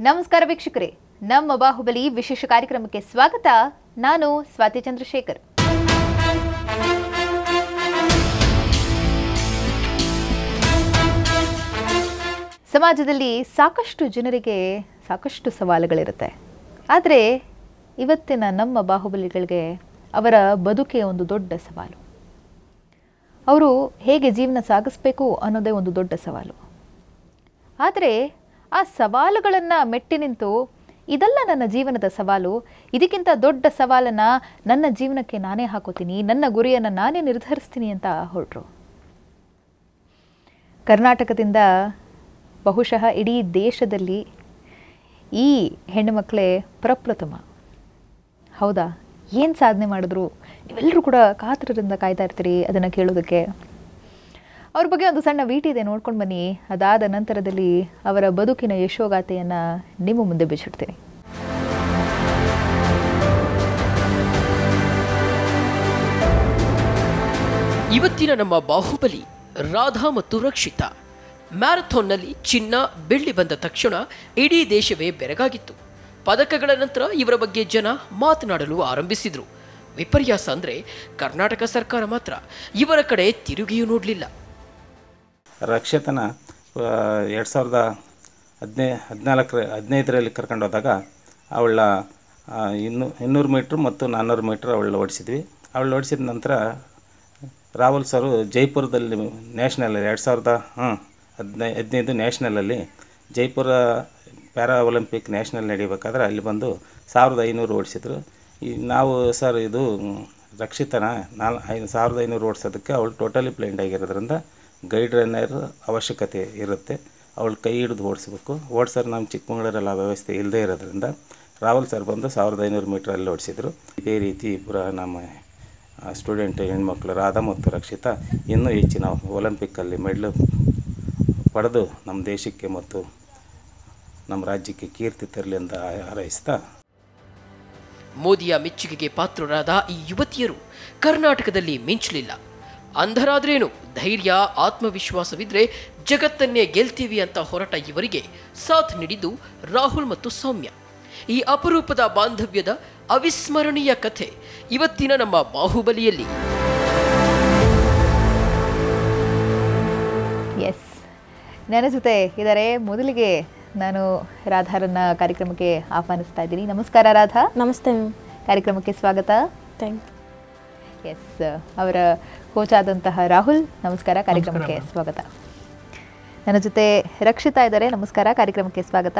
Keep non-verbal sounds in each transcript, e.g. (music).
ನಮಸ್ಕಾರ ವೀಕ್ಷಕರೇ. ನಮ್ಮ ಬಾಹುಬಲಿ ವಿಶೇಷ ಕಾರ್ಯಕ್ರಮಕ್ಕೆ ಸ್ವಾಗತ. ನಾನು ಸ್ವಾತಿ ಚಂದ್ರಶೇಖರ್. ಸಮಾಜದಲ್ಲಿ ಸಾಕಷ್ಟು ಜನರಿಗೆ ಸಾಕಷ್ಟು ಸವಾಲುಗಳಿರುತ್ತೆ. ಆದರೆ ಇವತ್ತಿನ ನಮ್ಮ ಬಾಹುಬಲಿಗಳಿಗೆ ಅವರ ಬದುಕೇ ಒಂದು ದೊಡ್ಡ ಸವಾಲು. ಅವರು ಹೇಗೆ ಜೀವನ ಸಾಗಿಸ್ಬೇಕು ಅನ್ನೋದೇ ಒಂದು ದೊಡ್ಡ ಸವಾಲು. ಆದರೆ ಆ ಸವಾಲುಗಳನ್ನು ಮೆಟ್ಟಿ ನಿಂತು, ಇದೆಲ್ಲ ನನ್ನ ಜೀವನದ ಸವಾಲು. ಇದಕ್ಕಿಂತ ದೊಡ್ಡ ಸವಾಲನ್ನು ನನ್ನ ಜೀವನಕ್ಕೆ ನಾನೇ ಹಾಕೋತೀನಿ, ನನ್ನ ಗುರಿಯನ್ನು ನಾನೇ ನಿರ್ಧರಿಸ್ತೀನಿ ಅಂತ ಹೊರಟರು. ಕರ್ನಾಟಕದಿಂದ ಬಹುಶಃ ಇಡೀ ದೇಶದಲ್ಲಿ ಈ ಹೆಣ್ಣುಮಕ್ಕಳೇ ಪ್ರಪ್ರಥಮ. ಹೌದಾ? ಏನು ಸಾಧನೆ ಮಾಡಿದ್ರು? ನೀವೆಲ್ಲರೂ ಕೂಡ ಕಾತರದಿಂದ ಕಾಯ್ತಾ ಇರ್ತೀರಿ ಅದನ್ನು ಕೇಳೋದಕ್ಕೆ. ಅವ್ರ ಬಗ್ಗೆ ಒಂದು ಸಣ್ಣ ವೀಟಿ ಇದೆ, ನೋಡ್ಕೊಂಡು ಬನ್ನಿ. ಅದಾದ ನಂತರದಲ್ಲಿ ಅವರ ಬದುಕಿನ ಯಶೋಗಾಥೆಯನ್ನು ನಿಮ್ಮ ಮುಂದೆ ಬಿಚ್ಚಿಡ್ತೀನಿ. ಇವತ್ತಿನ ನಮ್ಮ ಬಾಹುಬಲಿ ರಾಧಾ ಮತ್ತು ರಕ್ಷಿತಾ. ಮ್ಯಾರಥಾನ್ನಲ್ಲಿ ಚಿನ್ನ ಬೆಳ್ಳಿ ಬಂದ ತಕ್ಷಣ ಇಡೀ ದೇಶವೇ ಬೆರಗಾಗಿತ್ತು. ಪದಕಗಳ ನಂತರ ಇವರ ಬಗ್ಗೆ ಜನ ಮಾತನಾಡಲು ಆರಂಭಿಸಿದರು. ವಿಪರ್ಯಾಸ ಅಂದರೆ ಕರ್ನಾಟಕ ಸರ್ಕಾರ ಮಾತ್ರ. ಇವರ ಕಡೆ ತಿರುಗಿಯೂ ನೋಡಲಿಲ್ಲ. ರಕ್ಷಿತನ ಎರಡು ಸಾವಿರದ ಹದಿನೈ, ಹದಿನಾಲ್ಕರ, ಹದಿನೈದರಲ್ಲಿ ಕರ್ಕೊಂಡು ಹೋದಾಗ ಅವಳ ಇನ್ನೂ, ಇನ್ನೂರು ಮೀಟ್ರ್ ಮತ್ತು ನಾನ್ನೂರು ಮೀಟ್ರ್ ಅವಳು ಓಡಿಸಿದ್ವಿ. ಅವಳು ಓಡಿಸಿದ ನಂತರ ರಾಹುಲ್ ಸರು ಜೈಪುರದಲ್ಲಿ ನ್ಯಾಷನಲ್, ಎರಡು ಸಾವಿರದ ಹಾಂ ಹದಿನೈ, ಹದಿನೈದು ನ್ಯಾಷನಲಲ್ಲಿ ಜೈಪುರ ಪ್ಯಾರಾ ಒಲಿಂಪಿಕ್ ನ್ಯಾಷನಲ್ ನಡಿಬೇಕಾದ್ರೆ ಅಲ್ಲಿ ಬಂದು ಸಾವಿರದ ಐನೂರು ಓಡಿಸಿದ್ರು. ಈ, ನಾವು ಸರ್ ಇದು ರಕ್ಷಿತನ, ನಾಲ್, ಐ, ಸಾವಿರದ ಐನೂರು ಓಡಿಸೋದಕ್ಕೆ ಅವಳು ಟೋಟಲಿ ಬ್ಲೈಂಡ್ ಆಗಿರೋದ್ರಿಂದ ಗೈಡ್ ರನ್ನರ್ ಅವಶ್ಯಕತೆ ಇರುತ್ತೆ. ಅವಳು ಕೈ ಹಿಡಿದು ಓಡಿಸ್ಬೇಕು. ಓಡಿಸೋರು ನಮ್ಮ ಚಿಕ್ಕಮಗಳೂರಲ್ಲಿ ಆ ವ್ಯವಸ್ಥೆ ಇಲ್ಲದೇ ಇರೋದ್ರಿಂದ ರಾಹುಲ್ ಸರ್ ಬಂದು ಸಾವಿರದ ಐನೂರು ಮೀಟ್ರಲ್ಲಿ ಓಡಿಸಿದ್ರು. ಇದೇ ರೀತಿ ಇಬ್ಬರ ನಮ್ಮ ಸ್ಟೂಡೆಂಟ್ ಹೆಣ್ಮಕ್ಳು ರಾಧಾ ಮತ್ತು ರಕ್ಷಿತಾ ಇನ್ನೂ ಹೆಚ್ಚಿನ ಒಲಿಂಪಿಕ್ಕಲ್ಲಿ ಮೆಡ್ಲು ಪಡೆದು ನಮ್ಮ ದೇಶಕ್ಕೆ ಮತ್ತು ನಮ್ಮ ರಾಜ್ಯಕ್ಕೆ ಕೀರ್ತಿ ತರಲಿ ಅಂತ ಹಾರೈಸ್ತಾ ಮೋದಿಯ ಮೆಚ್ಚುಗೆಗೆ ಪಾತ್ರರಾದ ಈ ಯುವತಿಯರು ಕರ್ನಾಟಕದಲ್ಲಿ ಮಿಂಚಲಿಲ್ಲ. ಅಂಧರಾದ್ರೇನು? ಧೈರ್ಯ ಆತ್ಮವಿಶ್ವಾಸವಿದ್ರೆ ಜಗತ್ತನ್ನೇ ಗೆಲ್ತೀವಿ ಅಂತ ಹೊರಟ ಇವರಿಗೆ ಸಾಥ್ ನೀಡಿದ್ದು ರಾಹುಲ್ ಮತ್ತು ಸೌಮ್ಯ. ಈ ಅಪರೂಪದ ಬಾಂಧವ್ಯದ ಅವಿಸ್ಮರಣೀಯ ಕಥೆ ಇವತ್ತಿನ ನಮ್ಮ ಬಾಹುಬಲಿಯಲ್ಲಿ. ಎಸ್ ನನ್ನ ಜೊತೆ ಇದ್ದಾರೆ. ಮೊದಲಿಗೆ ನಾನು ರಾಧಾರನ್ನ ಕಾರ್ಯಕ್ರಮಕ್ಕೆ ಆಹ್ವಾನಿಸ್ತಾ ಇದ್ದೀನಿ. ನಮಸ್ಕಾರ ರಾಧಾ. ನಮಸ್ತೆ ಕಾರ್ಯಕ್ರಮಕ್ಕೆ ಸ್ವಾಗತ. ಥ್ಯಾಂಕ್ ಎಸ್ ಅವರ ಕೋಚ್ ಆದಂತಹ ರಾಹುಲ್ ನಮಸ್ಕಾರ ಕಾರ್ಯಕ್ರಮಕ್ಕೆ ಸ್ವಾಗತ. ನನ್ನ ಜೊತೆ ರಕ್ಷಿತಾ ಇದ್ದಾರೆ ನಮಸ್ಕಾರ ಕಾರ್ಯಕ್ರಮಕ್ಕೆ ಸ್ವಾಗತ.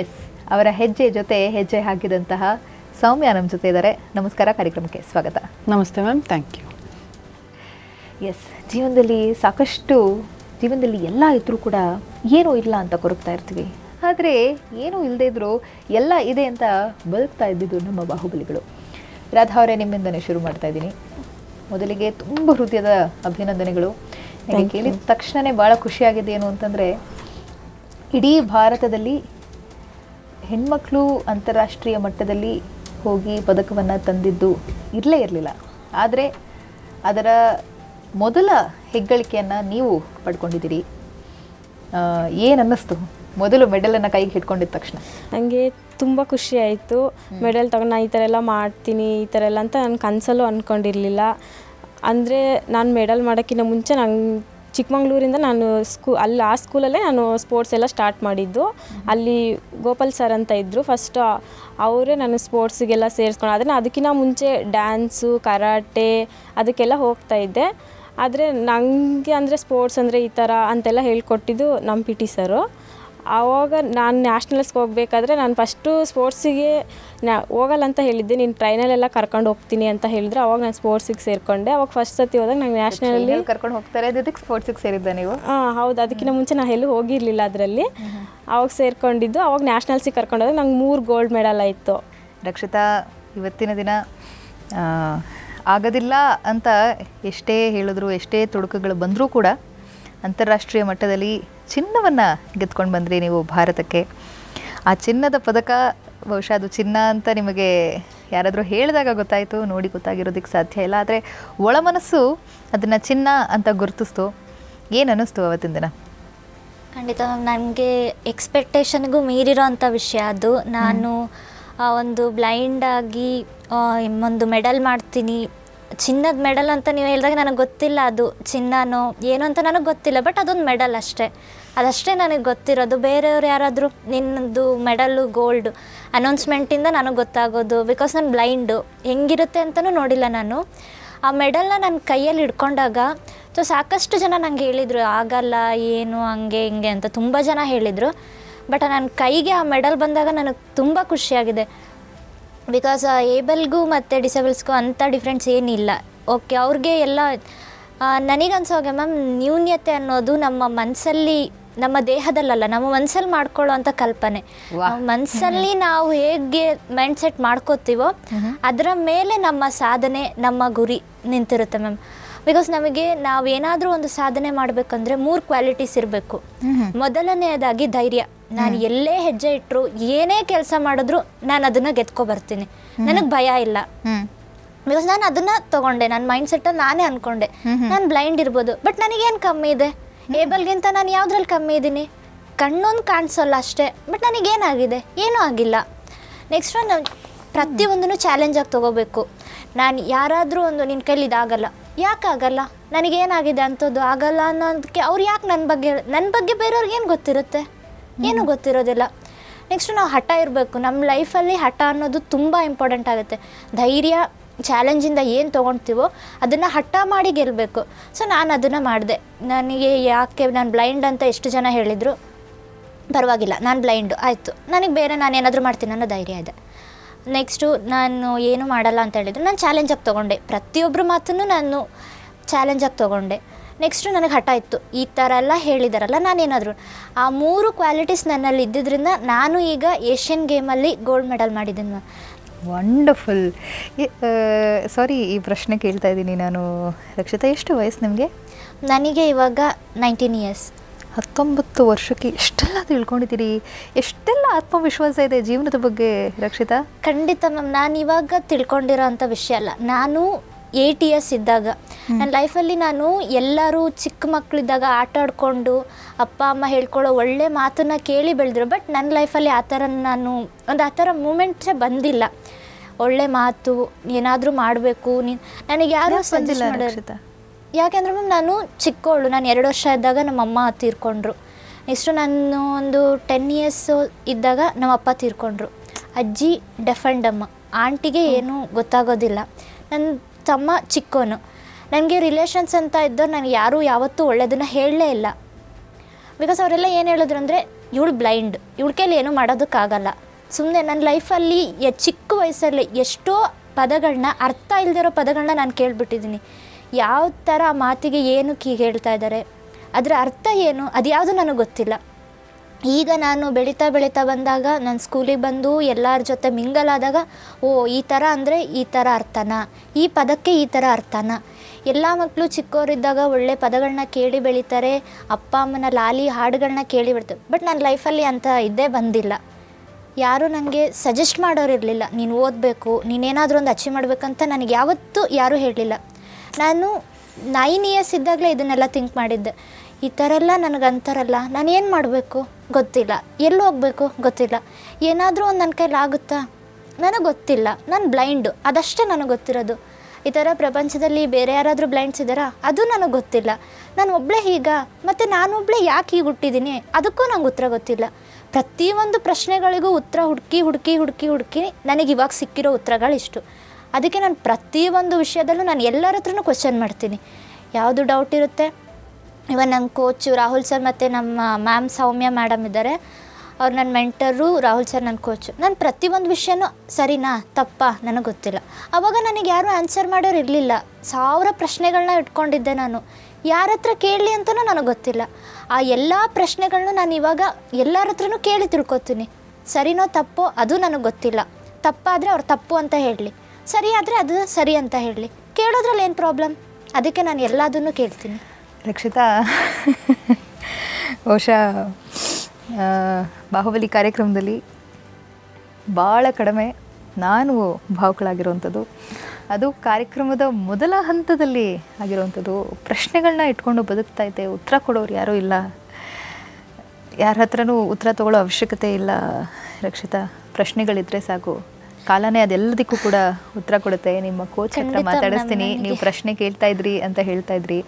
ಎಸ್ ಅವರ ಹೆಜ್ಜೆ ಜೊತೆ ಹೆಜ್ಜೆ ಹಾಕಿದಂತಹ ಸೌಮ್ಯ ನಮ್ಮ ಜೊತೆ ಇದ್ದಾರೆ. ನಮಸ್ಕಾರ ಕಾರ್ಯಕ್ರಮಕ್ಕೆ ಸ್ವಾಗತ. ನಮಸ್ತೆ ಮ್ಯಾಮ್ ಥ್ಯಾಂಕ್ ಯು ಎಸ್ ಜೀವನದಲ್ಲಿ ಸಾಕಷ್ಟು ಜೀವನದಲ್ಲಿ ಎಲ್ಲ ಇದ್ರೂ ಕೂಡ ಏನೂ ಇಲ್ಲ ಅಂತ ಕೊರಗ್ತಾ ಇರ್ತೀವಿ. ಆದರೆ ಏನೂ ಇಲ್ಲದೇ ಇದ್ದರೂ ಎಲ್ಲ ಇದೆ ಅಂತ ಬದುಕ್ತಾ ಇದ್ದಿದ್ದು ನಮ್ಮ ಬಾಹುಬಲಿಗಳು. ರಾಧಾ ಅವರೇ ನಿಮ್ಮಿಂದನೇ ಶುರು ಮಾಡ್ತಾ ಇದ್ದೀನಿ. ಮೊದಲಿಗೆ ತುಂಬ ಹೃದಯದ ಅಭಿನಂದನೆಗಳು. ನನಗೆ ಕೇಳಿದ ತಕ್ಷಣನೇ ಭಾಳ ಖುಷಿಯಾಗಿದೆ ಏನು ಅಂತಂದರೆ ಇಡೀ ಭಾರತದಲ್ಲಿ ಹೆಣ್ಮಕ್ಳು ಅಂತಾರಾಷ್ಟ್ರೀಯ ಮಟ್ಟದಲ್ಲಿ ಹೋಗಿ ಪದಕವನ್ನು ತಂದಿದ್ದು ಇರಲೇ ಇರಲಿಲ್ಲ. ಆದರೆ ಅದರ ಮೊದಲ ಹೆಗ್ಗಳಿಕೆಯನ್ನು ನೀವು ಪಡ್ಕೊಂಡಿದ್ದೀರಿ. ಏನು ಅನ್ನಿಸ್ತು? ಮೊದಲು ಮೆಡಲನ್ನು ಕೈಗೆ ಹಿಡ್ಕೊಂಡಿದ್ದ ತಕ್ಷಣ. ನನಗೆ ತುಂಬ ಖುಷಿ ಆಯಿತು. ಮೆಡಲ್ ತಗೊಂಡು ನಾನು ಈ ಥರ ಎಲ್ಲ ಮಾಡ್ತೀನಿ ಈ ಥರ ಎಲ್ಲ ಅಂತ ನಾನು ಕನಸಲ್ಲೂ ಅಂದ್ಕೊಂಡಿರಲಿಲ್ಲ ಅಂದರೆ ನಾನು ಮೆಡಲ್ ಮಾಡೋಕ್ಕಿಂತ ಮುಂಚೆ ನಂಗೆ ಚಿಕ್ಕಮಂಗ್ಳೂರಿಂದ ನಾನು ಸ್ಕೂ ಅಲ್ಲಿ ಆ ಸ್ಕೂಲಲ್ಲೇ ನಾನು ಸ್ಪೋರ್ಟ್ಸ್ ಎಲ್ಲ ಸ್ಟಾರ್ಟ್ ಮಾಡಿದ್ದು. ಅಲ್ಲಿ ಗೋಪಾಲ್ ಸರ್ ಅಂತ ಇದ್ದರು ಫಸ್ಟ್ ಅವರೇ ನಾನು ಸ್ಪೋರ್ಟ್ಸಿಗೆಲ್ಲ ಸೇರಿಸ್ಕೊಂಡು ಆದರೆ ನಾನು ಅದಕ್ಕಿಂತ ಮುಂಚೆ ಡ್ಯಾನ್ಸು ಕರಾಟೆ ಅದಕ್ಕೆಲ್ಲ ಹೋಗ್ತಾ ಇದ್ದೆ. ಆದರೆ ನನಗೆ ಅಂದರೆ ಸ್ಪೋರ್ಟ್ಸ್ ಅಂದರೆ ಈ ಥರ ಅಂತೆಲ್ಲ ಹೇಳ್ಕೊಟ್ಟಿದ್ದು ನಮ್ಮ ಪಿ ಟಿ ಸರು ಆವಾಗ ನಾನು ನ್ಯಾಷನಲ್ಸ್ಗೆ ಹೋಗಬೇಕಾದ್ರೆ ನಾನು ಫಸ್ಟು ಸ್ಪೋರ್ಟ್ಸಿಗೆ ನಾ ಹೋಗಲ್ಲ ಅಂತ ಹೇಳಿದ್ದೆ. ನೀನು ಟ್ರೈನಲ್ಲೆಲ್ಲ ಕರ್ಕೊಂಡು ಹೋಗ್ತೀನಿ ಅಂತ ಹೇಳಿದ್ರು. ಅವಾಗ ನಾನು ಸ್ಪೋರ್ಟ್ಸಿಗೆ ಸೇರಿಕೊಂಡೆ. ಅವಾಗ ಫಸ್ಟ್ ಸತಿ ಹೋದಾಗ ನಂಗೆ ನ್ಯಾಷನಲಲ್ಲಿ ಕರ್ಕೊಂಡು ಹೋಗ್ತಾರೆ. ಅದಕ್ಕೆ ಸ್ಪೋರ್ಟ್ಸಿಗೆ ಸೇರಿದ್ದೆ ನೀವು? ಹಾಂ ಹೌದು. ಅದಕ್ಕಿಂತ ಮುಂಚೆ ನಾನು ಎಲ್ಲೂ ಹೋಗಿರಲಿಲ್ಲ ಅದರಲ್ಲಿ. ಅವಾಗ ಸೇರ್ಕೊಂಡಿದ್ದು. ಅವಾಗ ನ್ಯಾಷನಲ್ಸಿಗೆ ಕರ್ಕೊಂಡೋದಾಗ ನಂಗೆ ಮೂರು ಗೋಲ್ಡ್ ಮೆಡಲ್ ಆಯಿತು. ರಕ್ಷಿತಾ ಇವತ್ತಿನ ದಿನ ಆಗೋದಿಲ್ಲ ಅಂತ ಎಷ್ಟೇ ಹೇಳಿದ್ರು ಎಷ್ಟೇ ತೊಡಕುಗಳು ಬಂದರೂ ಕೂಡ ಅಂತಾರಾಷ್ಟ್ರೀಯ ಮಟ್ಟದಲ್ಲಿ ಚಿನ್ನವನ್ನು ಗೆದ್ಕೊಂಡು ಬಂದ್ರಿ ನೀವು ಭಾರತಕ್ಕೆ. ಆ ಚಿನ್ನದ ಪದಕ ಬಹುಶಃ ಅದು ಚಿನ್ನ ಅಂತ ನಿಮಗೆ ಯಾರಾದರೂ ಹೇಳಿದಾಗ ಗೊತ್ತಾಯಿತು ನೋಡಿ ಗೊತ್ತಾಗಿರೋದಕ್ಕೆ ಸಾಧ್ಯ ಇಲ್ಲ. ಆದರೆ ಒಳಮನಸ್ಸು ಅದನ್ನು ಚಿನ್ನ ಅಂತ ಗುರುತಿಸ್ತು. ಏನು ಅನ್ನಿಸ್ತು ಅವತ್ತಿನ ದಿನ? ಖಂಡಿತ ನನಗೆ ಎಕ್ಸ್ಪೆಕ್ಟೇಷನ್ಗೂ ಮೀರಿರೋ ಅಂಥ ವಿಷಯ ಅದು. ನಾನು ಒಂದು ಬ್ಲೈಂಡಾಗಿ ಒಂದು ಮೆಡಲ್ ಮಾಡ್ತೀನಿ. ಚಿನ್ನದ ಮೆಡಲ್ ಅಂತ ನೀವು ಹೇಳಿದಾಗ ನನಗೆ ಗೊತ್ತಿಲ್ಲ ಅದು ಚಿನ್ನನೋ ಏನು ಅಂತ ನನಗೆ ಗೊತ್ತಿಲ್ಲ ಬಟ್ ಅದೊಂದು ಮೆಡಲ್ ಅಷ್ಟೇ. ಅದಷ್ಟೇ ನನಗೆ ಗೊತ್ತಿರೋದು. ಬೇರೆಯವ್ರು ಯಾರಾದರೂ ನಿನ್ನದು ಮೆಡಲು ಗೋಲ್ಡ್ ಅನೌನ್ಸ್ಮೆಂಟಿಂದ ನನಗೆ ಗೊತ್ತಾಗೋದು ಬಿಕಾಸ್ ನಾನು ಬ್ಲೈಂಡು ಹೆಂಗಿರುತ್ತೆ ಅಂತಲೂ ನೋಡಿಲ್ಲ ನಾನು. ಆ ಮೆಡಲ್ನ ನನ್ನ ಕೈಯಲ್ಲಿ ಹಿಡ್ಕೊಂಡಾಗ ಸೊ ಸಾಕಷ್ಟು ಜನ ನಂಗೆ ಹೇಳಿದರು, ಆಗಲ್ಲ, ಏನು, ಹಂಗೆ, ಹಿಂಗೆ ಅಂತ ತುಂಬ ಜನ ಹೇಳಿದರು. ಬಟ್ ನನ್ನ ಕೈಗೆ ಆ ಮೆಡಲ್ ಬಂದಾಗ ನನಗೆ ತುಂಬ ಖುಷಿಯಾಗಿದೆ. ಬಿಕಾಸ್ ಏಬಲ್ಗೂ ಮತ್ತು ಡಿಸೇಬಲ್ಸ್ಗೂ ಅಂಥ ಡಿಫ್ರೆನ್ಸ್ ಏನಿಲ್ಲ. ಓಕೆ ಅವ್ರಿಗೆ ಎಲ್ಲ ನನಗನ್ಸೋ ಹಾಗೆ ಮ್ಯಾಮ್ ನ್ಯೂನ್ಯತೆ ಅನ್ನೋದು ನಮ್ಮ ಮನಸ್ಸಲ್ಲಿ ನಮ್ಮ ದೇಹದಲ್ಲಲ್ಲ ನಮ್ಮ ಮನಸ್ಸಲ್ಲಿ ಮಾಡ್ಕೊಳ್ಳೋ ಅಂತ ಕಲ್ಪನೆ. ಮನಸ್ಸಲ್ಲಿ ನಾವು ಹೇಗೆ ಮೈಂಡ್ ಸೆಟ್ ಮಾಡ್ಕೋತೀವೋ ಅದರ ಮೇಲೆ ನಮ್ಮ ಸಾಧನೆ ನಮ್ಮ ಗುರಿ ನಿಂತಿರುತ್ತೆ ಮ್ಯಾಮ್ ಬಿಕಾಸ್ ನಮಗೆ ನಾವೇನಾದರೂ ಒಂದು ಸಾಧನೆ ಮಾಡಬೇಕಂದ್ರೆ ಮೂರು ಕ್ವಾಲಿಟೀಸ್ ಇರಬೇಕು. ಮೊದಲನೆಯದಾಗಿ ಧೈರ್ಯ. ನಾನು ಎಲ್ಲೇ ಹೆಜ್ಜೆ ಇಟ್ಟರು ಏನೇ ಕೆಲಸ ಮಾಡಿದ್ರು ನಾನು ಅದನ್ನ ಗೆದ್ಕೊ ಬರ್ತೀನಿ. ನನಗೆ ಭಯ ಇಲ್ಲ. ಬಿಕಾಸ್ ನಾನು ಅದನ್ನ ತಗೊಂಡೆ ನನ್ನ ಮೈಂಡ್ ಸೆಟ್ ನಾನೇ ಅನ್ಕೊಂಡೆ. ನಾನು ಬ್ಲೈಂಡ್ ಇರ್ಬೋದು ಬಟ್ ನನಗೇನು ಕಮ್ಮಿ ಇದೆ? ಏಬಲ್ಗಿಂತ ನಾನು ಯಾವ್ದ್ರಲ್ಲಿ ಕಮ್ಮಿ ಇದ್ದೀನಿ ಕಣ್ಣೊಂದು ಕಾಣಿಸಲ್ಲ ಅಷ್ಟೇ ಬಟ್ ನನಗೇನಾಗಿದೆ? ಏನೂ ಆಗಿಲ್ಲ. ನೆಕ್ಸ್ಟ್ ನಾನು ಪ್ರತಿಯೊಂದನ್ನು ಚಾಲೆಂಜಾಗಿ ತೊಗೋಬೇಕು. ನಾನು ಯಾರಾದರೂ ಒಂದು ನಿನ್ನ ಕೈಲಿ ಇದಾಗಲ್ಲ. ಯಾಕಾಗಲ್ಲ ನನಗೇನಾಗಿದೆ ಅಂಥದ್ದು ಆಗಲ್ಲ ಅನ್ನೋದಕ್ಕೆ ಅವ್ರು ಯಾಕೆ ನನ್ನ ಬಗ್ಗೆ ನನ್ನ ಬಗ್ಗೆ ಬೇರೆಯವ್ರಿಗೆ ಏನು ಗೊತ್ತಿರುತ್ತೆ? ಏನೂ ಗೊತ್ತಿರೋದಿಲ್ಲ. ನೆಕ್ಸ್ಟ್ ನಾವು ಹಠ ಇರಬೇಕು. ನಮ್ಮ ಲೈಫಲ್ಲಿ ಹಠ ಅನ್ನೋದು ತುಂಬ ಇಂಪಾರ್ಟೆಂಟ್ ಆಗುತ್ತೆ. ಧೈರ್ಯ ಚಾಲೆಂಜಿಂದ ಏನು ತೊಗೊಳ್ತೀವೋ ಅದನ್ನು ಹಠ ಮಾಡಿ ಗೆಲ್ಲಬೇಕು ಸೊ ನಾನು ಅದನ್ನು ಮಾಡಿದೆ. ನನಗೆ ಯಾಕೆ ನಾನು ಬ್ಲೈಂಡ್ ಅಂತ ಎಷ್ಟು ಜನ ಹೇಳಿದರು? ಪರವಾಗಿಲ್ಲ, ನಾನು ಬ್ಲೈಂಡು ಆಯಿತು. ನನಗೆ ಬೇರೆ ನಾನು ಏನಾದರೂ ಮಾಡ್ತೀನಿ ಅನ್ನೋ ಧೈರ್ಯ ಇದೆ. ನೆಕ್ಸ್ಟು ನಾನು ಏನು ಮಾಡಲ್ಲ ಅಂತ ಹೇಳಿದ್ರು. ನಾನು ಚಾಲೆಂಜಾಗಿ ತೊಗೊಂಡೆ. ಪ್ರತಿಯೊಬ್ಬರ ಮಾತನ್ನು ನಾನು ಚಾಲೆಂಜಾಗಿ ತೊಗೊಂಡೆ. ನೆಕ್ಸ್ಟು ನನಗೆ ಹಠ ಇತ್ತು. ಈ ಥರ ಎಲ್ಲ ಹೇಳಿದಾರಲ್ಲ ನಾನೇನಾದರೂ. ಆ ಮೂರು ಕ್ವಾಲಿಟೀಸ್ ನನ್ನಲ್ಲಿ ಇದ್ದಿದ್ದರಿಂದ ನಾನು ಈಗ ಏಷ್ಯನ್ ಗೇಮಲ್ಲಿ ಗೋಲ್ಡ್ ಮೆಡಲ್ ಮಾಡಿದ್ದೀನಿ ಮ್ಯಾಮ್. ವಂಡರ್ಫುಲ್ ಸಾರಿ ಈ ಪ್ರಶ್ನೆ ಕೇಳ್ತಾ ಇದ್ದೀನಿ ನಾನು. ರಕ್ಷಿತಾ ಎಷ್ಟು ವಯಸ್ಸು ನಿಮಗೆ? ನನಗೆ ಇವಾಗ ನೈನ್ಟೀನ್ ಇಯರ್ಸ್ ಹತ್ತೊಂಬತ್ತು ವರ್ಷಕ್ಕೆ ಎಷ್ಟೆಲ್ಲ ತಿಳ್ಕೊಂಡಿದ್ದೀರಿ? ಎಷ್ಟೆಲ್ಲ ಆತ್ಮವಿಶ್ವಾಸ ಇದೆ ಜೀವನದ ಬಗ್ಗೆ ರಕ್ಷಿತಾ? ಖಂಡಿತ ಮ್ಯಾಮ್ ನಾನು ಇವಾಗ ತಿಳ್ಕೊಂಡಿರೋ ಅಂಥ ವಿಷಯ ಅಲ್ಲ. ನಾನು ಏಯ್ಟ್ ಇಯರ್ಸ್ ಇದ್ದಾಗ. ನನ್ನ ಲೈಫಲ್ಲಿ ನಾನು ಎಲ್ಲರೂ ಚಿಕ್ಕ ಮಕ್ಕಳಿದ್ದಾಗ ಆಟ ಆಡ್ಕೊಂಡು ಅಪ್ಪ ಅಮ್ಮ ಹೇಳ್ಕೊಳ್ಳೋ ಒಳ್ಳೆ ಮಾತನ್ನು ಕೇಳಿ ಬೆಳೆದ್ರು. ಬಟ್ ನನ್ನ ಲೈಫಲ್ಲಿ ಆ ಥರ ನಾನು ಒಂದು ಆ ಥರ ಮೂಮೆಂಟ್ಸೇ ಬಂದಿಲ್ಲ. ಒಳ್ಳೆ ಮಾತು ಏನಾದರೂ ಮಾಡಬೇಕು. ನೀನು ನನಗೆ ಯಾರೂ ಸಜೆಸ್ಟ್ ಮಾಡೋರು ಯಾಕೆಂದ್ರೆ ಮ್ಯಾಮ್ ನಾನು ಚಿಕ್ಕವಳು ನಾನು ಎರಡು ವರ್ಷ ಇದ್ದಾಗ ನಮ್ಮ ಅಮ್ಮ ತೀರ್ಕೊಂಡ್ರು. ನೆಕ್ಸ್ಟು ನಾನು ಒಂದು ಟೆನ್ ಇಯರ್ಸ್ ಇದ್ದಾಗ ನಮ್ಮ ಅಪ್ಪ ತೀರ್ಕೊಂಡ್ರು. ಅಜ್ಜಿ ಡೆಫಂಡಮ್ಮ ಆಂಟಿಗೆ ಏನೂ ಗೊತ್ತಾಗೋದಿಲ್ಲ. ನನ್ನ ತಮ್ಮ ಚಿಕ್ಕೋನು. ನನಗೆ ರಿಲೇಷನ್ಸ್ ಅಂತ ಇದ್ದವ್ರು ನನಗೆ ಯಾರೂ ಯಾವತ್ತೂ ಒಳ್ಳೆಯದನ್ನು ಹೇಳಲೇ ಇಲ್ಲ. ಬಿಕಾಸ್ ಅವರೆಲ್ಲ ಏನು ಹೇಳಿದ್ರು ಅಂದರೆ, ಇವಳು ಬ್ಲೈಂಡ್ ಇವಳ ಕೈಲಿ ಏನೂ ಮಾಡೋದಕ್ಕಾಗಲ್ಲ. ಸುಮ್ಮನೆ ನನ್ನ ಲೈಫಲ್ಲಿ ಚಿಕ್ಕ ವಯಸ್ಸಲ್ಲಿ ಎಷ್ಟೋ ಪದಗಳನ್ನ ಅರ್ಥ ಇಲ್ದಿರೋ ಪದಗಳನ್ನ ನಾನು ಕೇಳಿಬಿಟ್ಟಿದ್ದೀನಿ. ಯಾವ ಥರ ಮಾತಿಗೆ ಏನು ಕೀ ಹೇಳ್ತಾ ಇದ್ದಾರೆ ಅದರ ಅರ್ಥ ಏನು? ಅದು ಯಾವುದು ನನಗೆ ಗೊತ್ತಿಲ್ಲ. ಈಗ ನಾನು ಬೆಳೀತಾ ಬೆಳೀತಾ ಬಂದಾಗ, ನಾನು ಸ್ಕೂಲಿಗೆ ಬಂದು ಎಲ್ಲರ ಜೊತೆ ಮಿಂಗಲ್ ಆದಾಗ ಓ, ಈ ಥರ ಅಂದರೆ ಈ ಥರ ಅರ್ಥನ? ಈ ಪದಕ್ಕೆ ಈ ಥರ ಅರ್ಥನ? ಎಲ್ಲ ಮಕ್ಕಳು ಚಿಕ್ಕವರಿದ್ದಾಗ ಒಳ್ಳೆ ಪದಗಳನ್ನ ಕೇಳಿ ಬೆಳೀತಾರೆ, ಅಪ್ಪ ಅಮ್ಮನ ಲಾಲಿ ಹಾಡುಗಳನ್ನ ಕೇಳಿ ಬಿಡ್ತಾರೆ ಬಟ್ ನನ್ನ ಲೈಫಲ್ಲಿ ಅಂತ ಇದ್ದೇ ಬಂದಿಲ್ಲ. ಯಾರೂ ನನಗೆ ಸಜೆಸ್ಟ್ ಮಾಡೋರು ಇರಲಿಲ್ಲ. ನೀನು ಓದಬೇಕು ನೀನೇನಾದರೂ ಒಂದು ಅಚೀವ್ ಮಾಡಬೇಕಂತ ನನಗೆ ಯಾವತ್ತೂ ಯಾರೂ ಹೇಳಲಿಲ್ಲ. ನಾನು ನೈನ್ ಇಯರ್ಸ್ ಇದ್ದಾಗಲೇ ಇದನ್ನೆಲ್ಲ ಥಿಂಕ್ ಮಾಡಿದ್ದೆ. ಈ ಥರ ಎಲ್ಲ ನನಗೆ ಅಂತಾರಲ್ಲ, ನಾನು ಏನು ಮಾಡಬೇಕು? ಗೊತ್ತಿಲ್ಲ. ಎಲ್ಲಿ ಹೋಗಬೇಕು? ಗೊತ್ತಿಲ್ಲ. ಏನಾದರೂ ಒಂದು ನನ್ನ ಕೈಲಿ ಆಗುತ್ತಾ? ನನಗೆ ಗೊತ್ತಿಲ್ಲ. ನಾನು ಬ್ಲೈಂಡು. ಅದಷ್ಟೇ ನನಗೆ ಗೊತ್ತಿರೋದು. ಈ ಥರ ಪ್ರಪಂಚದಲ್ಲಿ ಬೇರೆ ಯಾರಾದರೂ ಬ್ಲೈಂಡ್ಸ್ ಇದ್ದಾರಾ? ಅದು ನನಗೆ ಗೊತ್ತಿಲ್ಲ. ನಾನು ಒಬ್ಬಳೇ ಹೀಗ ಮತ್ತು ನಾನೊಬ್ಬಳೇ ಯಾಕೆ ಹೀಗೆ ಹುಟ್ಟಿದ್ದೀನಿ? ಅದಕ್ಕೂ ನಂಗೆ ಉತ್ತರ ಗೊತ್ತಿಲ್ಲ. ಪ್ರತಿಯೊಂದು ಪ್ರಶ್ನೆಗಳಿಗೂ ಉತ್ತರ ಹುಡುಕಿ ಹುಡುಕಿ ಹುಡುಕಿ ಹುಡುಕಿ ನನಗೆ ಇವಾಗ ಸಿಕ್ಕಿರೋ ಉತ್ತರಗಳಿಷ್ಟು. ಅದಕ್ಕೆ ನಾನು ಪ್ರತಿಯೊಂದು ವಿಷಯದಲ್ಲೂ ನಾನು ಎಲ್ಲರ ಹತ್ರನೂ ಕ್ವಶನ್ ಮಾಡ್ತೀನಿ. ಯಾವುದು ಡೌಟ್ ಇರುತ್ತೆ? ಇವನ್ ನನ್ನ ಕೋಚು ರಾಹುಲ್ ಸರ್ ಮತ್ತು ನಮ್ಮ ಮ್ಯಾಮ್ ಸೌಮ್ಯ ಮೇಡಮ್ ಇದ್ದಾರೆ ಅವ್ರು ನನ್ನ ಮೆಂಟರು ರಾಹುಲ್ ಸರ್ ನನ್ನ ಕೋಚು ನಾನು ಪ್ರತಿಯೊಂದು ವಿಷಯನೂ ಸರಿನಾ, ತಪ್ಪಾ ನನಗೆ ಗೊತ್ತಿಲ್ಲ. ಆವಾಗ ನನಗೆ ಯಾರೂ ಆನ್ಸರ್ ಮಾಡೋರು ಇರಲಿಲ್ಲ. ಸಾವಿರ ಪ್ರಶ್ನೆಗಳನ್ನ ಇಟ್ಕೊಂಡಿದ್ದೆ ನಾನು. ಯಾರ ಹತ್ರ ಕೇಳಲಿ ಅಂತಲೂ ನನಗೆ ಗೊತ್ತಿಲ್ಲ. ಆ ಎಲ್ಲ ಪ್ರಶ್ನೆಗಳನ್ನೂ ನಾನು ಇವಾಗ ಎಲ್ಲರ ಹತ್ರನೂ ಕೇಳಿ ತಿಳ್ಕೊತೀನಿ. ಸರಿನೋ ತಪ್ಪೋ ಅದು ನನಗೆ ಗೊತ್ತಿಲ್ಲ. ತಪ್ಪಾದರೆ ಅವ್ರು ತಪ್ಪು ಅಂತ ಹೇಳಲಿ. ಸರಿ ಆದರೆ ಅದು ಸರಿ ಅಂತ ಹೇಳಲಿ. ಕೇಳೋದ್ರಲ್ಲಿ ಏನು ಪ್ರಾಬ್ಲಮ್ ಅದಕ್ಕೆ ನಾನು ಎಲ್ಲದನ್ನು ಕೇಳ್ತೀನಿ. ರಕ್ಷಿತಾ. ಬಹುಶಃ ಬಾಹುಬಲಿ ಕಾರ್ಯಕ್ರಮದಲ್ಲಿ ಭಾಳ ಕಡಿಮೆ ನಾನು ಭಾವುಕಳಾಗಿರುವಂಥದ್ದು. ಅದು ಕಾರ್ಯಕ್ರಮದ ಮೊದಲ ಹಂತದಲ್ಲಿ ಆಗಿರುವಂಥದ್ದು. ಪ್ರಶ್ನೆಗಳನ್ನ ಇಟ್ಕೊಂಡು ಬದುಕ್ತಾ ಇದ್ದೆ. ಉತ್ತರ ಕೊಡೋರು ಯಾರೂ ಇಲ್ಲ. ಯಾರ ಹತ್ರನೂ ಉತ್ತರ ತಗೊಳ್ಳೋ ಅವಶ್ಯಕತೆ ಇಲ್ಲ. ರಕ್ಷಿತಾ ಪ್ರಶ್ನೆಗಳಿದ್ರೆ ಸಾಕು. ಕಾಲನೇ ಅದೆಲ್ಲದಕ್ಕೂ ಕೂಡ ಉತ್ತರ ಕೊಡುತ್ತೆ. ನಿಮ್ಮ ಕೋಚ್ ಹತ್ರ ಮಾತಾಡಿಸ್ತೀನಿ. ನೀವು ಪ್ರಶ್ನೆ ಕೇಳ್ತಾ ಇದ್ರಿ ಅಂತ ಹೇಳ್ತಾ ಇದ್ರಿ.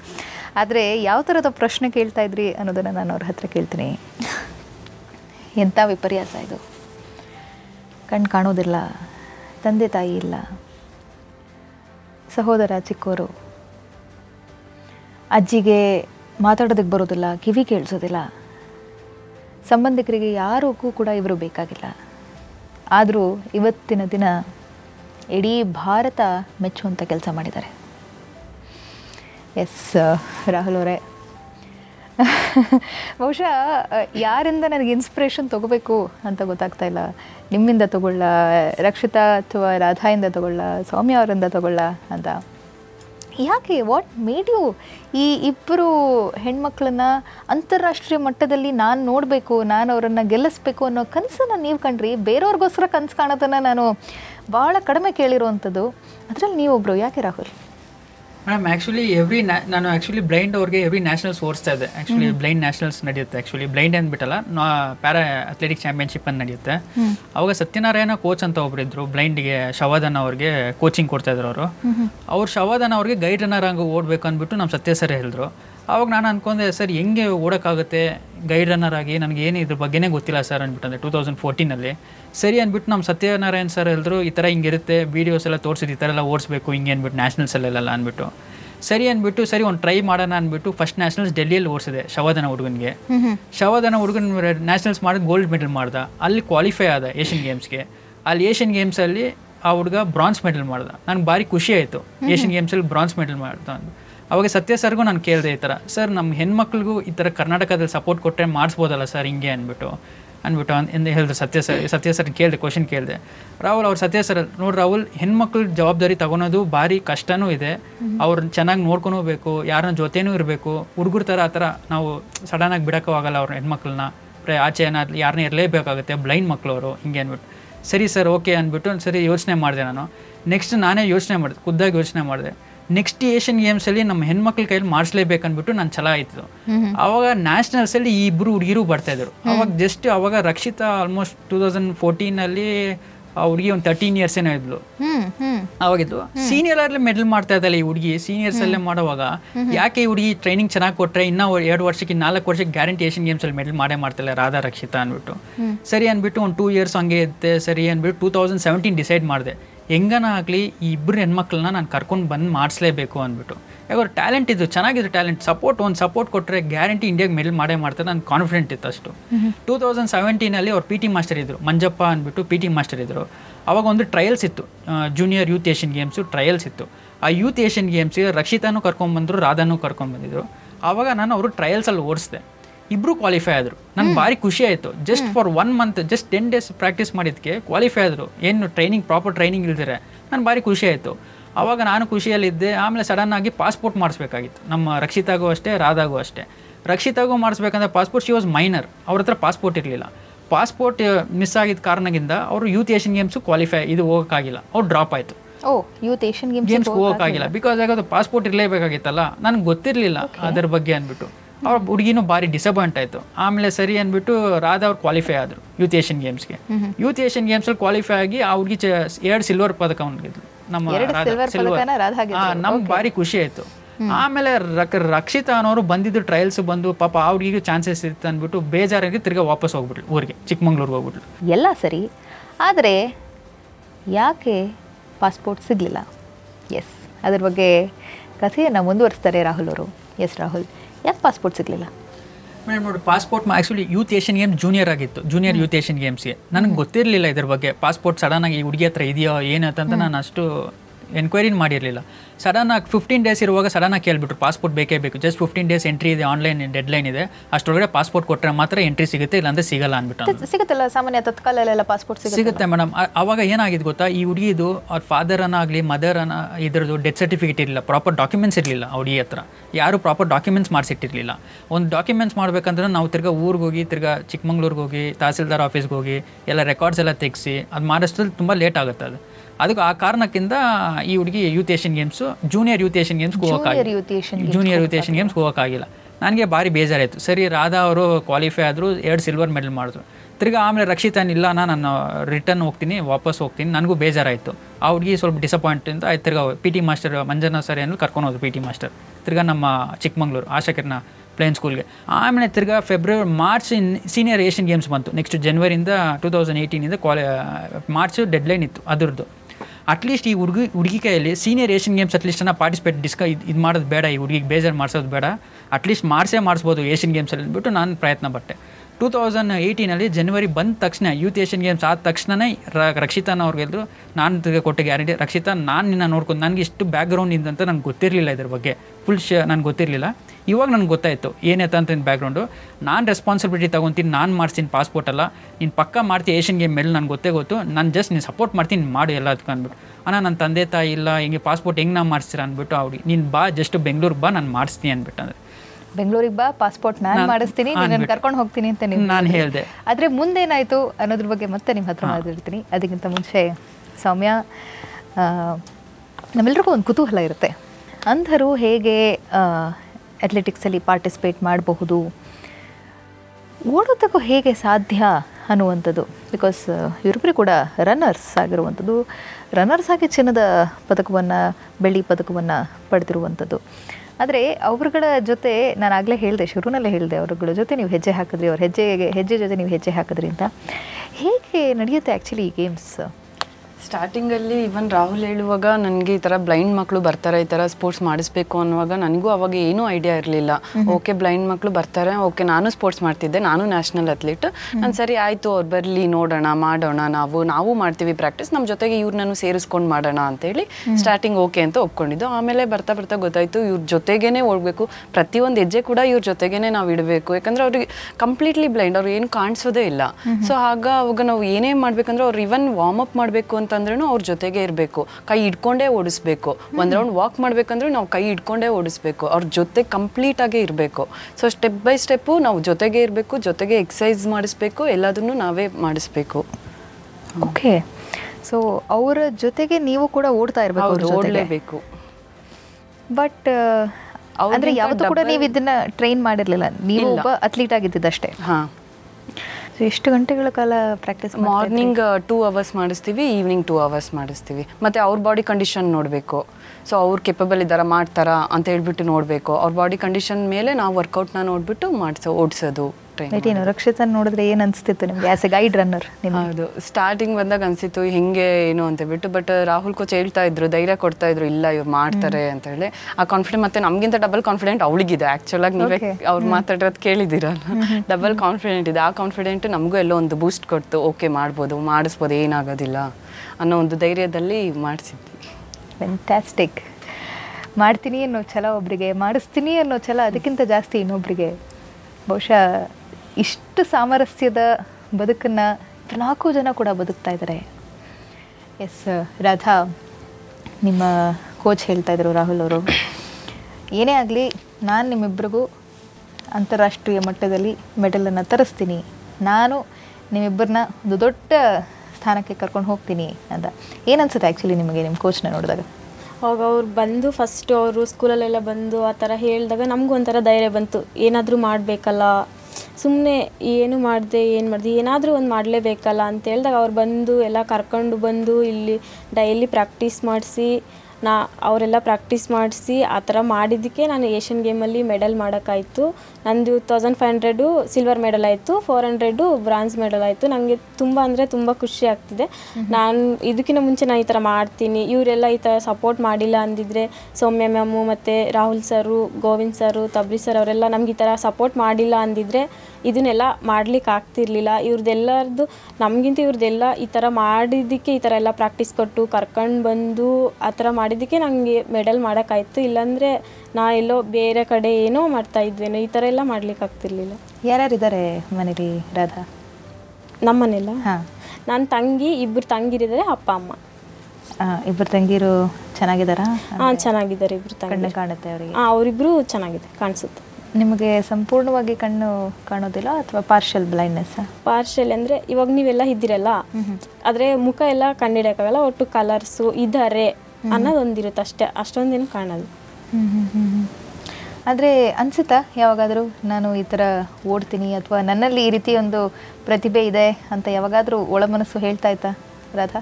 ಆದರೆ ಯಾವ ಥರದ ಪ್ರಶ್ನೆ ಕೇಳ್ತಾ ಇದ್ರಿ ಅನ್ನೋದನ್ನು ನಾನು ಅವ್ರ ಹತ್ರ ಕೇಳ್ತೀನಿ. ಎಂಥ ವಿಪರ್ಯಾಸ ಇದು? ಕಣ್ಣು ಕಾಣೋದಿಲ್ಲ, ತಂದೆ ತಾಯಿ ಇಲ್ಲ, ಸಹೋದರ ಚಿಕ್ಕವರು ಅಜ್ಜಿಗೆ ಮಾತಾಡೋದಕ್ಕೆ ಬರೋದಿಲ್ಲ, ಕಿವಿ ಕೇಳಿಸೋದಿಲ್ಲ, ಸಂಬಂಧಿಕರಿಗೆ ಯಾರಿಗೂ ಕೂಡ ಇವರು ಬೇಕಾಗಿಲ್ಲ. ಆದರೂ ಇವತ್ತಿನ ದಿನ ಇಡೀ ಭಾರತ ಮೆಚ್ಚುವಂಥ ಕೆಲಸ ಮಾಡಿದ್ದಾರೆ. ಎಸ್ ರಾಹುಲ್ ಅವರೇ. (laughs) ಬಹುಶಃ ಯಾರಿಂದ ನನಗೆ ಇನ್ಸ್ಪಿರೇಷನ್ ತಗೋಬೇಕು ಅಂತ ಗೊತ್ತಾಗ್ತಾ ಇಲ್ಲ. ನಿಮ್ಮಿಂದ ತಗೊಳ್ಳ, ರಕ್ಷಿತಾ ಅಥವಾ ರಾಧಾಯಿಂದ ತಗೊಳ್ಳ ಸೌಮ್ಯ ಅವರಿಂದ ತಗೊಳ್ಳ ಅಂತ. ಯಾಕೆ ವಾಟ್ ಮೇಡ್ ಯು ಈ ಇಬ್ಬರು ಹೆಣ್ಮಕ್ಳನ್ನ ಅಂತಾರಾಷ್ಟ್ರೀಯ ಮಟ್ಟದಲ್ಲಿ ನಾನು ನೋಡಬೇಕು, ನಾನು ಅವರನ್ನು ಗೆಲ್ಲಿಸ್ಬೇಕು ಅನ್ನೋ ಕನಸನ್ನು ನೀವು ಕಂಡ್ರಿ? ಬೇರೆಯವ್ರಿಗೋಸ್ಕರ ಕನಸು ಕಾಣೋದನ್ನು ನಾನು ಭಾಳ ಕಡಿಮೆ ಕೇಳಿರುವಂಥದ್ದು. ಅದರಲ್ಲಿ ನೀವೊಬ್ಬರು ಯಾಕೆ ರಾಹುಲ್? ಮೇಡಮ್ ಆ್ಯಕ್ಚುಲಿ ಎವ್ರಿ ನಾನು ಆ್ಯಕ್ಚುಲಿ ಬ್ಲೈಂಡ್ ಅವ್ರಿಗೆ ಎವ್ರಿ ನ್ಯಾಷನಲ್ಸ್ ಓಡಿಸ್ತಾ ಇದ್ದೆ. ಆ್ಯಕ್ಚುಲಿ ಬ್ಲೈಂಡ್ ನ್ಯಾಷನಲ್ಸ್ ನಡೆಯುತ್ತೆ. ಆ್ಯಕ್ಚುಲಿ ಬ್ಲೈಂಡ್ ಅಂದ್ಬಿಟ್ಟಲ್ಲ ನಾ ಪ್ಯಾರಾ ಅಥ್ಲೆಟಿಕ್ ಚಾಂಪಿಯನ್ಶಿಪ್ ಅಂತ ನಡೆಯುತ್ತೆ. ಅವಾಗ ಸತ್ಯನಾರಾಯಣ ಕೋಚ್ ಅಂತ ಒಬ್ಬರಿದ್ರು ಬ್ಲೈಂಡ್ಗೆ ಶವಾದನ್ ಅವ್ರಿಗೆ ಕೋಚಿಂಗ್ ಕೊಡ್ತಾ ಇದ್ರು ಅವರು. ಅವ್ರು ಶವಾದನ್ ಅವ್ರಿಗೆ ಗೈಡ್ ರನ್ನರ್ ಹಂಗೆ ಓಡಬೇಕು ಅಂದ್ಬಿಟ್ಟು ನಮ್ಮ ಸತ್ಯ ಸರ್ ಹೇಳಿದ್ರು. ಅವಾಗ ನಾನು ಅಂದ್ಕೊಂಡೆ ಸರ್ ಹೆಂಗೆ ಓಡೋಕ್ಕಾಗುತ್ತೆ? ಗೈಡ್ ರನ್ನರ್ ಆಗಿ ನನಗೆ ಏನು ಇದ್ರ ಬಗ್ಗೆನೇ ಗೊತ್ತಿಲ್ಲ ಸರ್ ಅಂದ್ಬಿಟ್ಟು ಟೂ ತೌಸಂಡ್ ಫೋರ್ಟೀನಲ್ಲಿ ಸರಿ ಅಂದ್ಬಿಟ್ಟು ನಮ್ಮ ಸತ್ಯನಾರಾಯಣ್ ಸರ್ ಎಲ್ಲರೂ ಈ ಥರ ಹಿಂಗಿರುತ್ತೆ ವೀಡಿಯೋಸ್ ಎಲ್ಲ ತೋರಿಸಿದ್ದು ಈ ಥರ ಎಲ್ಲ ಓಡಿಸ್ಬೇಕು ಹಿಂಗೆ ಅಂದ್ಬಿಟ್ಟು ನ್ಯಾಷನಲ್ಸಲ್ಲೆಲ್ಲ ಅಂದ್ಬಿಟ್ಟು. ಸರಿ ಅಂದ್ಬಿಟ್ಟು ಸರಿ ಒಂದು ಟ್ರೈ ಮಾಡೋಣ ಅಂದ್ಬಿಟ್ಟು ಫಸ್ಟ್ ನ್ಯಾಷನಲ್ಸ್ ಡೆಲ್ಲಿಯಲ್ಲಿ ಓಡಿಸಿದೆ ಶವಧನ ಹುಡುಗನಿಗೆ. ಶವಧನ ಹುಡುಗನ್ ನ್ಯಾಷನಲ್ಸ್ ಮಾಡಿ ಗೋಲ್ಡ್ ಮೆಡಲ್ ಮಾಡ್ದ. ಅಲ್ಲಿ ಕ್ವಾಲಿಫೈ ಆದ ಏಷ್ಯನ್ ಗೇಮ್ಸ್ಗೆ ಅಲ್ಲಿ ಏಷ್ಯನ್ ಗೇಮ್ಸಲ್ಲಿ ಆ ಹುಡುಗ ಬ್ರಾನ್ಸ್ ಮೆಡಲ್ ಮಾಡ್ದ. ನನಗೆ ಭಾರಿ ಖುಷಿ ಆಯಿತು. ಏಷ್ಯನ್ ಗೇಮ್ಸಲ್ಲಿ ಬ್ರಾನ್ಸ್ ಮೆಡಲ್ ಮಾಡ್ದ ಅಂತ. ಅವಾಗ ಸತ್ಯ ಸರ್ಗೂ ನಾನು ಕೇಳಿದೆ ಈ ಥರ ಸರ್ ನಮ್ಮ ಹೆಣ್ಮಕ್ಳಿಗೂ ಈ ಥರ ಕರ್ನಾಟಕದಲ್ಲಿ ಸಪೋರ್ಟ್ ಕೊಟ್ಟರೆ ಮಾಡಿಸ್ಬೋದಲ್ಲ ಸರ್ ಹಿಂಗೆ? ಅಂದ್ಬಿಟ್ಟು ಅಂದ್ಬಿಟ್ಟು ಎಂದು ಹೇಳಿದ್ರು ಸತ್ಯ ಸರ್ ಸತ್ಯ ಸರ್ ಕೇಳಿದೆ ಕ್ವಶನ್ ಕೇಳಿದೆ. ರಾಹುಲ್ ಅವ್ರು ಸತ್ಯ ಸರ್ ನೋಡಿ ರಾಹುಲ್ ಹೆಣ್ಮಕ್ಳ ಜವಾಬ್ದಾರಿ ತಗೊಳೋದು ಭಾರಿ ಕಷ್ಟನೂ ಇದೆ. ಅವ್ರನ್ನ ಚೆನ್ನಾಗಿ ನೋಡ್ಕೊಳ್ಬೇಕು ಯಾರನ್ನ ಜೊತೆನೂ ಇರಬೇಕು. ಹುಡುಗರ ಥರ ಆ ಥರ ನಾವು ಸಡನ್ನಾಗಿ ಬಿಡೋಕ್ಕೂ ಆಗಲ್ಲ ಅವ್ರ ಹೆಣ್ಮಕ್ಳನ್ನ. ಪ್ರೇ ಆಚೆ ಏನಾದ್ರು ಯಾರನ್ನ ಇರಲೇಬೇಕಾಗುತ್ತೆ ಬ್ಲೈಂಡ್ ಮಕ್ಕಳು ಅವರು ಹಿಂಗೆ ಅಂದ್ಬಿಟ್ಟು. ಸರಿ ಸರ್ ಓಕೆ ಅಂದ್ಬಿಟ್ಟು ಸರಿ ಯೋಚನೆ ಮಾಡಿದೆ ನಾನು. ನೆಕ್ಸ್ಟ್ ನಾನೇ ಯೋಚನೆ ಮಾಡಿದೆ ಖುದ್ದಾಗಿ ಯೋಚನೆ ಮಾಡಿದೆ. ನೆಕ್ಸ್ಟ್ ಏಷ್ಯನ್ ಗೇಮ್ಸಲ್ಲಿ ನಮ್ಮ ಹೆಣ್ಮಕ್ಳ ಕೈಯಲ್ಲಿ ಮಾಡಿಸ್ಲೇಬೇಕು ಅನ್ಬಿಟ್ಟು ನಾನು ಛಲ ಆಯ್ತು ಅವಾಗ ನ್ಯಾಷನಲ್ಸಲ್ಲಿ ಈ ಇಬ್ರು ಹುಡುಗಿರು ಬರ್ತಾ ಇದ್ರು. ಅವಾಗ ಜಸ್ಟ್ ಅವಾಗ ರಕ್ಷಿತಾ ಆಲ್ಮೋಸ್ಟ್ ಟೂ ತೌಸಂಡ್ ಫೋರ್ಟೀನಲ್ಲಿ ಆ ಹುಡುಗಿ ಒಂದು ತರ್ಟೀನ್ ಇಯರ್ಸ್ ಏನೋ ಇದ್ಲು. ಅವಾಗಿದ್ದು ಸೀನಿಯರ್ ಅಲ್ಲಿ ಮೆಡಲ್ ಮಾಡ್ತಾ ಇದ್ದಲ್ಲ ಈ ಹುಡುಗಿ. ಸೀನಿಯರ್ಸ್ ಅಲ್ಲೇ ಮಾಡುವಾಗ ಯಾಕೆ ಈ ಹುಡುಗಿ ಟ್ರೈನಿಂಗ್ ಚೆನ್ನಾಗಿ ಕೊಟ್ರೆ ಇನ್ನೂ ಎರಡು ವರ್ಷಕ್ಕೆ ನಾಲ್ಕು ವರ್ಷಕ್ಕೆ ಗ್ಯಾರಂಟಿ ಏಷ್ಯನ್ ಗೇಮ್ಸ್ ಅಲ್ಲಿ ಮೆಡಲ್ ಮಾಡೇ ಮಾಡ್ತಿಲ್ಲ ರಾಧಾ ರಕ್ಷಿತಾ ಅಂದ್ಬಿಟ್ಟು ಸರಿ ಅನ್ಬಿಟ್ಟು ಒಂದು ಟೂ ಇಯರ್ಸ್ ಹಂಗೆ ಇರುತ್ತೆ ಸರಿ ಅಂದ್ಬಿಟ್ಟು ಟೂ ತೌಸಂಡ್ ಸೆವೆಂಟೀನ್ ಡಿಸೈಡ್ ಮಾಡಿದೆ. ಹೆಂಗನ ಆಗಲಿ ಈ ಇಬ್ಬರು ಹೆಣ್ಮಕ್ಳನ್ನ ನಾನು ಕರ್ಕೊಂಡು ಬಂದು ಮಾಡಿಸ್ಲೇಬೇಕು ಅಂದ್ಬಿಟ್ಟು. ಯಾಕಂದ್ರೆ ಟ್ಯಾಲೆಂಟ್ ಇದು ಚೆನ್ನಾಗಿದ್ದು ಟ್ಯಾಲೆಂಟ್ ಸಪೋರ್ಟ್ ಒಂದು ಸಪೋರ್ಟ್ ಕೊಟ್ಟರೆ ಗ್ಯಾರಂಟಿ ಇಂಡಿಯಾಗೆ ಮೆಡಲ್ ಮಾಡೇ ಮಾಡ್ತಾರೆ. ನಾನು ಕಾನ್ಫಿಡೆಂಟ್ ಇತ್ತು ಅಷ್ಟು. ಟೂ ತೌಸಂಡ್ ಸೆವೆಂಟೀನಲ್ಲಿ ಅವ್ರು ಪಿ ಟಿ ಮಾಸ್ಟರ್ ಇದ್ದರು ಮಂಜಪ್ಪ ಅಂದ್ಬಿಟ್ಟು ಪಿ ಟಿ ಮಾಸ್ಟರ್ ಇದ್ದರು ಅವಾಗ ಒಂದು ಟ್ರಯಲ್ಸ್ ಇತ್ತು. Junior youth Asian games trials ಇತ್ತು. ಆ ಯೂತ್ ಏಷ್ಯನ್ ಗೇಮ್ಸಿಗೆ ರಕ್ಷಿತಾನು ಕರ್ಕೊಂಡ್ಬಂದರು ರಾಧಾನೂ ಕರ್ಕೊಂಡ್ಬಂದಿದ್ರು ಆವಾಗ ನಾನು ಅವರು ಟ್ರಯಲ್ಸಲ್ಲಿ ಓಡಿಸಿದೆ. ಇಬ್ಬರು ಕ್ವಾಲಿಫೈ ಆದರು. ನಂಗೆ ಭಾರಿ ಖುಷಿ ಆಯಿತು. Just for one month just ten days practice ಮಾಡಿದ್ದಕ್ಕೆ ಕ್ವಾಲಿಫೈ ಆದರು. ಏನು ಟ್ರೈನಿಂಗ್ ಪ್ರಾಪರ್ ಟ್ರೈನಿಂಗ್ ಇಲ್ದಿರೆ ನಾನು ಭಾರಿ ಖುಷಿ ಆಯಿತು. ಆವಾಗ ನಾನು ಖುಷಿಯಲ್ಲಿದ್ದೆ. ಆಮೇಲೆ ಸಡನ್ ಆಗಿ ಪಾಸ್ಪೋರ್ಟ್ ಮಾಡಿಸ್ಬೇಕಾಗಿತ್ತು. ನಮ್ಮ ರಕ್ಷಿತಾಗೂ ಅಷ್ಟೇ ರಾಧಾಗೂ ಅಷ್ಟೇ. ರಕ್ಷಿತಾಗೂ ಮಾಡಿಸ್ಬೇಕಂದ್ರೆ ಪಾಸ್ಪೋರ್ಟ್ ಶಿ ವಾಸ್ ಮೈನರ್ ಅವ್ರ ಹತ್ರ ಪಾಸ್ಪೋರ್ಟ್ ಇರಲಿಲ್ಲ. ಪಾಸ್ಪೋರ್ಟ್ ಮಿಸ್ ಆಗಿದ್ದ ಕಾರಣದಿಂದ ಅವರು ಯೂತ್ ಏಷ್ಯನ್ ಗೇಮ್ಸ್ ಕ್ವಾಲಿಫೈ ಇದು ಹೋಗೋಕ್ಕಾಗಿಲ್ಲ. ಅವ್ರು ಡ್ರಾಪ್ ಆಯಿತು. Oh youth Asian Games games ಹೋಗೋಕ್ಕಾಗಿಲ್ಲ. ಬಿಕಾಸ್ ಆಗೋದು ಪಾಸ್ಪೋರ್ಟ್ ಇರಲೇಬೇಕಾಗಿತ್ತಲ್ಲ. ನನಗೆ ಗೊತ್ತಿರಲಿಲ್ಲ ಅದರ ಬಗ್ಗೆ ಅಂದ್ಬಿಟ್ಟು. ಅವ್ರ ಹುಡುಗಿನೂ ಭಾರಿ ಡಿಸಪಾಯಿಂಟ್ ಆಯಿತು. ಆಮೇಲೆ ಸರಿ ಅಂದ್ಬಿಟ್ಟು ರಾಧಾ ಅವ್ರು ಕ್ವಾಲಿಫೈ ಆದರು ಯೂತ್ ಏಷ್ಯನ್ ಗೇಮ್ಸ್ಗೆ ಯೂತ್ ಏಷ್ಯನ್ ಗೇಮ್ಸಲ್ಲಿ ಕ್ವಾಲಿಫೈ ಆಗಿ ಆ ಹುಡುಗಿ ಎರಡು ಸಿಲ್ವರ್ ಪದಕ ಗೆದ್ಲು ನಮ್ಮ ಸಿಲ್ವರ್. ನಮ್ಗೆ ಭಾರಿ ಖುಷಿ ಆಯಿತು. ಆಮೇಲೆ ರಕ್ ರಕ್ಷಿತಾ ಅನ್ನೋರು ಬಂದಿದ್ದು ಟ್ರಯಲ್ಸ್ ಬಂದು ಪಾಪ ಹುಡುಗಿಗೂ ಚಾನ್ಸಸ್ ಇತ್ತು ಅಂದ್ಬಿಟ್ಟು ಬೇಜಾರಾಗಿ ತಿರ್ಗಾ ವಾಪಸ್ ಹೋಗ್ಬಿಟ್ಲು ಊರಿಗೆ ಚಿಕ್ಕಮಂಗ್ಳೂರ್ಗೆ ಹೋಗ್ಬಿಟ್ಲು. ಎಲ್ಲ ಸರಿ. ಆದರೆ ಯಾಕೆ ಪಾಸ್ಪೋರ್ಟ್ ಸಿಗಲಿಲ್ಲ? ಎಸ್ ಅದ್ರ ಬಗ್ಗೆ ಕಥೆಯನ್ನು ಮುಂದುವರಿಸ್ತಾರೆ ರಾಹುಲ್ ಅವರು. ಎಸ್ ರಾಹುಲ್. ಯಾಕೆ ಪಾಸ್ಪೋರ್ಟ್ ಸಿಗಲಿಲ್ಲ? ಮೇಡಮ್ ನೋಡಿ passport actually youth Asian Games junior ಆಗಿತ್ತು. ಜೂನಿಯರ್ ಯೂತ್ ಏಷ್ಯನ್ ಗೇಮ್ಸ್ಗೆ ನನಗೆ ಗೊತ್ತಿರಲಿಲ್ಲ ಇದ್ರ ಬಗ್ಗೆ. ಪಾಸ್ಪೋರ್ಟ್ ಸಡನ್ನಾಗಿ ಈ ಹುಡುಗಿ ಹತ್ರ ಇದೆಯೋ ಏನಂತ ನಾನು ಅಷ್ಟು ಎನ್ಕ್ವೈರಿನ ಮಾಡಿರಲಿಲ್ಲ. ಸಡನ್ ಆಗಿ ಫಿಫ್ಟೀನ್ ಡೇಸ್ ಇರುವಾಗ ಸಡನ್ ಕೇಳಿಬಿಟ್ರು ಪಾಸ್ಪೋರ್ಟ್ ಬೇಕೇ ಬೇಕು. ಜಸ್ಟ್ ಫಿಫ್ಟೀನ್ ಡೇಸ್ ಎಂಟ್ರಿ ಇದೆ ಆನ್ಲೈನ್ ಡೆಡ್ಲೈನ್ ಇದೆ. ಅಷ್ಟೊಳಗಡೆ ಪಾಸ್ಪೋರ್ಟ್ ಕೊಟ್ಟರೆ ಮಾತ್ರ ಎಂಟ್ರಿ ಸಿಗುತ್ತೆ ಇಲ್ಲಾಂದ್ರೆ ಸಿಗಲ್ಲ ಅಂದ್ಬಿಟ್ಟು. ಸಿಗುತ್ತಲ್ಲ ಸಾಮಾನ್ಯ ತತ್ಕಾಲಲ್ಲೆಲ್ಲ ಪಾಸ್ಪೋರ್ಟ್ ಸಿಗುತ್ತೆ ಸಿಗುತ್ತೆ ಮೇಡಮ್ ಅವಾಗ ಏನಾಗಿದೆ ಗೊತ್ತಾ? ಈ ಹುಡುಗಿದು ಅವ್ರ ಫಾದರ್ ಆಗಲಿ ಮದರ್ ಅನ್ನ ಇದ್ರದ್ದು ಡೆತ್ ಸರ್ಟಿಫಿಕೇಟ್ ಇರಲಿಲ್ಲ. ಪ್ರಾಪರ್ ಡಾಕ್ಯುಮೆಂಟ್ಸ್ ಇರಲಿಲ್ಲ ಹುಡುಗಿ ಹತ್ರ. ಯಾರು ಪ್ರಾಪರ್ ಡಾಕ್ಯುಮೆಂಟ್ಸ್ ಮಾಡಿಸಿಟ್ಟಿರಲಿಲ್ಲ. ಒಂದು ಡಾಕ್ಯುಮೆಂಟ್ಸ್ ಮಾಡಬೇಕಂದ್ರೆ ನಾವು ತಿರ್ಗಾ ಊರಿಗೆ ಹೋಗಿ ತಿರ್ಗಾ ಚಿಕ್ಕಮಂಗ್ಳೂರಿಗೆ ಹೋಗಿ ತಹಸೀಲ್ದಾರ್ ಆಫೀಸ್ಗೆ ಹೋಗಿ ಎಲ್ಲ ರೆಕಾರ್ಡ್ಸ್ ಎಲ್ಲ ತೆಗೆಸಿ ಅದು ಮಹಾರಾಷ್ಟ್ರದಲ್ಲಿ ತುಂಬ ಲೇಟ್ ಆಗುತ್ತೆ ಅದು. ಅದಕ್ಕೆ ಆ ಕಾರಣಕ್ಕಿಂತ ಈ ಹುಡುಗಿ youth Asian games junior youth Asian ಗೇಮ್ಸ್ಗೆ ಹೋಗೋಕ್ಕಾಗಿಲ್ಲ. ಜೂನಿಯರ್ ಯೂತ್ ಏಷ್ಯನ್ ಗೇಮ್ಸ್ಗೆ ಹೋಗೋಕ್ಕಾಗಿಲ್ಲ. ನನಗೆ ಭಾರಿ ಬೇಜಾರಾಯಿತು. ಸರಿ ರಾಧಾ ಅವರು ಕ್ವಾಲಿಫೈ ಆದರು ಎರಡು ಸಿಲ್ವರ್ ಮೆಡಲ್ ಮಾಡಿದ್ರು. ತಿರ್ಗಿ ಆಮೇಲೆ ರಕ್ಷಿತಾನ್ ಇಲ್ಲ ನಾನು ರಿಟರ್ನ್ ಹೋಗ್ತೀನಿ ವಾಪಸ್ ಹೋಗ್ತೀನಿ. ನನಗೂ ಬೇಜಾರಾಯಿತು. ಆ ಹುಡುಗಿ ಸ್ವಲ್ಪ ಡಿಸಪಾಯಿಂಟ್ ಅಂತ ಆಯ್ತು ತಿರ್ಗಾ ಪಿ ಟಿ ಮಾಸ್ಟರ್ ಮಂಜನಾ ಸರ್ ಏನು ಕರ್ಕೊಂಡು ಹೋದ್ರು ಪಿ ಟಿ ಮಾಸ್ಟರ್ ತಿರ್ಗಾ ನಮ್ಮ ಚಿಕ್ಕಮಂಗ್ಳೂರು ಆಶಾಕಿರಣ ಪ್ಲೇನ್ ಸ್ಕೂಲ್ಗೆ ಆಮೇಲೆ ತಿರ್ಗಾ February March in senior Asian Games ಬಂತು. ನೆಕ್ಸ್ಟ್ ಜನವರಿಯಿಂದ ಟೂ ತೌಸಂಡ್ ಏಯ್ಟೀನಿಂದ ಕ್ವಾಲಿ ಮಾರ್ಚ್ ಡೆಡ್ಲೈನ್ ಇತ್ತು. ಅದ್ರದ್ದು. ಅಟ್ಲೀಸ್ಟ್ ಈ ಹುಡುಗಿ ಹುಡುಗಿ ಕೈಯಲ್ಲಿ senior Asian Games at least ಅನ್ನ ಪಾರ್ಟಿಸಿಪೇಟ್ ಡಿಸ್ಕ ಇದು ಇದು ಮಾಡೋದು ಬೇಡ, ಈ ಹುಡುಗಿಗೆ ಬೇಜಾರು ಮಾಡಿಸೋದು ಬೇಡ. ಅಟ್ಲೀಸ್ಟ್ ಮಾಡಿಸೇ ಮಾಡಿಸ್ಬೋದು ಏಷ್ಯನ್ ಗೇಮ್ಸಲ್ಲಿ ಅಂದ್ಬಿಟ್ಟು ನಾನು ಪ್ರಯತ್ನ ಪಟ್ಟೆ. ಟೂ ತೌಸಂಡ್ ಏಯ್ಟೀನಲ್ಲಿ ಜನವರಿ ಬಂದ ತಕ್ಷಣ ಯೂತ್ ಏಷ್ಯನ್ ಗೇಮ್ಸ್ ಆದ ತಕ್ಷಣನೇ ರಕ್ಷಿತಾನ ಅವ್ರಿಗೆಲ್ಲರೂ ನಾನು ಕೊಟ್ಟ ಗ್ಯಾರಂಟಿ ರಕ್ಷಿತಾ, ನಾನು ನಿನ್ನ ನೋಡ್ಕೊಂಡು ನನಗೆ ಇಷ್ಟು ಬ್ಯಾಕ್ಗ್ರೌಂಡ್ ಇಂದಂತ ನನಗೆ ಗೊತ್ತಿರಲಿಲ್ಲ ಇದ್ರ ಬಗ್ಗೆ. ಫುಲ್ ಶ ನನಗೆ ಗೊತ್ತಿರಲಿಲ್ಲ. ಇವಾಗ ನನಗೆ ಗೊತ್ತಾಯಿತು. ಏನೈತೆ ಅಂತ ಬ್ಯಾಕ್ಗ್ರೌಂಡು ನಾನು ರೆಸ್ಪಾನ್ಸಿಬಿಲಿಟಿ ತೊಗೊತೀನಿ, ನಾನು ಮಾಡ್ತೀನಿ ಪಾಸ್ಪೋರ್ಟ್ ಅಲ್ಲ. ನೀನು ಪಕ್ಕ ಮಾಡ್ತೀನಿ ಏಷ್ಯನ್ ಗೇಮ್ ಮೇಲೆ ನನಗೆ ಗೊತ್ತೇ ಗೊತ್ತು. ನಾನು ಜಸ್ಟ್ ನೀನು ಸಪೋರ್ಟ್ ಮಾಡ್ತೀನಿ, ನೀನು ಮಾಡು ಎಲ್ಲದಕ್ಕೂ ಅಂದ್ಬಿಟ್ಟು. ಅಣ್ಣ ನನ್ನ ತಂದೆ ತಾಯಿ ಇಲ್ಲ, ಹಿಂಗೆ ಪಾಸ್ಪೋರ್ಟ್ ಹೆಂಗೆ ನಾನು ಮಾಡಿಸ್ತೀರಾ ಅಂದ್ಬಿಟ್ಟು ಅವ್ರಿಗೆ ನೀನು ಬಾ ಜಸ್ಟ್ ಬೆಂಗಳೂರಿಗೆ ಬಾ, ನಾನು ಮಾಡಿಸ್ತೀನಿ ಅಂದ್ಬಿಟ್ಟು ಅಂದ್ರೆ. ಬೆಂಗಳೂರಿಗೆ ಬಾ ಪಾಸ್ಪೋರ್ಟ್ ನಾನು ಮಾಡಿಸ್ತೀನಿ ನಿನ್ನನ್ನು ಕರ್ಕೊಂಡು ಹೋಗ್ತೀನಿ ಅಂತ ನೀವು ನಾನು ಹೇಳಿದೆ. ಆದರೆ ಮುಂದೇನಾಯಿತು ಅನ್ನೋದ್ರ ಬಗ್ಗೆ ಮತ್ತೆ ನಿಮ್ಮ ಹತ್ರ ಮಾತಾಡ್ತೀನಿ. ಅದಕ್ಕಿಂತ ಮುಂಚೆ ಸೌಮ್ಯ ನಮ್ಮೆಲ್ರಿಗೂ ಒಂದು ಕುತೂಹಲ ಇರುತ್ತೆ. ಅಂಧರು ಹೇಗೆ ಅಥ್ಲೆಟಿಕ್ಸಲ್ಲಿ ಪಾರ್ಟಿಸಿಪೇಟ್ ಮಾಡಬಹುದು? ಓಡೋದಕ್ಕೂ ಹೇಗೆ ಸಾಧ್ಯ ಅನ್ನುವಂಥದ್ದು. ಬಿಕಾಸ್ ಇವರಿಬ್ಬರು ಕೂಡ ರನ್ನರ್ಸ್ ಆಗಿರುವಂಥದ್ದು. ರನ್ನರ್ಸ್ ಆಗಿ ಚಿನ್ನದ ಪದಕವನ್ನು ಬೆಳ್ಳಿ ಪದಕವನ್ನು ಪಡೆದಿರುವಂಥದ್ದು. ಆದರೆ ಅವ್ರಗಳ ಜೊತೆ ನಾನು ಆಗಲೇ ಹೇಳಿದೆ, ಶುರುನಲ್ಲೇ ಹೇಳಿದೆ, ಅವ್ರಗಳ ಜೊತೆ ನೀವು ಹೆಜ್ಜೆ ಹಾಕಿದ್ರಿ, ಅವ್ರ ಹೆಜ್ಜೆಗೆ, ಹೆಜ್ಜೆ ಜೊತೆ ನೀವು ಹೆಜ್ಜೆ ಹಾಕಿದ್ರಿ ಅಂತ. ಹೇಗೆ ನಡೆಯುತ್ತೆ ಆ್ಯಕ್ಚುಲಿ ಈ ಗೇಮ್ಸ್ ಸ್ಟಾರ್ಟಿಂಗಲ್ಲಿ ಇವನ್ ರಾಹುಲ್ ಹೇಳುವಾಗ ನನಗೆ ಈ ಥರ ಬ್ಲೈಂಡ್ ಮಕ್ಕಳು ಬರ್ತಾರೆ ಈ ಥರ ಸ್ಪೋರ್ಟ್ಸ್ ಮಾಡಿಸ್ಬೇಕು ಅನ್ನುವಾಗ ನನಗೂ ಅವಾಗ ಏನೂ ಐಡಿಯಾ ಇರಲಿಲ್ಲ. ಓಕೆ ಬ್ಲೈಂಡ್ ಮಕ್ಕಳು ಬರ್ತಾರೆ ಓಕೆ ನಾನು ಸ್ಪೋರ್ಟ್ಸ್ ಮಾಡ್ತಿದ್ದೆ ನಾನು ನ್ಯಾಷನಲ್ ಅಥ್ಲೀಟ್ ನಾನು ಸರಿ ಆಯಿತು ಅವ್ರು ಬರಲಿ ನೋಡೋಣ ಮಾಡೋಣ ನಾವು ನಾವು ಮಾಡ್ತೀವಿ ಪ್ರಾಕ್ಟೀಸ್ ನಮ್ಮ ಜೊತೆಗೆ ಇವ್ರನ್ನೂ ಸೇರಿಸ್ಕೊಂಡು ಮಾಡೋಣ ಅಂತೇಳಿ ಸ್ಟಾರ್ಟಿಂಗ್ ಓಕೆ ಅಂತ ಒಪ್ಕೊಂಡಿದ್ದು. ಆಮೇಲೆ ಬರ್ತಾ ಬರ್ತಾ ಗೊತ್ತಾಯಿತು ಇವ್ರ ಜೊತೆಗೇನೆ ಓಡಬೇಕು. ಪ್ರತಿಯೊಂದು ಹೆಜ್ಜೆ ಕೂಡ ಇವ್ರ ಜೊತೆಗೇನೆ ನಾವು ಇಡಬೇಕು. ಯಾಕಂದ್ರೆ ಅವ್ರಿಗೆ ಕಂಪ್ಲೀಟ್ಲಿ ಬ್ಲೈಂಡ್ ಅವ್ರು ಏನು ಕಾಣಿಸೋದೇ ಇಲ್ಲ. ಸೊ ಆಗ ಅವಾಗ ನಾವು ಏನೇ ಮಾಡ್ಬೇಕಂದ್ರೆ ಅವ್ರು ಇವನ್ ವಾರ್ಮ್ ಅಪ್ ಮಾಡಬೇಕು ಅಂತಂದ್ರೂ ಅವ್ರ ಜೊತೆಗೆ ಇರಬೇಕು. ಕೈ ಹಿಡ್ಕೊಂಡೇ ಓಡಿಸ್ಬೇಕು. ಒಂದು ರೌಂಡ್ ವಾಕ್ ಮಾಡ್ಬೇಕಂದ್ರೆ ನಾವು ಕೈ ಹಿಡ್ಕೊಂಡೇ ಓಡಿಸ್ಬೇಕು. ಅವ್ರ ಜೊತೆ ಕಂಪ್ಲೀಟ್ ಆಗೇ ಇರಬೇಕು. ಸೊ ಸ್ಟೆಪ್ ಬೈ ಸ್ಟೆಪ್ಪು ನಾವು ಜೊತೆಗೆ ಇರಬೇಕು ಜೊತೆಗೆ ಎಕ್ಸಸೈಸ್ ಮಾಡಿಸ್ಬೇಕು ಎಲ್ಲದನ್ನು ನಾವೇ ಮಾಡಿಸ್ಬೇಕು. ಓಕೆ. ಸೊ ಅವರ ಜೊತೆಗೆ ನೀವು ಕೂಡ ಓಡ್ತಾ ಇರಬೇಕು ಓಡಲೇಬೇಕು. ಬಟ್ ಅಂದ್ರೆ ಯಾವತ್ತೂ ಕೂಡ ನೀವು ಇದನ್ನ ಟ್ರೈನ್ ಮಾಡಿರ್ಲಿಲ್ಲ. ನೀವು. ಒಬ್ಬ ಅಥ್ಲೀಟ್ ಆಗಿದ್ದಿದ್ದಷ್ಟೇ. ಹಾಂ. ಸೊ ಎಷ್ಟು ಗಂಟೆಗಳ ಕಾಲ ಪ್ರಾಕ್ಟೀಸ್ ಮಾರ್ನಿಂಗ್ ಟೂ ಅವರ್ಸ್ ಮಾಡಿಸ್ತೀವಿ ಈವ್ನಿಂಗ್ ಟೂ ಅವರ್ಸ್ ಮಾಡಿಸ್ತೀವಿ. ಮತ್ತು ಅವ್ರ ಬಾಡಿ ಕಂಡೀಷನ್ ನೋಡಬೇಕು. ಸೊ ಅವ್ರು ಕೆಪಬಲ್ ಇದ್ದಾರಾ, ಮಾಡ್ತಾರಾ ಅಂತ ಹೇಳ್ಬಿಟ್ಟು ನೋಡಬೇಕು. ಅವ್ರ ಬಾಡಿ ಕಂಡೀಷನ್ ಮೇಲೆ ನಾವು ವರ್ಕೌಟ್ನ ನೋಡಿಬಿಟ್ಟು ಮಾಡಿಸೋ, ಓಡಿಸೋದು. ಏನು ರಕ್ಷಿತನ್ ನೋಡಿದ್ರೆ ಏನು ಅನಿಸ್ತಿತ್ತು ನಿಮ್ಗೆ ಆಸ್ ಎ ಗೈಡ್ ರನ್ನರ್ ಹೌದು. ಸ್ಟಾರ್ಟಿಂಗ್ ಬಂದಾಗ ಅನ್ಸಿತ್ತು ಹಿಂಗೆ ಏನು? ಅಂತ ಬಿಟ್ಟು ಬಟ್ ರಾಹುಲ್ ಕೋಚ್ ಹೇಳ್ತಾ ಇದ್ರು ಧೈರ್ಯ ಕೊಡ್ತಾ ಇದ್ರು ಇಲ್ಲ ಇವ್ರು ಮಾಡ್ತಾರೆ ಅಂತ ಹೇಳಿ. ಆ ಕಾನ್ಫಿಡೆಂಟ್ ಮತ್ತೆ ನಮ್ಗಿಂತ ಡಬಲ್ ಕಾನ್ಫಿಡೆಂಟ್ ಅವಳಿಗಿದೆ. ಆಕ್ಚುಲ್ ಆಗಿ ನೀವೇ. ಅವ್ರು ಮಾತಾಡೋದು ಕೇಳಿದ್ದೀರಲ್ಲ. ಡಬಲ್ ಕಾನ್ಫಿಡೆಂಟ್ ಇದೆ. ಆ ಕಾನ್ಫಿಡೆಂಟ್ ನಮಗೂ ಎಲ್ಲೋ ಒಂದು ಬೂಸ್ಟ್ ಕೊಡ್ತು. ಓಕೆ ಮಾಡ್ಬೋದು ಮಾಡಿಸ್ಬೋದು ಏನಾಗೋದಿಲ್ಲ ಅನ್ನೋ ಒಂದು ಧೈರ್ಯದಲ್ಲಿ ಮಾಡಿಸಿದ್ವಿ. ಫ್ಯಾಂಟಾಸ್ಟಿಕ್ ಮಾಡ್ತೀನಿ ಅನ್ನೋ ಛಲ ಒಬ್ರಿಗೆ ಮಾಡಿಸ್ತೀನಿ ಅನ್ನೋ ಛಲ ಅದಕ್ಕಿಂತ ಜಾಸ್ತಿ ಇನ್ನೊಬ್ರಿಗೆ. ಬಹುಶಃ ಇಷ್ಟು ಸಾಮರಸ್ಯದ ಬದುಕನ್ನು ನಾಲ್ಕು ಜನ ಕೂಡ ಬದುಕ್ತಾ ಇದ್ದಾರೆ ಎಸ್ ರಾಧಾ, ನಿಮ್ಮ ಕೋಚ್ ಹೇಳ್ತಾ ಇದ್ರು ರಾಹುಲ್ ಅವರು. ಏನೇ ಆಗಲಿ, ನಾನು ನಿಮ್ಮಿಬ್ಬರಿಗೂ ಅಂತಾರಾಷ್ಟ್ರೀಯ ಮಟ್ಟದಲ್ಲಿ ಮೆಡಲನ್ನು ತರಿಸ್ತೀನಿ. ನಾನು ನಿಮ್ಮಿಬ್ಬರನ್ನ ಒಂದು ದೊಡ್ಡ ಸ್ಥಾನಕ್ಕೆ ಕರ್ಕೊಂಡು ಹೋಗ್ತೀನಿ ಅಂತ. ಏನನ್ಸುತ್ತೆ ಆ್ಯಕ್ಚುಲಿ ನಿಮಗೆ ನಿಮ್ಮ ಕೋಚ್ನ ನೋಡಿದಾಗ? ಅವಾಗ ಅವ್ರು ಬಂದು ಫಸ್ಟು ಅವರು ಸ್ಕೂಲಲ್ಲೆಲ್ಲ ಬಂದು ಆ ಥರ ಹೇಳಿದಾಗ ನಮಗೂ ಒಂಥರ ಧೈರ್ಯ ಬಂತು. ಏನಾದರೂ ಮಾಡಬೇಕಲ್ಲ? ಸುಮ್ಮನೆ ಏನು ಮಾಡಿದೆ ಏನು ಮಾಡಿದೆ, ಏನಾದರೂ ಒಂದು ಮಾಡಲೇಬೇಕಲ್ಲ ಅಂತ ಹೇಳಿದಾಗ ಅವ್ರು ಬಂದು ಎಲ್ಲ ಕರ್ಕೊಂಡು ಬಂದು ಇಲ್ಲಿ ಡೈಲಿ ಪ್ರಾಕ್ಟೀಸ್ ಮಾಡಿಸಿ ನಾ ಅವರೆಲ್ಲ ಪ್ರಾಕ್ಟೀಸ್ ಮಾಡಿಸಿ ಆ ಥರ ಮಾಡಿದ್ದಕ್ಕೆ ನಾನು ಏಷ್ಯನ್ ಗೇಮಲ್ಲಿ ಮೆಡಲ್ ಮಾಡೋಕ್ಕಾಯಿತು. ನಂದು thousand five hundred silver medal ಆಯಿತು ಫೋರ್ ಹಂಡ್ರೆಡು ಬ್ರಾನ್ಸ್ ಮೆಡಲ್ ಆಯಿತು. ನನಗೆ ತುಂಬ ಅಂದರೆ ತುಂಬ ಖುಷಿ ಆಗ್ತಿದೆ. ನಾನು ಇದಕ್ಕಿಂತ ಮುಂಚೆ ನಾನು ಈ ಥರ ಮಾಡ್ತೀನಿ. ಇವರೆಲ್ಲ ಈ ಥರ ಸಪೋರ್ಟ್ ಮಾಡಿಲ್ಲ ಅಂದಿದ್ರೆ ಸೌಮ್ಯ ಮ್ಯಾಮು ಮತ್ತು Rahul sir Govind sir Tabri sir ಅವರೆಲ್ಲ ನಮ್ಗೆ ಈ ಥರ ಸಪೋರ್ಟ್ ಮಾಡಿಲ್ಲ ಅಂದಿದ್ರೆ ಇದನ್ನೆಲ್ಲ ಮಾಡ್ಲಿಕ್ಕೆ ಆಗ್ತಿರ್ಲಿಲ್ಲ. ಇವ್ರದ್ದೆಲ್ಲರದು ನಮಗಿಂತ ಇವ್ರದ್ದೆಲ್ಲ ಈ ಥರ ಮಾಡಿದ್ದಕ್ಕೆ ಈ ಥರ ಎಲ್ಲ ಪ್ರಾಕ್ಟೀಸ್ ಕೊಟ್ಟು ಕರ್ಕೊಂಡು ಬಂದು ಆ ಥರ ಮಾಡಿದ್ದಕ್ಕೆ ನನಗೆ ಮೆಡಲ್ ಮಾಡೋಕ್ಕಾಯ್ತು. ಇಲ್ಲಾಂದರೆ ನಾ ಎಲ್ಲೋ ಬೇರೆ ಕಡೆ ಏನೋ ಮಾಡ್ತಾ ಇದ್ವೇನೋ ಈ ಥರ ಎಲ್ಲ ಮಾಡ್ಲಿಕ್ಕೆ ಆಗ್ತಿರ್ಲಿಲ್ಲ. ಯಾರ್ಯಾರಿದ್ದಾರೆ ಮನೇಲಿ ರಾಧಾ? ನಮ್ಮನೆಲ್ಲ ಹಾಂ. ನನ್ನ ತಂಗಿ ಇಬ್ಬರು ತಂಗಿರಿದ್ದಾರೆ ಅಪ್ಪ ಅಮ್ಮ. ಇಬ್ಬರು ತಂಗಿರು ಚೆನ್ನಾಗಿದ್ದಾರಾ? ಹಾಂ ಚೆನ್ನಾಗಿದ್ದಾರೆ ಇಬ್ಬರು ತಂಗಿ. ಕಾಣುತ್ತೆ ಅವರಿಗೆ. ಹಾಂ ಅವರಿಬ್ಬರು ಚೆನ್ನಾಗಿದೆ ಕಾಣಿಸುತ್ತೆ. ನಿಮಗೆ ಸಂಪೂರ್ಣವಾಗಿ ಕಣ್ಣು ಕಾಣೋದಿಲ್ಲ ಅಥವಾ ಪಾರ್ಷಲ್ ಬ್ಲೈಂಡ್ನೆಸ್ ಪಾರ್ಷಲ್ ಅಂದರೆ ಇವಾಗ ನೀವೆಲ್ಲ ಇದ್ದೀರಲ್ಲ ಆದರೆ ಮುಖ ಎಲ್ಲ ಕಂಡಿಡಿಯೋಕ್ಕಾಗಲ್ಲ ಒಟ್ಟು ಕಲರ್ಸು ಇದ್ದಾರೆ ಅನ್ನೋದೊಂದಿರುತ್ತೆ ಅಷ್ಟೇ ಅಷ್ಟೊಂದೇನು ಕಾಣಲ್ಲ. ಆದರೆ ಅನಿಸುತ್ತಾ ಯಾವಾಗಾದರೂ ನಾನು ಈ ಥರ ಓಡ್ತೀನಿ ಅಥವಾ ನನ್ನಲ್ಲಿ ಈ ರೀತಿ ಒಂದು ಪ್ರತಿಭೆ ಇದೆ ಅಂತ ಯಾವಾಗಾದರೂ ಒಳ ಮನಸ್ಸು ಹೇಳ್ತಾ ಇತ್ತಾ ರಾಧಾ?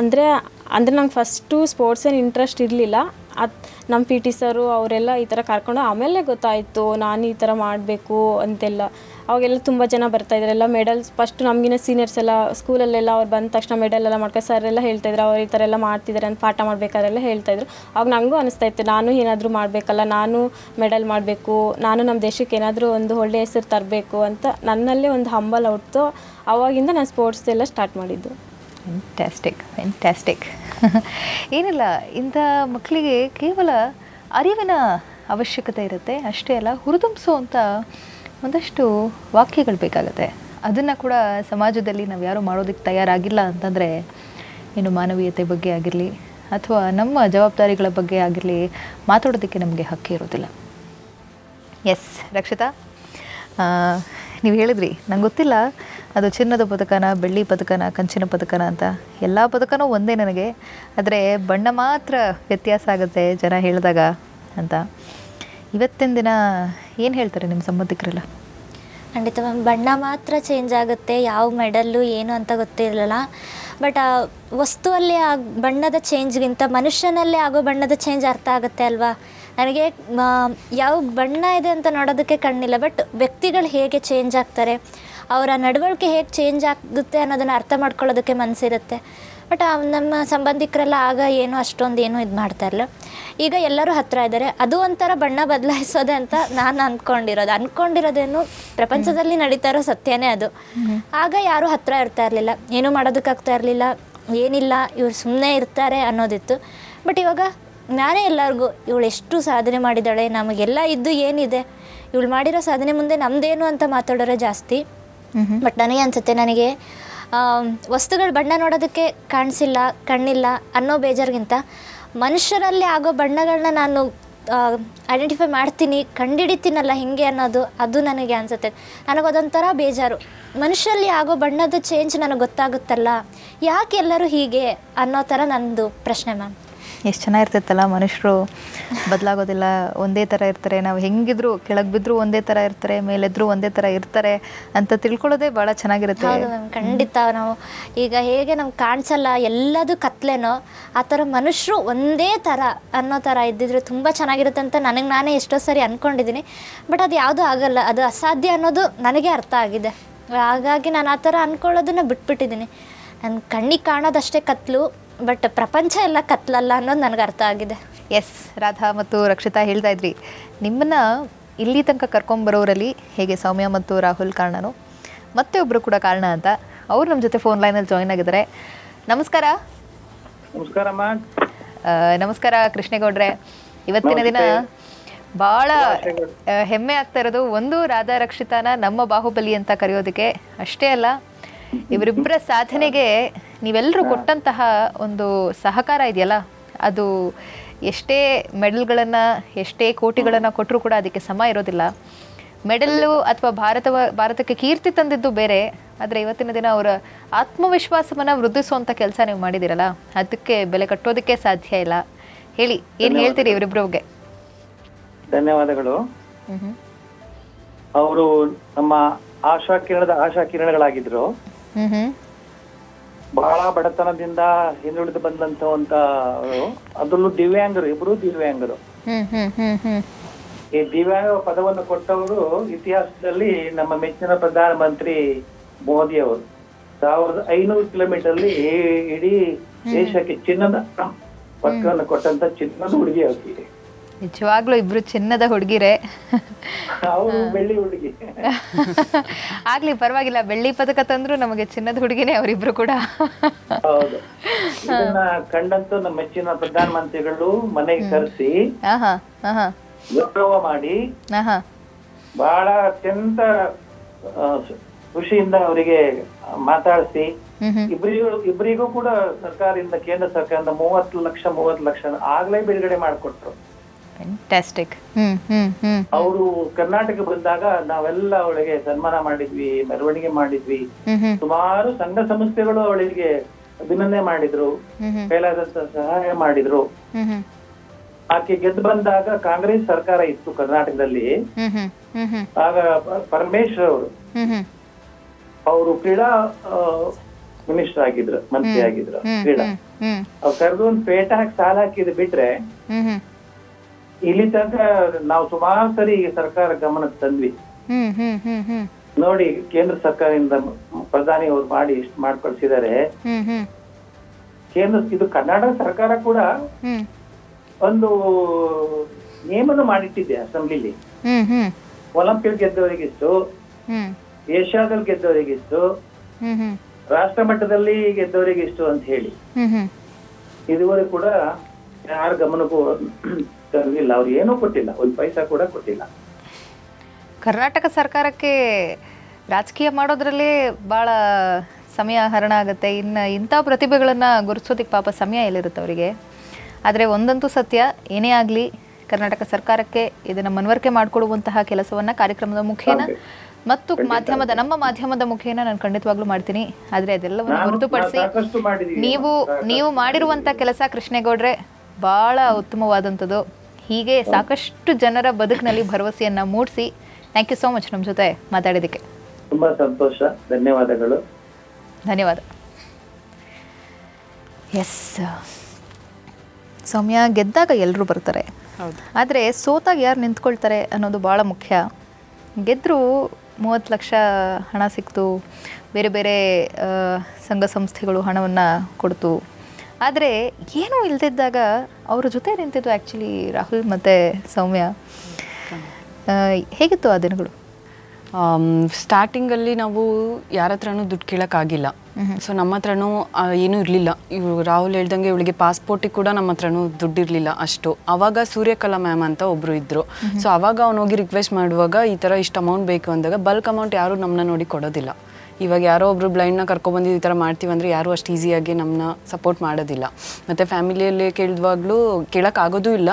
ಅಂದರೆ ಅಂದರೆ ನಂಗೆ ಫಸ್ಟು ಸ್ಪೋರ್ಟ್ಸಲ್ಲಿ ಇಂಟ್ರೆಸ್ಟ್ ಇರಲಿಲ್ಲ. ಅದು ನಮ್ಮ ಪಿ ಟಿ ಸರು ಅವರೆಲ್ಲ ಈ ಥರ ಕರ್ಕೊಂಡು ಆಮೇಲೆ ಗೊತ್ತಾಯಿತು ನಾನು ಈ ಥರ ಮಾಡಬೇಕು ಅಂತೆಲ್ಲ. ಅವಾಗೆಲ್ಲ ತುಂಬ ಜನ ಬರ್ತಾಯಿದ್ರು ಎಲ್ಲ ಮೆಡಲ್ಸ್ ಫಸ್ಟ್ ನಮಗಿನ ಸೀನಿಯರ್ಸ್ ಎಲ್ಲ ಸ್ಕೂಲಲ್ಲೆಲ್ಲ ಅವ್ರು ಬಂದ ತಕ್ಷಣ ಮೆಡಲ್ ಎಲ್ಲ ಮಾಡ್ಕೊ ಸರ್ ಎಲ್ಲ ಹೇಳ್ತಾಯಿದ್ರು ಅವ್ರು ಈ ಥರ ಎಲ್ಲ ಮಾಡ್ತಿದ್ದಾರೆ ಅಂತ ಪಾಠ ಮಾಡಬೇಕಾದ್ರೆಲ್ಲ ಹೇಳ್ತಾಯಿದ್ರು ಅವಾಗ ನನಗೂ ಅನಿಸ್ತಾ ಇತ್ತು, ನಾನು ಏನಾದರೂ ಮಾಡಬೇಕಲ್ಲ, ನಾನು ಮೆಡಲ್ ಮಾಡಬೇಕು, ನಾನು ನಮ್ಮ ದೇಶಕ್ಕೆ ಏನಾದರೂ ಒಂದು ಒಳ್ಳೆಯ ಹೆಸರು ತರಬೇಕು ಅಂತ ನನ್ನಲ್ಲೇ ಒಂದು ಹಂಬಲ ಹುಟ್ಟಿತು ಅವಾಗಿಂದ ನಾನು ಸ್ಪೋರ್ಟ್ಸ್ ಎಲ್ಲ ಸ್ಟಾರ್ಟ್ ಮಾಡಿದ್ದು. ಫ್ಯಾಂಟ್ಯಾಸ್ಟಿಕ್ ಫ್ಯಾಂಟ್ಯಾಸ್ಟಿಕ್ (laughs) ಏನಿಲ್ಲ, ಇಂಥ ಮಕ್ಕಳಿಗೆ ಕೇವಲ ಅರಿವಿನ ಅವಶ್ಯಕತೆ ಇರುತ್ತೆ, ಅಷ್ಟೇ ಅಲ್ಲ ಹುರಿದುಂಬಿಸುವಂಥ ಒಂದಷ್ಟು ವಾಕ್ಯಗಳು ಬೇಕಾಗುತ್ತೆ. ಅದನ್ನು ಕೂಡ ಸಮಾಜದಲ್ಲಿ ನಾವು ಯಾರೂ ಮಾಡೋದಕ್ಕೆ ತಯಾರಾಗಿಲ್ಲ ಅಂತಂದರೆ ಏನು ಮಾನವೀಯತೆ ಬಗ್ಗೆ ಆಗಿರಲಿ, ಅಥವಾ ನಮ್ಮ ಜವಾಬ್ದಾರಿಗಳ ಬಗ್ಗೆ ಆಗಿರಲಿ ಮಾತಾಡೋದಕ್ಕೆ ನಮಗೆ ಹಕ್ಕಿ ಇರೋದಿಲ್ಲ. ಎಸ್ ರಕ್ಷಿತಾ. ನೀವು ಹೇಳಿದ್ರಿ, ನಂಗೆ ಗೊತ್ತಿಲ್ಲ ಅದು ಚಿನ್ನದ ಪದಕನ, ಬೆಳ್ಳಿ ಪದಕನ, ಕಂಚಿನ ಪದಕನ ಅಂತ ಎಲ್ಲ ಪದಕನೂ ಒಂದೇ ನನಗೆ. ಆದರೆ ಬಣ್ಣ ಮಾತ್ರ ವ್ಯತ್ಯಾಸ ಆಗುತ್ತೆ ಜನ ಹೇಳಿದಾಗ ಅಂತ. ಇವತ್ತಿನ ದಿನ ಏನು ಹೇಳ್ತಾರೆ ನಿಮ್ಮ ಸಂಬಂಧಿಕರೆಲ್ಲ? ಖಂಡಿತ ಮ್ಯಾಮ್, ಬಣ್ಣ ಮಾತ್ರ ಚೇಂಜ್ ಆಗುತ್ತೆ, ಯಾವ ಮೆಡಲ್ಲು ಏನು ಅಂತ ಗೊತ್ತಿರಲಿಲ್ಲ. ಬಟ್ ಆ, ವಸ್ತುವಲ್ಲಿ ಆ ಬಣ್ಣದ ಚೇಂಜ್ಗಿಂತ ಮನುಷ್ಯನಲ್ಲೇ ಆಗೋ ಬಣ್ಣದ ಚೇಂಜ್ ಅರ್ಥ ಆಗುತ್ತೆ ಅಲ್ವಾ? ನನಗೆ ಯಾವ ಬಣ್ಣ ಇದೆ ಅಂತ ನೋಡೋದಕ್ಕೆ ಕಣ್ಣಿಲ್ಲ ಬಟ್ ವ್ಯಕ್ತಿಗಳು ಹೇಗೆ ಚೇಂಜ್ ಆಗ್ತಾರೆ? ಅವರ ನಡವಳಿಕೆ ಹೇಗೆ ಚೇಂಜ್ ಆಗುತ್ತೆ ಅನ್ನೋದನ್ನು ಅರ್ಥ ಮಾಡ್ಕೊಳ್ಳೋದಕ್ಕೆ ಮನಸ್ಸಿರುತ್ತೆ ಬಟ್ ನಮ್ಮ ಸಂಬಂಧಿಕರೆಲ್ಲ ಆಗ ಏನು ಅಷ್ಟೊಂದು ಏನು ಇದು ಮಾಡ್ತಾ ಇರಲಿಲ್ಲ. ಈಗ ಎಲ್ಲರೂ ಹತ್ರ ಇದ್ದಾರೆ ಅದು ಒಂಥರ ಬಣ್ಣ ಬದಲಾಯಿಸೋದೆ ಅಂತ ನಾನು ಅಂದ್ಕೊಂಡಿರೋದು ಅಂದ್ಕೊಂಡಿರೋದೇನು ಪ್ರಪಂಚದಲ್ಲಿ ನಡೀತಾ ಇರೋ ಸತ್ಯನೇ ಅದು. ಆಗ ಯಾರೂ ಹತ್ರ ಇರ್ತಾ ಇರಲಿಲ್ಲ. ಏನೂ ಮಾಡೋದಕ್ಕಾಗ್ತಾ ಇರಲಿಲ್ಲ. ಏನಿಲ್ಲ. ಇವ್ರು ಸುಮ್ಮನೆ ಇರ್ತಾರೆ ಅನ್ನೋದಿತ್ತು. ಬಟ್ ಇವಾಗ ನಾನೇ ಎಲ್ಲರಿಗೂ ಇವಳು ಎಷ್ಟು ಸಾಧನೆ ಮಾಡಿದ್ದಾಳೆ, ನಮಗೆಲ್ಲ ಇದ್ದು ಏನಿದೆ, ಇವಳು ಮಾಡಿರೋ ಸಾಧನೆ ಮುಂದೆ ನಮ್ಮದೇನು ಅಂತ ಮಾತಾಡೋರೆ ಜಾಸ್ತಿ. ಬಟ್ ನನಗೆ ಅನಿಸುತ್ತೆ ನನಗೆ ವಸ್ತುಗಳ ಬಣ್ಣ ನೋಡೋದಕ್ಕೆ ಕಾಣಿಸಿಲ್ಲ, ಕಣ್ಣಿಲ್ಲ ಅನ್ನೋ ಬೇಜಾರಿಗಿಂತ ಮನುಷ್ಯರಲ್ಲಿ ಆಗೋ ಬಣ್ಣಗಳನ್ನ ನಾನು ಐಡೆಂಟಿಫೈ ಮಾಡ್ತೀನಿ, ಕಂಡಿಡಿತೀನಲ್ಲ ಹಿಂಗೆ ಅನ್ನೋದು, ಅದು ನನಗೆ ಅನಿಸುತ್ತೆ. ನನಗದೊಂಥರ ಬೇಜಾರು. ಮನುಷ್ಯರಲ್ಲಿ ಆಗೋ ಬಣ್ಣದ ಚೇಂಜ್ ನನಗೆ ಗೊತ್ತಾಗುತ್ತಲ್ಲ, ಯಾಕೆ ಎಲ್ಲರೂ ಹೀಗೆ ಅನ್ನೋ ಥರ ನಂದು ಪ್ರಶ್ನೆ ಮ್ಯಾಮ್. ಎಷ್ಟು ಚೆನ್ನಾಗಿರ್ತೈತಲ್ಲ ಮನುಷ್ಯರು ಬದಲಾಗೋದಿಲ್ಲ, ಒಂದೇ ಥರ ಇರ್ತಾರೆ. ನಾವು ಹೆಂಗಿದ್ರು ಕೆಳಗೆ ಬಿದ್ದರೂ ಒಂದೇ ಥರ ಇರ್ತಾರೆ ಮೇಲೆದ್ರು ಒಂದೇ ಥರ ಇರ್ತಾರೆ ಅಂತ ತಿಳ್ಕೊಳ್ಳೋದೇ ಭಾಳ ಚೆನ್ನಾಗಿರುತ್ತೆ. ಖಂಡಿತ. ನಾವು ಈಗ ಹೇಗೆ ನಮ್ಗೆ ಕಾಣಿಸಲ್ಲ, ಎಲ್ಲದೂ ಕತ್ಲೆನೋ, ಆ ಥರ ಮನುಷ್ಯರು ಒಂದೇ ಥರ ಅನ್ನೋ ಥರ ಇದ್ದಿದ್ರೆ ತುಂಬ ಚೆನ್ನಾಗಿರುತ್ತೆ ಅಂತ ನನಗೆ ನಾನೇ ಎಷ್ಟೋ ಸರಿ ಅಂದ್ಕೊಂಡಿದ್ದೀನಿ ಬಟ್ ಅದು ಯಾವುದೂ ಆಗಲ್ಲ, ಅದು ಅಸಾಧ್ಯ ಅನ್ನೋದು ನನಗೆ ಅರ್ಥ ಆಗಿದೆ. ಹಾಗಾಗಿ ನಾನು ಆ ಥರ ಅಂದ್ಕೊಳ್ಳೋದನ್ನ ಬಿಟ್ಬಿಟ್ಟಿದ್ದೀನಿ. ನನ್ನ ಕಣ್ಣಿಗೆ ಕಾಣೋದಷ್ಟೇ ಕತ್ಲು ಬಟ್ ಪ್ರಪಂಚ ಎಲ್ಲ ಕತ್ಲಲ್ಲ ಅನ್ನೋದು ನನಗೆ ಅರ್ಥ ಆಗಿದೆ. ಎಸ್ ರಾಧಾ ಮತ್ತು ರಕ್ಷಿತಾ ಹೇಳ್ತಾ ಇದ್ರಿ ನಿಮ್ಮನ್ನ ಇಲ್ಲಿ ತನಕ ಕರ್ಕೊಂಬರೋರಲ್ಲಿ ಹೇಗೆ ಸೌಮ್ಯ ಮತ್ತು ರಾಹುಲ್ ಕಾರಣನು? ಮತ್ತೆ ಒಬ್ಬರು ಕೂಡ ಕಾರಣ ಅಂತ. ಅವರು ನಮ್ಮ ಜೊತೆ ಫೋನ್ ಲೈನಲ್ಲಿ ಜಾಯ್ನ್ ಆಗಿದ್ದಾರೆ. ನಮಸ್ಕಾರ. ನಮಸ್ಕಾರ ನಮಸ್ಕಾರ ಕೃಷ್ಣೇಗೌಡ್ರೆ. ಇವತ್ತಿನ ದಿನ ಭಾಳ ಹೆಮ್ಮೆ ಆಗ್ತಾ ಇರೋದು ಒಂದು ರಾಧಾ ರಕ್ಷಿತಾನ ನಮ್ಮ ಬಾಹುಬಲಿ ಅಂತ ಕರೆಯೋದಕ್ಕೆ. ಅಷ್ಟೇ ಅಲ್ಲ ಇವರಿಬ್ಬರ ಸಾಧನೆಗೆ ನೀವೆಲ್ಲರೂ ಕೊಟ್ಟಂತಹ ಒಂದು ಸಹಕಾರ ಇದೆಯಲ್ಲ ಅದು ಎಷ್ಟೇ ಮೆಡಲ್ಗಳನ್ನು ಎಷ್ಟೇ ಕೋಟಿಗಳನ್ನ ಕೊಟ್ಟರೂ ಕೂಡ ಅದಕ್ಕೆ ಸಮ ಇರೋದಿಲ್ಲ. ಮೆಡಲ್ ಅಥವಾ ಭಾರತ ಭಾರತಕ್ಕೆ ಕೀರ್ತಿ ತಂದಿದ್ದು ಬೇರೆ ಆದರೆ ಇವತ್ತಿನ ದಿನ ಅವರ ಆತ್ಮವಿಶ್ವಾಸವನ್ನು ವೃದ್ಧಿಸುವಂಥ ಕೆಲಸ ನೀವು ಮಾಡಿದಿರಲ್ಲ ಅದಕ್ಕೆ ಬೆಲೆ ಕಟ್ಟೋದಕ್ಕೆ ಸಾಧ್ಯ ಇಲ್ಲ. ಹೇಳಿ ಏನು ಹೇಳ್ತೀರಿ ಇವರಿಬ್ಬರಿಗೆ ಧನ್ಯವಾದಗಳು. ಅವರು ನಮ್ಮ ಆಶಾ ಕಿರಣದ ಆಶಾ ಕಿರಣಗಳಾಗಿದ್ರು. ಬಹಳ ಬಡತನದಿಂದ ಹಿಂದುಳಿದು ಬಂದಂತವಂತ ಅದ್ರಲ್ಲೂ ದಿವ್ಯಾಂಗರು ಇಬ್ರು ದಿವ್ಯಾಂಗರು. ಈ ದಿವ್ಯಾಂಗ ಪದವನ್ನು ಕೊಟ್ಟವರು ಇತಿಹಾಸದಲ್ಲಿ ನಮ್ಮ ಮೆಚ್ಚಿನ ಪ್ರಧಾನಮಂತ್ರಿ ಮೋದಿ ಅವರು. ಸಾವಿರದ ಐನೂರು ಕಿಲೋಮೀಟರ್ ಅಲ್ಲಿ ಇಡೀ ದೇಶಕ್ಕೆ ಚಿನ್ನದ ಪದಕವನ್ನು ಕೊಟ್ಟಂತ ಚಿನ್ನದ ಹುಡುಗಿ ಆಕಿ ನಿಜವಾಗ್ಲೂ ಇಬ್ರು ಚಿನ್ನದ ಹುಡುಗಿರೇ. ಅವರು ಬೆಳ್ಳಿ ಹುಡುಗಿ. (laughs) ಆಗ್ಲಿ ಪರವಾಗಿಲ್ಲ ಬೆಳ್ಳಿ ಪದಕ ತಂದ್ರು ನಮಗೆ ಚಿನ್ನದ ಹುಡುಗಿನೇ ಅವರಿಬ್ರು ಕೂಡ. (laughs) ಕಂಡಂತೂ ನಮ್ಮ ಮೆಚ್ಚಿನ ಪ್ರಧಾನಮಂತ್ರಿಗಳು ಮನೆಗೆ ಕರೆಸಿ ಗೌರವ ಮಾಡಿ ಬಹಳ ಅತ್ಯಂತ ಖುಷಿಯಿಂದ ಅವರಿಗೆ ಮಾತಾಡಿಸಿ. ಇಬ್ಬರಿಗೂ ಇಬ್ಬರಿಗೂ ಕೂಡ ಸರ್ಕಾರದಿಂದ ಕೇಂದ್ರ ಸರ್ಕಾರದಿಂದ ಮೂವತ್ತು ಲಕ್ಷ ಮೂವತ್ತು ಲಕ್ಷ ಆಗ್ಲೇ ಬಿಡುಗಡೆ ಮಾಡಿಕೊಟ್ರು. ಫ್ಯಾಂಟಾಸ್ಟಿಕ್ ಅವರು ಕರ್ನಾಟಕ ಬಂದಾಗ ನಾವೆಲ್ಲ ಅವಳಿಗೆ ಸನ್ಮಾನ ಮಾಡಿದ್ವಿ ಮೆರವಣಿಗೆ ಮಾಡಿದ್ವಿ. ಸುಮಾರು ಸಂಘ ಸಂಸ್ಥೆಗಳು ಅವಳಿಗೆ ಅಭಿನಂದನೆ ಮಾಡಿದ್ರು ಕೈಲಾದಂತ ಸಹಾಯ ಮಾಡಿದ್ರು. ಆಕೆ ಗೆದ್ದು ಬಂದಾಗ ಕಾಂಗ್ರೆಸ್ ಸರ್ಕಾರ ಇತ್ತು ಕರ್ನಾಟಕದಲ್ಲಿ. ಆಗ ಪರಮೇಶ್ವರ್ ಅವರು ಅವರು ಕ್ರೀಡಾ ಮಿನಿಸ್ಟರ್ ಆಗಿದ್ರು ಮಂತ್ರಿ ಆಗಿದ್ರು ಕ್ರೀಡಾ. ಅವ್ರು ಕರೆದು ಒಂದು ಪೇಟ ಹಾಕಿ ಸಾಲ ಹಾಕಿದ್ ಬಿಟ್ರೆ ಇಲ್ಲಿ ತನಕ ನಾವು ಸುಮಾರು ಸರಿ ಈ ಸರ್ಕಾರ ಗಮನಕ್ಕೆ ತಂದ್ವಿ. ನೋಡಿ ಕೇಂದ್ರ ಸರ್ಕಾರದಿಂದ ಪ್ರಧಾನಿ ಅವರು ಮಾಡಿ ಇಷ್ಟು ಮಾಡ್ಕೊಳ್ಸಿದ್ದಾರೆ ಕೇಂದ್ರ ಇದು ಕರ್ನಾಟಕ ಸರ್ಕಾರ ಕೂಡ ಒಂದು ನಿಯಮನ ಮಾಡಿಟ್ಟಿದೆ ಅಸೆಂಬ್ಲಿಲಿ. ಒಲಿಂಪಿಕ್ ಗೆದ್ದವರಿಗಿಷ್ಟು ಏಷ್ಯಾದಲ್ಲಿ ಗೆದ್ದವರಿಗಿಷ್ಟು ರಾಷ್ಟ್ರ ಮಟ್ಟದಲ್ಲಿ ಗೆದ್ದವರಿಗಿಷ್ಟು ಅಂತ ಹೇಳಿ. ಇದುವರೆಗೂ ಕೂಡ ಯಾರ ಗಮನಕ್ಕೂ ತರಲಿಲ್ಲ ಅವ್ರು ಏನೂ ಕೊಟ್ಟಿಲ್ಲ. ಒಂದು ಪೈಸಾ ಕೂಡ ಕೊಟ್ಟಿಲ್ಲ. ಕರ್ನಾಟಕ ಸರ್ಕಾರಕ್ಕೆ ರಾಜಕೀಯ ಮಾಡೋದ್ರಲ್ಲಿ ಭಾಳ ಸಮಯ ಹರಣ ಆಗುತ್ತೆ. ಇನ್ನು ಇಂಥ ಪ್ರತಿಭೆಗಳನ್ನು ಗುರುತಿಸೋದಕ್ಕೆ ಪಾಪ ಸಮಯ ಎಲ್ಲಿರುತ್ತೆ ಅವರಿಗೆ? ಆದರೆ ಒಂದಂತೂ ಸತ್ಯ ಏನೇ ಆಗಲಿ ಕರ್ನಾಟಕ ಸರ್ಕಾರಕ್ಕೆ ಇದನ್ನು ಮನವರಿಕೆ ಮಾಡಿಕೊಡುವಂತಹ ಕೆಲಸವನ್ನು ಕಾರ್ಯಕ್ರಮದ ಮುಖೇನ ಮತ್ತು ಮಾಧ್ಯಮದ ನಮ್ಮ ಮಾಧ್ಯಮದ ಮುಖೇನ ನಾನು ಖಂಡಿತವಾಗ್ಲೂ ಮಾಡ್ತೀನಿ. ಆದರೆ ಅದೆಲ್ಲವನ್ನು ನಾನು- ಹೊರತುಪಡಿಸಿ. ನೀವು ನೀವು ಮಾಡಿರುವಂಥ ಕೆಲಸ ಕೃಷ್ಣೇಗೌಡ್ರೆ ಭಾಳ ಉತ್ತಮವಾದಂಥದ್ದು. ಹೀಗೆ ಸಾಕಷ್ಟು ಜನರ ಬದುಕಿನಲ್ಲಿ ಭರವಸೆಯನ್ನ ಮೂಡಿಸಿ. ಥ್ಯಾಂಕ್ ಯು ಸೋ ಮಚ್ ನಮ್ಮ ಜೊತೆ ಮಾತಾಡಿದಕ್ಕೆ ತುಂಬಾ ಸಂತೋಷ. ಧನ್ಯವಾದಗಳು. ಧನ್ಯವಾದ. ಎಸ್ ಸೌಮ್ಯ ಗೆದ್ದಾಗ ಎಲ್ಲರೂ ಬರ್ತಾರೆ. ಆದರೆ ಸೋತಾಗ ಯಾರು ನಿಂತ್ಕೊಳ್ತಾರೆ ಅನ್ನೋದು ಭಾಳ ಮುಖ್ಯ. ಗೆದ್ದರು ಮೂವತ್ತು ಲಕ್ಷ ಹಣ ಸಿಕ್ತು. ಬೇರೆ ಬೇರೆ ಆ, ಸಂಘ ಸಂಸ್ಥೆಗಳು ಹಣವನ್ನು ಕೊಡ್ತು. ಆದರೆ ಏನೂ ಇಲ್ದಿದ್ದಾಗ ಅವ್ರ ಜೊತೆ ನಿಂತಿದ್ದು ಆ್ಯಕ್ಚುಲಿ ರಾಹುಲ್ ಮತ್ತು ಸೌಮ್ಯ. ಹೇಗಿತ್ತು ಆ ದಿನಗಳು? ಸ್ಟಾರ್ಟಿಂಗಲ್ಲಿ ನಾವು ಯಾರ ಹತ್ರನೂ ದುಡ್ಡು ಕೇಳೋಕ್ಕಾಗಿಲ್ಲ. ಸೊ ನಮ್ಮ ಹತ್ರನೂ ಏನೂ ಇರಲಿಲ್ಲ. ಇವರು ರಾಹುಲ್ ಹೇಳ್ದಂಗೆ ಇವಳಿಗೆ ಪಾಸ್ಪೋರ್ಟಿಗೆ ಕೂಡ ನಮ್ಮ ಹತ್ರನೂ ದುಡ್ಡು ಇರಲಿಲ್ಲ ಅಷ್ಟು. ಅವಾಗ ಸೂರ್ಯಕಲಾ ಮ್ಯಾಮ್ ಅಂತ ಒಬ್ಬರು ಇದ್ದರು ಸೊ ಅವಾಗ ಅವ್ನು ಹೋಗಿ ರಿಕ್ವೆಸ್ಟ್ ಮಾಡುವಾಗ ಈ ಥರ ಇಷ್ಟು ಅಮೌಂಟ್ ಬೇಕು ಅಂದಾಗ ಬಲ್ಕ್ ಅಮೌಂಟ್ ಯಾರೂ ನಮ್ಮನ್ನ ನೋಡಿ ಕೊಡೋದಿಲ್ಲ. ಇವಾಗ ಯಾರೋ ಒಬ್ರು ಬ್ಲೈಂಡ್ನ ಕರ್ಕೊಬಂದು ಈ ಥರ ಮಾಡ್ತೀವಿ ಅಂದರೆ ಯಾರೂ ಅಷ್ಟು ಈಸಿಯಾಗಿ ನಮ್ಮನ್ನ ಸಪೋರ್ಟ್ ಮಾಡೋದಿಲ್ಲ. ಮತ್ತು ಫ್ಯಾಮಿಲಿಯಲ್ಲಿ ಕೇಳಿದ್ವಾಗಲೂ ಕೇಳೋಕ್ಕಾಗೋದೂ ಇಲ್ಲ.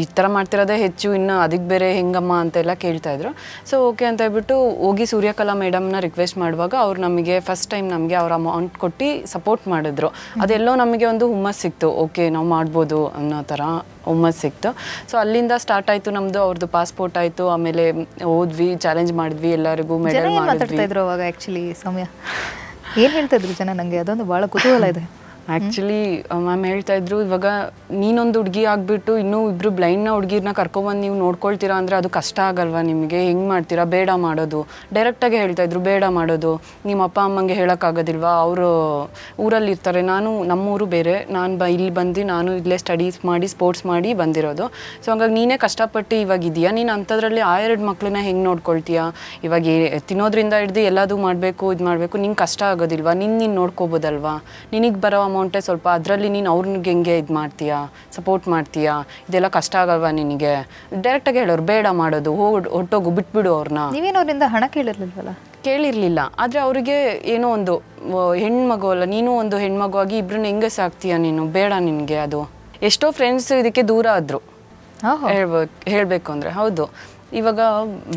ಈ ಥರ ಮಾಡ್ತಿರೋದೇ ಹೆಚ್ಚು, ಇನ್ನು ಅದಕ್ಕೆ ಬೇರೆ ಹೆಂಗಮ್ಮ ಅಂತೆಲ್ಲ ಕೇಳ್ತಾ ಇದ್ರು. ಸೊ ಓಕೆ ಅಂತ ಹೇಳ್ಬಿಟ್ಟು ಹೋಗಿ ಸೂರ್ಯಕಲಾ ಮೇಡಮ್ನ ರಿಕ್ವೆಸ್ಟ್ ಮಾಡುವಾಗ ಅವ್ರು ನಮಗೆ ಫಸ್ಟ್ ಟೈಮ್ ನಮಗೆ ಅವ್ರ ಅಮೌಂಟ್ ಕೊಟ್ಟು ಸಪೋರ್ಟ್ ಮಾಡಿದ್ರು. ಅದೆಲ್ಲೋ ನಮಗೆ ಒಂದು ಹುಮ್ಮಸ್ ಸಿಕ್ತು. ಓಕೆ ನಾವು ಮಾಡ್ಬೋದು ಅನ್ನೋ ಥರ ಹುಮ್ಮಸ್ ಸಿಕ್ತು. ಸೊ ಅಲ್ಲಿಂದ ಸ್ಟಾರ್ಟ್ ಆಯಿತು ನಮ್ಮದು ಅವ್ರದ್ದು ಪಾಸ್ಪೋರ್ಟ್ ಆಯಿತು ಆಮೇಲೆ ಓದ್ವಿ ಚಾಲೆಂಜ್ ಮಾಡಿದ್ವಿ ಎಲ್ಲರಿಗೂ ಮೆಡಲ್ ಮಾಡಿದ್ವಿ. ಆ್ಯಕ್ಚುಲಿ ಸಮಯ? ಏನು ಹೇಳ್ತಾ ಇದ್ರು ಜನ ನನಗೆ ಅದೊಂದು ಭಾಳ ಕುತೂಹಲ ಇದೆ. ಆ್ಯಕ್ಚುಲಿ ಮ್ಯಾಮ್ ಹೇಳ್ತಾ ಇದ್ರು, ಇವಾಗ ನೀನೊಂದು ಹುಡುಗಿ ಆಗಿಬಿಟ್ಟು ಇನ್ನೂ ಇಬ್ಬರು ಬ್ಲೈಂಡ್ನ ಹುಡುಗಿರ್ನ ಕರ್ಕೊಬಂದು ನೀವು ನೋಡ್ಕೊಳ್ತೀರಾ ಅಂದರೆ ಅದು ಕಷ್ಟ ಆಗಲ್ವಾ ನಿಮಗೆ? ಹೆಂಗೆ ಮಾಡ್ತೀರಾ? ಬೇಡ ಮಾಡೋದು. ಡೈರೆಕ್ಟಾಗಿ ಹೇಳ್ತಾ ಇದ್ರು, ಬೇಡ ಮಾಡೋದು. ನಿಮ್ಮ ಅಪ್ಪ ಅಮ್ಮಂಗೆ ಹೇಳೋಕ್ಕಾಗೋದಿಲ್ವಾ? ಅವರು ಊರಲ್ಲಿ ಇರ್ತಾರೆ ನಾನು, ನಮ್ಮೂರು ಬೇರೆ. ನಾನು ಬ, ಇಲ್ಲಿ ಬಂದು ನಾನು ಇಲ್ಲೇ ಸ್ಟಡೀಸ್ ಮಾಡಿ ಸ್ಪೋರ್ಟ್ಸ್ ಮಾಡಿ ಬಂದಿರೋದು. ಸೊ ಹಂಗಾಗಿ ನೀನೇ ಕಷ್ಟಪಟ್ಟು ಇವಾಗ ಇದೆಯಾ? ನೀನು ಅಂಥದ್ರಲ್ಲಿ ಆ ಎರಡು ಮಕ್ಕಳನ್ನ ಹೆಂಗೆ ನೋಡ್ಕೊಳ್ತೀಯಾ? ಇವಾಗ ತಿನ್ನೋದ್ರಿಂದ ಹಿಡ್ದು ಎಲ್ಲದೂ ಮಾಡಬೇಕು, ಇದು ಮಾಡಬೇಕು. ನಿಂಗೆ ಕಷ್ಟ ಆಗೋದಿಲ್ವಾ? ನಿನ್ನ ನೀನು ನೋಡ್ಕೋಬೋದಲ್ವಾ? ನಿನಗೆ ಬರೋ ಸ್ವಲ್ಪ ಅದರಲ್ಲಿ ನೀನು ಅವ್ರಿಗೆ ಹೆಂಗೆ ಇದು ಮಾಡ್ತೀಯಾ ಸಪೋರ್ಟ್ ಮಾಡ್ತೀಯಾ ಇದೆಲ್ಲ ಕಷ್ಟ ಆಗಲ್ವಾ ನಿನಗೆ? ಡೈರೆಕ್ಟಾಗಿ ಹೇಳೋರು ಬೇಡ ಮಾಡೋದು ಹೊಟ್ಟೋಗು ಬಿಟ್ಬಿಡು ಅವ್ರನ್ನ ನೀವೇನು ಅವರಿಂದ ಹಣ ಕೇಳಿರ್ಲಿಲ್ವಲ್ಲ? ಕೇಳಿರಲಿಲ್ಲ. ಆದರೆ ಅವರಿಗೆ ಏನೋ ಒಂದು ಹೆಣ್ಮಗು ಅಲ್ಲ ನೀನು ಒಂದು ಹೆಣ್ಮಗು ಆಗಿ ಇಬ್ಬರನ್ನ ಹೆಂಗೆ ಸಾಕ್ತೀಯ ನೀನು? ಬೇಡ ನಿನಗೆ ಅದು. ಎಷ್ಟೋ ಫ್ರೆಂಡ್ಸ್ ಇದಕ್ಕೆ ದೂರ ಆದರು. ಹೇಳ್ಬೇಕು ಹೇಳಬೇಕು ಅಂದರೆ ಹೌದು. ಇವಾಗ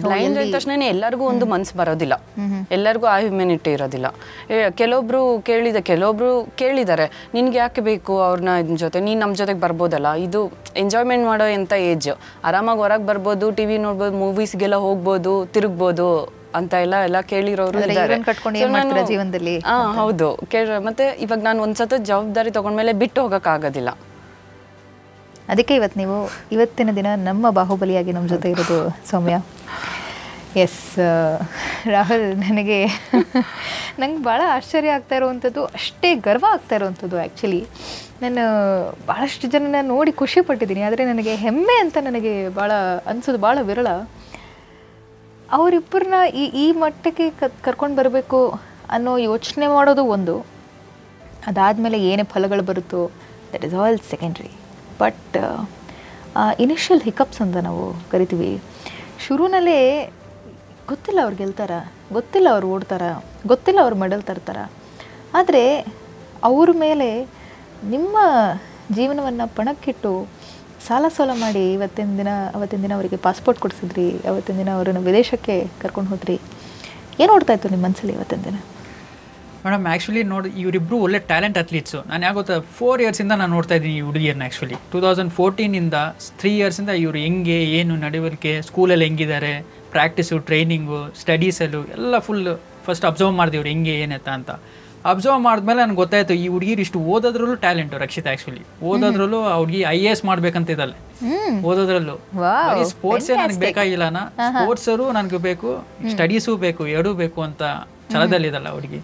ಬ್ಲೈಂಡ್ ಅಂದ ತಕ್ಷಣ ಎಲ್ಲರಿಗೂ ಒಂದು ಮನ್ಸು ಬರೋದಿಲ್ಲ. ಎಲ್ಲರಿಗೂ ಆ ಹ್ಯುಮ್ಯಾನಿಟಿ ಇರೋದಿಲ್ಲ. ಕೆಲವೊಬ್ರು ಕೇಳಿದ ಕೆಲವೊಬ್ರು ಕೇಳಿದ್ದಾರೆ. ನಿನ್ಗೆ ಯಾಕೆ ಬೇಕು ಅವ್ರನ್ನ ಇದ್ರ ಜೊತೆ? ನೀನು ನಮ್ಮ ಜೊತೆಗೆ ಬರ್ಬೋದಲ್ಲ? ಇದು ಎಂಜಾಯ್ಮೆಂಟ್ ಮಾಡೋ ಎಂಥ ಏಜ್ ಆರಾಮಾಗಿ ಹೊರಗೆ ಬರ್ಬೋದು ಟಿ ವಿ ನೋಡ್ಬೋದು ಮೂವೀಸ್ಗೆಲ್ಲ ಹೋಗ್ಬೋದು ತಿರುಗ್ಬೋದು ಅಂತ ಎಲ್ಲ ಎಲ್ಲ ಕೇಳಿರೋರು ಜೀವನದಲ್ಲಿ? ಹೌದು. ಕೇಳ ಮತ್ತೆ ಇವಾಗ ನಾನು ಒಂದ್ಸತ ಜವಾಬ್ದಾರಿ ತಗೊಂಡ್ಮೇಲೆ ಬಿಟ್ಟು ಹೋಗೋಕ್ಕಾಗೋದಿಲ್ಲ ಅದಕ್ಕೆ ಇವತ್ತು ನೀವು ಇವತ್ತಿನ ದಿನ ನಮ್ಮ ಬಾಹುಬಲಿಯಾಗಿ ನಮ್ಮ ಜೊತೆ ಇರೋದು ಸೌಮ್ಯ. ಎಸ್ ರಾಹುಲ್ ನನಗೆ (laughs) ನಂಗೆ ಭಾಳ ಆಶ್ಚರ್ಯ ಆಗ್ತಾ ಇರುವಂಥದ್ದು, ಅಷ್ಟೇ ಗರ್ವ ಆಗ್ತಾ ಇರುವಂಥದ್ದು ಆ್ಯಕ್ಚುಲಿ ನಾನು ಭಾಳಷ್ಟು ಜನನ ನೋಡಿ ಖುಷಿ ಪಟ್ಟಿದ್ದೀನಿ, ಆದರೆ ನನಗೆ ಹೆಮ್ಮೆ ಅಂತ ನನಗೆ ಭಾಳ ಅನಿಸೋದು ಭಾಳ ವಿರಳ. ಅವರಿಬ್ಬರನ್ನ ಈ ಈ ಮಟ್ಟಕ್ಕೆ ಕರ್ಕೊಂಡು ಬರಬೇಕು ಅನ್ನೋ ಯೋಚನೆ ಮಾಡೋದು ಒಂದು. ಅದಾದಮೇಲೆ ಏನೇ ಫಲಗಳು ಬರುತ್ತೋ that is all secondary but initial hiccups ಅಂತ ನಾವು ಕರಿತೀವಿ. ಶುರುನಲ್ಲೇ ಗೊತ್ತಿಲ್ಲ ಅವ್ರು ಗೆಲ್ತಾರ, ಗೊತ್ತಿಲ್ಲ ಅವ್ರು ಓಡ್ತಾರ, ಗೊತ್ತಿಲ್ಲ ಅವ್ರು ಮೆಡಲ್ ತರ್ತಾರ. ಆದರೆ ಅವ್ರ ಮೇಲೆ ನಿಮ್ಮ ಜೀವನವನ್ನು ಪಣಕ್ಕಿಟ್ಟು ಸಾಲ ಸಾಲ ಮಾಡಿ ಇವತ್ತಿನ ದಿನ, ಅವತ್ತಿನ ದಿನ ಅವರಿಗೆ ಪಾಸ್ಪೋರ್ಟ್ ಕೊಡಿಸಿದ್ರಿ, ಅವತ್ತಿನ ದಿನ ಅವರನ್ನು ವಿದೇಶಕ್ಕೆ ಕರ್ಕೊಂಡು ಹೋದ್ರಿ, ಏನು ಓಡ್ತಾಯಿತ್ತು ನಿಮ್ಮ ಮನಸ್ಸಲ್ಲಿ ಇವತ್ತಿನ ದಿನ? ಮೇಡಮ್ ಆ್ಯಕ್ಚುಲಿ ನೋಡಿ ಇವರಿಬ್ಬರು ಒಳ್ಳೆ ಟ್ಯಾಲೆಂಟ್ ಅಥ್ಲೀಟ್ಸು ನಾನು ಯಾಕೆ ಗೊತ್ತಾ ಫೋರ್ ಇಯರ್ಸಿಂದ ನಾನು ನೋಡ್ತಾ ಇದ್ದೀನಿ ಈ ಹುಡುಗಿಯರನ್ನ ಆ್ಯಕ್ಚುಲಿ ಟೂ ತೌಸಂಡ್ ಫೋರ್ಟೀನಿಂದ ತ್ರೀ ಇಯರ್ಸಿಂದ ಇವರು ಹೆಂಗೆ ಏನು ನಡವಳಿಕೆ ಸ್ಕೂಲಲ್ಲಿ ಹೆಂಗಿದ್ದಾರೆ ಪ್ರಾಕ್ಟೀಸು ಟ್ರೈನಿಂಗು ಸ್ಟಡೀಸಲ್ಲು ಎಲ್ಲ ಫುಲ್ ಫಸ್ಟ್ ಅಬ್ಸರ್ವ್ ಮಾಡಿದೆ ಇವ್ರು ಹೆಂಗೆ ಏನತ್ತ ಅಂತ. ಅಬ್ಸರ್ವ್ ಮಾಡಿದ್ಮೇಲೆ ನನಗೆ ಗೊತ್ತಾಯ್ತು ಈ ಹುಡುಗಿರು ಇಷ್ಟು ಓದೋದ್ರಲ್ಲೂ ಟ್ಯಾಲೆಂಟು ರಕ್ಷಿತ ಆ್ಯಕ್ಚುಲಿ ಓದೋದ್ರಲ್ಲೂ ಆ ಹುಡುಗಿ ಐ ಎ ಎಸ್ ಮಾಡ್ಬೇಕಂತ ಇದ್ದಾಳೆ. ಓದೋದ್ರಲ್ಲೂ. ಸ್ಪೋರ್ಟ್ಸ್ ನನಗೆ ಬೇಕಾಗಿಲ್ಲನ ಸ್ಪೋರ್ಟ್ಸರು ನನಗೆ ಬೇಕು ಸ್ಟಡೀಸು ಬೇಕು ಎರಡೂ ಬೇಕು ಅಂತ ಛಲದಲ್ಲಿದ್ದಲ್ಲ ಹುಡುಗಿ.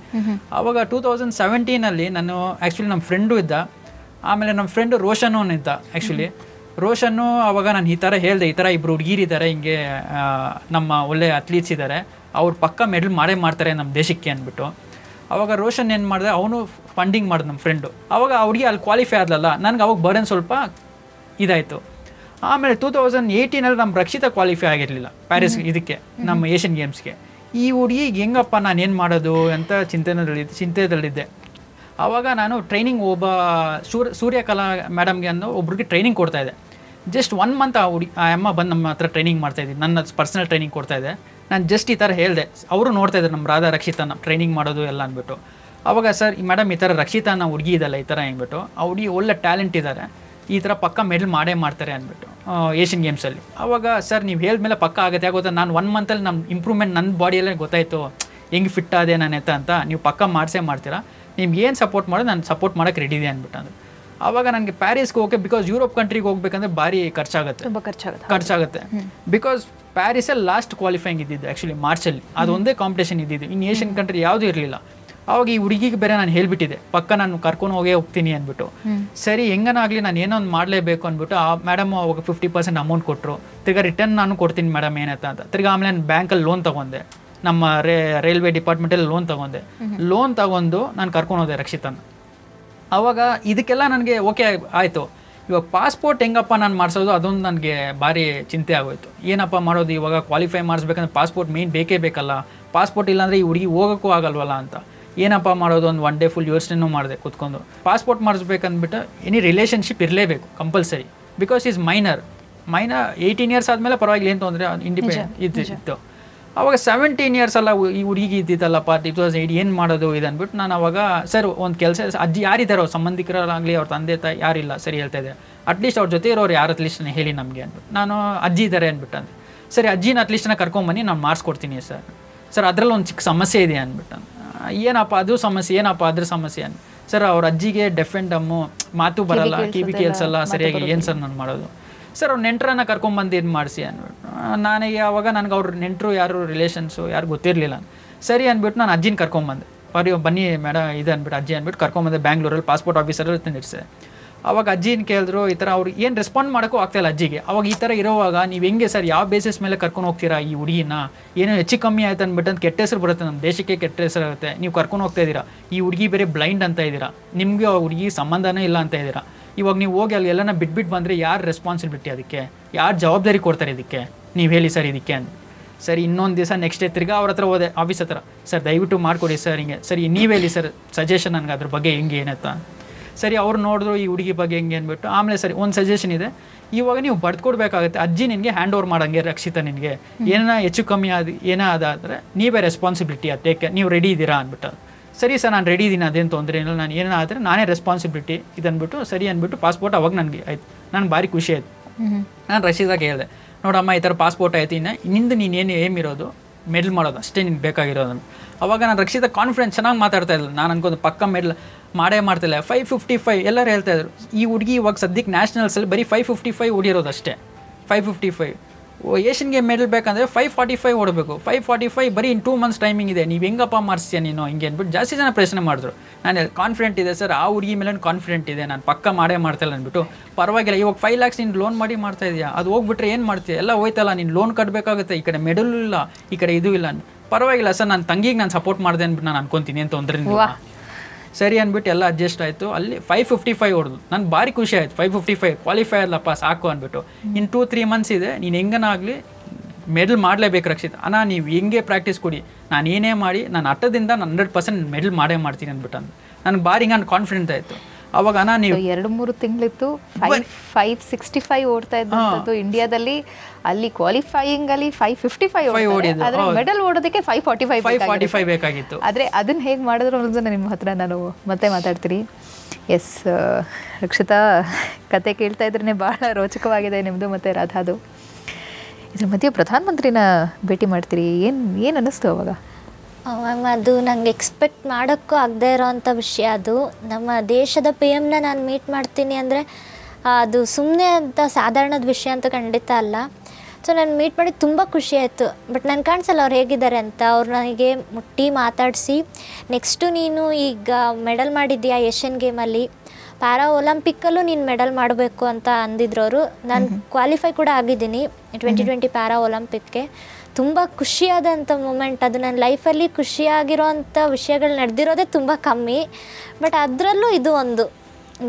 ಅವಾಗ ಟೂ ತೌಸಂಡ್ ಸೆವೆಂಟೀನಲ್ಲಿ ನಾನು ಆ್ಯಕ್ಚುಲಿ ನಮ್ಮ ಫ್ರೆಂಡು ಇದ್ದ. ಆಮೇಲೆ ನಮ್ಮ ಫ್ರೆಂಡು ರೋಷನು ಇದ್ದ ಆ್ಯಕ್ಚುಲಿ ರೋಷನ್ನು ಅವಾಗ ನಾನು ಈ ಥರ ಹೇಳಿದೆ ಈ ಥರ ಇಬ್ಬರು ಹುಡುಗಿರಿದ್ದಾರೆ ಹಿಂಗೆ ನಮ್ಮ ಒಳ್ಳೆ ಅಥ್ಲೀಟ್ಸ್ ಇದ್ದಾರೆ ಅವ್ರು ಪಕ್ಕ ಮೆಡಲ್ ಮಾಡೇ ಮಾಡ್ತಾರೆ ನಮ್ಮ ದೇಶಕ್ಕೆ ಅಂದ್ಬಿಟ್ಟು. ಅವಾಗ ರೋಷನ್ ಏನು ಮಾಡಿದೆ ಅವನು ಫಂಡಿಂಗ್ ಮಾಡಿದ ನಮ್ಮ ಫ್ರೆಂಡು ಅವಾಗ ಅವ್ರಿಗೆ ಅಲ್ಲಿ ಕ್ವಾಲಿಫೈ ಆದಲ್ಲ ನನಗೆ ಅವಾಗ ಬರ್ಡನ್ ಸ್ವಲ್ಪ ಇದಾಯಿತು. ಆಮೇಲೆ ಟೂ ತೌಸಂಡ್ ಏಯ್ಟೀನಲ್ಲಿ ನಮ್ಮ ರಕ್ಷಿತ ಕ್ವಾಲಿಫೈ ಆಗಿರಲಿಲ್ಲ ಪ್ಯಾರಿಸ್ ಇದಕ್ಕೆ ನಮ್ಮ ಏಷ್ಯನ್ ಗೇಮ್ಸ್ಗೆ ಈ ಹುಡುಗಿಗೆ ಹೆಂಗಪ್ಪ ನಾನು ಏನು ಮಾಡೋದು ಅಂತ ಚಿಂತನೆದಲ್ಲಿ ಚಿಂತೆದಲ್ಲಿದ್ದೆ ಆವಾಗ ನಾನು ಟ್ರೈನಿಂಗ್ ಒಬ್ಬ ಸೂರ್ಯ ಸೂರ್ಯಕಲಾ ಮೇಡಮ್ಗೆ ಅನ್ನೋ ಒಬ್ರಿಗೆ ಟ್ರೈನಿಂಗ್ ಕೊಡ್ತಾ ಇದ್ದೆ. ಜಸ್ಟ್ ಒನ್ ಮಂತ್ ಆ ಹುಡುಗಿ ಆ ಅಮ್ಮ ಬಂದು ನಮ್ಮ ಹತ್ರ ಟ್ರೈನಿಂಗ್ ಮಾಡ್ತಾ ಇದ್ದೀನಿ ನನ್ನ ಪರ್ಸನಲ್ ಟ್ರೈನಿಂಗ್ ಕೊಡ್ತಾ ಇದ್ದೆ. ನಾನು ಜಸ್ಟ್ ಈ ಥರ ಹೇಳಿದೆ. ಅವರು ನೋಡ್ತಾ ಇದ್ದಾರೆ ನಮ್ಮ ರಾಧಾ ರಕ್ಷಿತನ ಟ್ರೈನಿಂಗ್ ಮಾಡೋದು ಎಲ್ಲ ಅಂದ್ಬಿಟ್ಟು. ಆವಾಗ ಸರ್, ಈ ಮೇಡಮ್ ಈ ಥರ ರಕ್ಷಿತಾನ ಹುಡುಗಿ ಇದಲ್ಲ, ಈ ಥರ ಅಂದ್ಬಿಟ್ಟು. ಆ ಹುಡುಗಿ ಒಳ್ಳೆ ಟ್ಯಾಲೆಂಟ್ ಇದ್ದಾರೆ ಈ ಥರ ಪಕ್ಕ ಮೆಡಲ್ ಮಾಡೇ ಮಾಡ್ತಾರೆ ಅಂದ್ಬಿಟ್ಟು ಏಷ್ಯನ್ ಗೇಮ್ಸಲ್ಲಿ ಅವಾಗ ಸರ್ ನೀವು ಹೇಳಿದ್ಮೇಲೆ ಪಕ್ಕ ಆಗುತ್ತೆ. ಗೊತ್ತಾ ನಾನು ಒನ್ ಮಂತಲ್ಲಿ ನಮ್ಮ ಇಂಪ್ರೂವ್ಮೆಂಟ್ ನನ್ನ ಬಾಡಿಯಲ್ಲೇ ಗೊತ್ತಾಯಿತು. ಹೆಂಗೆ ಫಿಟ್ ಆದೆ ನಾನು ಎತ್ತ ಅಂತ. ನೀವು ಪಕ್ಕ ಮಾಡಿಸೇ ಮಾಡ್ತೀರಾ? ನಿಮ್ಗೆ ಏನು ಸಪೋರ್ಟ್ ಮಾಡೋದು ನಾನು ಸಪೋರ್ಟ್ ಮಾಡೋಕ್ಕೆ ರೆಡಿ ಇದೆ ಅಂದ್ಬಿಟ್ಟು ಅಂದ್ರೆ. ಆವಾಗ ನನಗೆ ಪ್ಯಾರಿಸ್ಗೆ ಹೋಗಕ್ಕೆ ಬಿಕಾಸ್ ಯುರೋಪ್ ಕಂಟ್ರಿಗೆ ಹೋಗ್ಬೇಕಂದ್ರೆ ಭಾರಿ ಖರ್ಚಾಗುತ್ತೆ. ತುಂಬ ಖರ್ಚಾಗುತ್ತೆ. ಖರ್ಚಾಗುತ್ತೆ. ಬಿಕಾಸ್ ಪ್ಯಾರಿಸಲ್ಲಿ ಲಾಸ್ಟ್ ಕ್ವಾಲಿಫೈಯಿಂಗ್ ಇದ್ದಿದ್ದು ಆ್ಯಕ್ಚುಲಿ ಮಾರ್ಚಲ್ಲಿ ಅದೊಂದೇ ಕಾಂಪಿಟೇಷನ್ ಇದ್ದಿದ್ದು. ಇನ್ನು ಏಷ್ಯನ್ ಕಂಟ್ರಿ ಯಾವುದೂ ಇರಲಿಲ್ಲ. ಅವಾಗ ಈ ಹುಡುಗಿಗೆ ಬೇರೆ ನಾನು ಹೇಳ್ಬಿಟ್ಟಿದೆ ಪಕ್ಕ ನಾನು ಕರ್ಕೊಂಡು ಹೋಗೇ ಹೋಗ್ತೀನಿ ಅಂದ್ಬಿಟ್ಟು. ಸರಿ ಹೆಂಗನಾಗ್ಲಿ ನಾನು ಏನೋ ಒಂದು ಮಾಡಲೇಬೇಕು ಅಂದ್ಬಿಟ್ಟು ಆ ಮೇಡಮ್ ಅವಾಗ ಫಿಫ್ಟಿ ಪರ್ಸೆಂಟ್ ಅಮೌಂಟ್ ಕೊಟ್ಟರು ತಿರ್ಗಾ ರಿಟರ್ನ್ ನಾನು ಕೊಡ್ತೀನಿ ಮೇಡಮ್ ಏನತ್ತ ಅಂತ. ತಿರ್ಗಾ ಆಮೇಲೆ ನಾನು ಬ್ಯಾಂಕಲ್ಲಿ ಲೋನ್ ತಗೊಂಡೆ. ನಮ್ಮ ರೇ ರೈಲ್ವೆ ಡಿಪಾರ್ಟ್ಮೆಂಟಲ್ಲಿ ಲೋನ್ ತಗೊಂಡೆ. ಲೋನ್ ತಗೊಂಡು ನಾನು ಕರ್ಕೊಂಡು ಹೋದೆ ರಕ್ಷಿತನ. ಅವಾಗ ಇದಕ್ಕೆಲ್ಲ ನನಗೆ ಓಕೆ ಆಯಿತು. ಇವಾಗ ಪಾಸ್ಪೋರ್ಟ್ ಹೆಂಗಪ್ಪ ನಾನು ಮಾಡಿಸೋದು ಅದೊಂದು ನನಗೆ ಭಾರಿ ಚಿಂತೆ ಆಗೋಯ್ತು. ಏನಪ್ಪ ಮಾಡೋದು ಇವಾಗ ಕ್ವಾಲಿಫೈ ಮಾಡಿಸ್ಬೇಕಂದ್ರೆ ಪಾಸ್ಪೋರ್ಟ್ ಮೇನ್ ಬೇಕೇ ಬೇಕಲ್ಲ. ಪಾಸ್ಪೋರ್ಟ್ ಇಲ್ಲಾಂದರೆ ಈ ಹುಡುಗಿ ಹೋಗೋಕ್ಕೂ ಆಗಲ್ವಲ್ಲ ಅಂತ. ಏನಪ್ಪ ಮಾಡೋದು ಒಂದು ಒನ್ ಡೇ ಫುಲ್ ಯೋಚನೆನೂ ಮಾಡಿದೆ ಕೂತ್ಕೊಂಡು. ಪಾಸ್ಪೋರ್ಟ್ ಮಾಡಿಸ್ಬೇಕಂದ್ಬಿಟ್ಟು ಎನಿ ರಿಲೇಷನ್ಶಿಪ್ ಇರಲೇಬೇಕು compulsory because is minor minor eighteen years ಆದಮೇಲೆ ಪರವಾಗಿಲ್ಲ ಏನು ತೊಂದರೆ? ಇಂಡಿಪೆಂಡೆಂಟ್ ಇದು ಇತ್ತು. ಅವಾಗ ಸೆವೆಂಟೀನ್ ಇಯರ್ಸ್ ಅಲ್ಲ ಈ ಹುಡುಗಿ ಇದ್ದಿದ್ದಲ್ಲಪ್ಪ ಟೂ ತೌಸಂಡ್ ಏಯ್ಟ್ ಏನು ಮಾಡೋದು ಇದನ್ಬಿಟ್ಟು ಅಂದ್ಬಿಟ್ಟು ನಾನು ಅವಾಗ ಸರ್ ಒಂದು ಕೆಲಸ ಅಜ್ಜಿ ಯಾರಿದ್ದಾರೆ ಅವ್ರ ಸಂಬಂಧಿಕರಾಗಲಿ ಅವ್ರ ತಂದೆ ತಾಯಿ ಯಾರಿಲ್ಲ ಸರಿ ಹೇಳ್ತಾ ಇದ್ದಾರೆ ಅಟ್ಲೀಸ್ಟ್ ಅವ್ರ ಜೊತೆ ಇರೋರು ಯಾರು ಅಟ್ಲೀಸ್ಟ್ ಹೇಳಿ ನಮಗೆ ಅಂದ್ಬಿಟ್ಟು. ನಾನು ಅಜ್ಜಿ ಇದ್ದಾರೆ ಅಂದ್ಬಿಟ್ಟು ಅಂದೆ. ಸರಿ ಅಜ್ಜಿನ ಅಟ್ಲೀಸ್ಟ್ನ ಕರ್ಕೊಂಬನ್ನಿ ನಾನು ಮಾಡಿಸ್ಕೊಡ್ತೀನಿ ಸರ್ ಸರ್ ಅದರಲ್ಲಿ ಒಂದು ಚಿಕ್ಕ ಸಮಸ್ಯೆ ಇದೆ ಅಂದ್ಬಿಟ್ಟು ಏನಪ್ಪ ಅದು ಸಮಸ್ಯೆ ಏನಪ್ಪ ಅದ್ರ ಸಮಸ್ಯೆ ಅಂತ. ಸರ್ ಅವ್ರ ಅಜ್ಜಿಗೆ ಡೆಫ್ ಆ್ಯಂಡ್ ಡಮ್ಮು ಮಾತು ಬರಲ್ಲ ಕಿವಿ ಕೇಳಿಸಲ್ಲ ಸರಿಯಾಗಿ ಏನು ಸರ್ ನಾನು ಮಾಡೋದು? ಸರ್ ಅವ್ರ ನೆಂಟ್ರನ್ನ ಕರ್ಕೊಂಬಂದು ಇದು ಮಾಡಿಸಿ ಅಂದ್ಬಿಟ್ಟು. ನನಗೆ ಅವಾಗ ನನಗೆ ಅವ್ರ ನೆಂಟರು ಯಾರು ರಿಲೇಷನ್ಸು ಯಾರು ಗೊತ್ತಿರಲಿಲ್ಲ. ಸರಿ ಅಂದ್ಬಿಟ್ಟು ನಾನು ಅಜ್ಜಿನ ಕರ್ಕೊಂಬಂದೆ. ಬರೀ ಬನ್ನಿ ಮೇಡಮ್ ಇದು ಅಂದ್ಬಿಟ್ಟು ಅಜ್ಜಿ ಅಂದ್ಬಿಟ್ಟು ಕರ್ಕೊಂಬಂದೆ ಬ್ಯಾಂಗ್ಳೂರಲ್ಲಿ ಪಾಸ್ಪೋರ್ಟ್ ಆಫೀಸರಲ್ಲಿ ನಿಲ್ಲಿಸಿದೆ ಅವಾಗ ಅಜ್ಜಿನ ಕೇಳಿದ್ರು, ಈ ಥರ ಅವ್ರು ಏನು ರೆಸ್ಪಾಂಡ್ ಮಾಡೋಕ್ಕೂ ಆಗ್ತಾಯಿಲ್ಲ ಅಜ್ಜಿಗೆ. ಅವಾಗ ಈ ಥರ ಇರೋವಾಗ ನೀವು ಹೆಂಗೆ ಸರ್ ಯಾವ ಬೇಸಿಸ್ ಮೇಲೆ ಕರ್ಕೊಂಡು ಹೋಗ್ತೀರಾ ಈ ಹುಡುಗಿನ? ಏನೋ ಹೆಚ್ಚು ಕಮ್ಮಿ ಆಯ್ತು ಅಂದ್ಬಿಟ್ಟು ಅಂತ ಕೆಟ್ಟ ಹೆಸರು ಬರುತ್ತೆ ನಮ್ಮ ದೇಶಕ್ಕೆ ಕೆಟ್ಟ ಹೆಸರು ಆಗುತ್ತೆ. ನೀವು ಕರ್ಕೊಂಡು ಹೋಗ್ತಾ ಇದ್ದೀರಾ? ಈ ಹುಡುಗಿ ಬೇರೆ ಬ್ಲೈಂಡ್ ಅಂತ ಇದ್ದೀರಾ? ನಿಮಗೆ ಆ ಹುಡುಗಿ ಸಂಬಂಧನೇ ಇಲ್ಲ ಅಂತ ಇದ್ದೀರಾ? ಇವಾಗ ನೀವು ಹೋಗಿ ಅಲ್ಲಿ ಎಲ್ಲನ ಬಿಟ್ಬಿಟ್ಟು ಬಂದರೆ ಯಾರು ರೆಸ್ಪಾನ್ಸಿಬಿಲಿಟಿ ಅದಕ್ಕೆ? ಯಾರು ಜವಾಬ್ದಾರಿ ಕೊಡ್ತಾರೆ ಇದಕ್ಕೆ? ನೀವು ಹೇಳಿ ಸರ್ ಇದಕ್ಕೆ ಅಂತ. ಸರಿ, ಇನ್ನೊಂದು ದಿವಸ ನೆಕ್ಸ್ಟ್ ಡೇ ತಿರ್ಗಾ ಅವ್ರ ಹತ್ರ ಹೋದೆ, ಆಫೀಸ್ ಹತ್ರ. ಸರ್, ದಯವಿಟ್ಟು ಮಾಡಿಕೊಡಿ ಸರ್ ಹಿಂಗೆ. ಸರಿ, ನೀವು ಹೇಳಿ ಸರ್ ಸಜೆಷನ್ ನನಗೆ ಅದ್ರ ಬಗ್ಗೆ ಹೆಂಗೆ ಏನತ್ತ ಸರಿ ಅವ್ರು ನೋಡಿದ್ರು ಈ ಹುಡುಗಿ ಬಗ್ಗೆ ಹೆಂಗೆ ಅಂದ್ಬಿಟ್ಟು ಆಮೇಲೆ ಸರಿ ಒಂದು ಸಜೆಷನ್ ಇದೆ. ಇವಾಗ ನೀವು ಬರ್ಕೊಡ್ಬೇಕಾಗುತ್ತೆ ಅಜ್ಜಿ ನಿನಗೆ ಹ್ಯಾಂಡ್ ಓವರ್ ಮಾಡೋಂಗೆ ರಕ್ಷಿತ ನಿನಗೆ. ಏನಾರ ಹೆಚ್ಚು ಕಮ್ಮಿ ಆದ ಏನೋ ಅದಾದರೆ ನೀವೇ ರೆಸ್ಪಾನ್ಸಿಬಿಲಿಟಿ ಅದು ಟೇಕ್ ನೀವು ರೆಡಿ ಇದ್ದೀರಾ ಅಂದ್ಬಿಟ್ಟು. ಸರಿ ಸರ್ ನಾನು ರೆಡಿ ಇದ್ದೀನಿ ಅದೇನು ತೊಂದರೆ ಇಲ್ಲ ನಾನು ಏನಾದ್ರೂ ಆದರೆ ನಾನೇ ರೆಸ್ಪಾನ್ಸಿಬಿಲಿಟಿ ಇದನ್ಬಿಟ್ಟು ಸರಿ ಅಂದ್ಬಿಟ್ಟು ಪಾಸ್ಪೋರ್ಟ್ ಅವಾಗ ನನಗೆ ಆಯ್ತು. ನಾನು ಭಾರಿ ಖುಷಿ ಆಯ್ತು. ನಾನು ರಶೀದಾಗ ಹೇಳಿದೆ ನೋಡಮ್ಮ ಈ ಥರ ಪಾಸ್ಪೋರ್ಟ್ ಆಯ್ತು ಇನ್ನು ನಿಂದು ನೀನು ಏನು ಏಮ್ ಇರೋದು ಮೆಡಲ್ ಮಾಡೋದು ಅಷ್ಟೇ ನಿನ್ಗೆ ಬೇಕಾಗಿರೋದು ಅವಾಗ ನಾನು ರಕ್ಷಿತ ಕಾನ್ಫಿಡೆನ್ಸ್ ಚೆನ್ನಾಗಿ ಮಾತಾಡ್ತಾ ಇಲ್ಲ ನಾನು ಅನ್ಕೊಂಡು ಪಕ್ಕ ಮೆಡಲ್ ಮಾಡೇ ಮಾಡ್ತಿಲ್ಲ. ಫೈವ್ ಫಿಫ್ಟಿ ಫೈವ್ ಎಲ್ಲರೂ ಹೇಳ್ತಾ ಇದ್ರು. ಈ ಹುಡುಗಿ ಇವಾಗ ಸದ್ಯಕ್ಕೆ ನ್ಯಾಷನಲ್ಸಲ್ಲಿ ಬರೀ five fifty five ಓಡಿರೋದಷ್ಟೇ. Five fifty five Asian game medal ಬೇಕಂದರೆ ಫೈವ್ ಫಾರ್ಟಿ ಫೈವ್ ಓಡಬೇಕು. ಫೈವ್ ಫಾರ್ಟಿ ಫೈವ್ ಬರೀ ಇನ್ ಟೂ ಮಂತ್ಸ್ ಟೈಮಿಂಗ್ ಇದೆ. ನೀವು ಹೆಂಗಪ್ಪ ಮಾಡಿಸ್ತೀಯ ನೀನು? ಹಿಂಗೆ ಅಂದ್ಬಿಟ್ಟು ಜಾಸ್ತಿ ಜನ ಪ್ರಶ್ನೆ ಮಾಡಿದ್ರು. ನಾನು ಕಾನ್ಫಿಡೆಂಟ್ ಇದೆ ಸರ್. ಆ ಹುಡುಗಿ ಮೇಲೆ ಕಾನ್ಫಿಡೆಂಟ್ ಇದೆ. ನಾನು ಪಕ್ಕ ಮಾಡೇ ಮಾಡ್ತಾಯಿಲ್ಲ ಅಂದ್ಬಿಟ್ಟು, ಪರವಾಗಿಲ್ಲ. ಇವಾಗ ಫೈವ್ ಲ್ಯಾಕ್ಸ್ ನೀನು ಲೋನ್ ಮಾಡಿ ಮಾಡ್ತಾ ಇದೆಯಾ? ಅದು ಹೋಗ್ಬಿಟ್ರೆ ಏನು ಮಾಡ್ತೀಯ? ಎಲ್ಲ ಹೋಯ್ತಲ್ಲ. ನೀನು ಲೋನ್ ಕಟ್ಟಬೇಕಾಗುತ್ತೆ ಈ ಕಡೆ ಮೆಡಲ್ ಇಲ್ಲ. ಈ ಕಡೆ ಇದು ಇಲ್ಲ. ಪರವಾಗಿಲ್ಲ ಸರ್. ನನ್ನ ತಂಗಿಗೆ ನಾನು ಸಪೋರ್ಟ್ ಮಾಡಿದೆ ಅಂದ್ಬಿಟ್ಟು ನಾನು ಅನ್ಕೊಂತೀನಿ. ಅಂತ ತೊಂದರೆ ಸರಿ ಅಂದ್ಬಿಟ್ಟು ಎಲ್ಲ ಅಡ್ಜಸ್ಟ್ ಆಯಿತು. ಅಲ್ಲಿ ಫೈವ್ ಫಿಫ್ಟಿ ಫೈವ್ ಹೊಡೆದು. ನನ್ನ ಭಾರಿ ಖುಷಿ ಆಯ್ತು. ಫೈವ್ ಫಿಫ್ಟಿ ಫೈವ್ ಕ್ವಾಲಿಫೈ ಅಲ್ಲಪ್ಪ ಸಾಕು ಅಂದ್ಬಿಟ್ಟು. ಇನ್ನು ಟೂ ತ್ರೀ ಮಂತ್ಸ್ ಇದೆ. ನೀನು ಹೆಂಗನಾಗಲಿ ಮೆಡಲ್ ಮಾಡಲೇಬೇಕು ರಕ್ಷಿತ್. ಅಣ್ಣ, ನೀವು ಹೆಂಗೆ ಪ್ರಾಕ್ಟೀಸ್ ಕೊಡಿ. ನಾನು ಏನೇ ಮಾಡಿ, ನಾನು ಅಟ್ಟದಿಂದ ನಾನು ಹಂಡ್ರೆಡ್ ಪರ್ಸೆಂಟ್ ಮೆಡಲ್ ಮಾಡೇ ಮಾಡ್ತೀನಿ ಅಂದ್ಬಿಟ್ಟು ಅಂದು ನನಗೆ ಭಾರಿ, ನಾನು ಕಾನ್ಫಿಡೆಂಟ್ ಆಯಿತು. ಅವಾಗ ನೀವು ಎರಡು ಮೂರು ತಿಂಗಳಿತ್ತು. ಫೈವ್ ಫೈವ್ ಸಿಕ್ಸ್ಟಿ ಫೈವ್ ಓಡ್ತಾ ಇದ್ದಂಥದ್ದು ಇಂಡಿಯಾದಲ್ಲಿ ಅಲ್ಲಿ ಕ್ವಾಲಿಫೈಯಿಂಗ್ ಅಲ್ಲಿ ಫೈವ್ ಫಿಫ್ಟಿ ಫೈವ್ ಆದ್ರೆ medal ಓಡೋದಕ್ಕೆ five forty five five forty five ಬೇಕಾಗಿತ್ತು. ಆದರೆ ಅದನ್ನ ಹೇಗೆ ಮಾಡಿದ್ರು ಅನ್ನೋದನ್ನ ನಿಮ್ಮ ಹತ್ರ ನಾನು ಮತ್ತೆ ಮಾತಾಡ್ತೀನಿ. ಎಸ್ ರಕ್ಷಿತಾ ಕತೆ ಕೇಳ್ತಾ ಇದ್ರೇ ಬಹಳ ರೋಚಕವಾಗಿದೆ ನಿಮ್ಮದು ಮತ್ತೆ ರಾಧಾದು. ಇದ್ರ ಮಧ್ಯೆ ಪ್ರಧಾನಮಂತ್ರಿನ ಭೇಟಿ ಮಾಡ್ತೀರಿ. ಏನು ಏನು ಅನ್ನಿಸ್ತು ಅವಾಗ? ಮ್ಯಾಮ್ ಅದು ನಂಗೆ ಎಕ್ಸ್ಪೆಕ್ಟ್ ಮಾಡೋಕ್ಕೂ ಆಗದೆ ಇರೋವಂಥ ವಿಷಯ ಅದು. ನಮ್ಮ ದೇಶದ ಪಿ ಎಮ್ನ ನಾನು ಮೀಟ್ ಮಾಡ್ತೀನಿ ಅಂದರೆ ಅದು ಸುಮ್ಮನೆ ಅಂತ ಸಾಧಾರಣದ ವಿಷಯ ಅಂತ ಖಂಡಿತ ಅಲ್ಲ. ಸೊ ನಾನು ಮೀಟ್ ಮಾಡಿ ತುಂಬ ಖುಷಿ ಆಯಿತು. ಬಟ್ ನಾನು ಕಾಣಿಸಲ್ಲ ಅವ್ರು ಹೇಗಿದ್ದಾರೆ ಅಂತ. ಅವ್ರು ನನಗೆ ಮುಟ್ಟಿ ಮಾತಾಡಿಸಿ ನೆಕ್ಸ್ಟು ನೀನು ಈಗ ಮೆಡಲ್ ಮಾಡಿದ್ಯಾ ಏಷ್ಯನ್ ಗೇಮಲ್ಲಿ? ಪ್ಯಾರಾ ಒಲಂಪಿಕ್ಕಲ್ಲೂ ನೀನು ಮೆಡಲ್ ಮಾಡಬೇಕು ಅಂತ ಅಂದಿದ್ರು ಅವರು ನಾನು ಕ್ವಾಲಿಫೈ ಕೂಡ ಆಗಿದ್ದೀನಿ ಟ್ವೆಂಟಿ ಟ್ವೆಂಟಿ ಪ್ಯಾರಾ ಒಲಂಪಿಕ್ಗೆ ತುಂಬ ಖುಷಿಯಾದಂಥ ಮೂಮೆಂಟ್ ಅದು ನನ್ನ ಲೈಫಲ್ಲಿ ಖುಷಿಯಾಗಿರೋವಂಥ ವಿಷಯಗಳು ನಡೆದಿರೋದೇ ತುಂಬ ಕಮ್ಮಿ. ಬಟ್ ಅದರಲ್ಲೂ ಇದು ಒಂದು.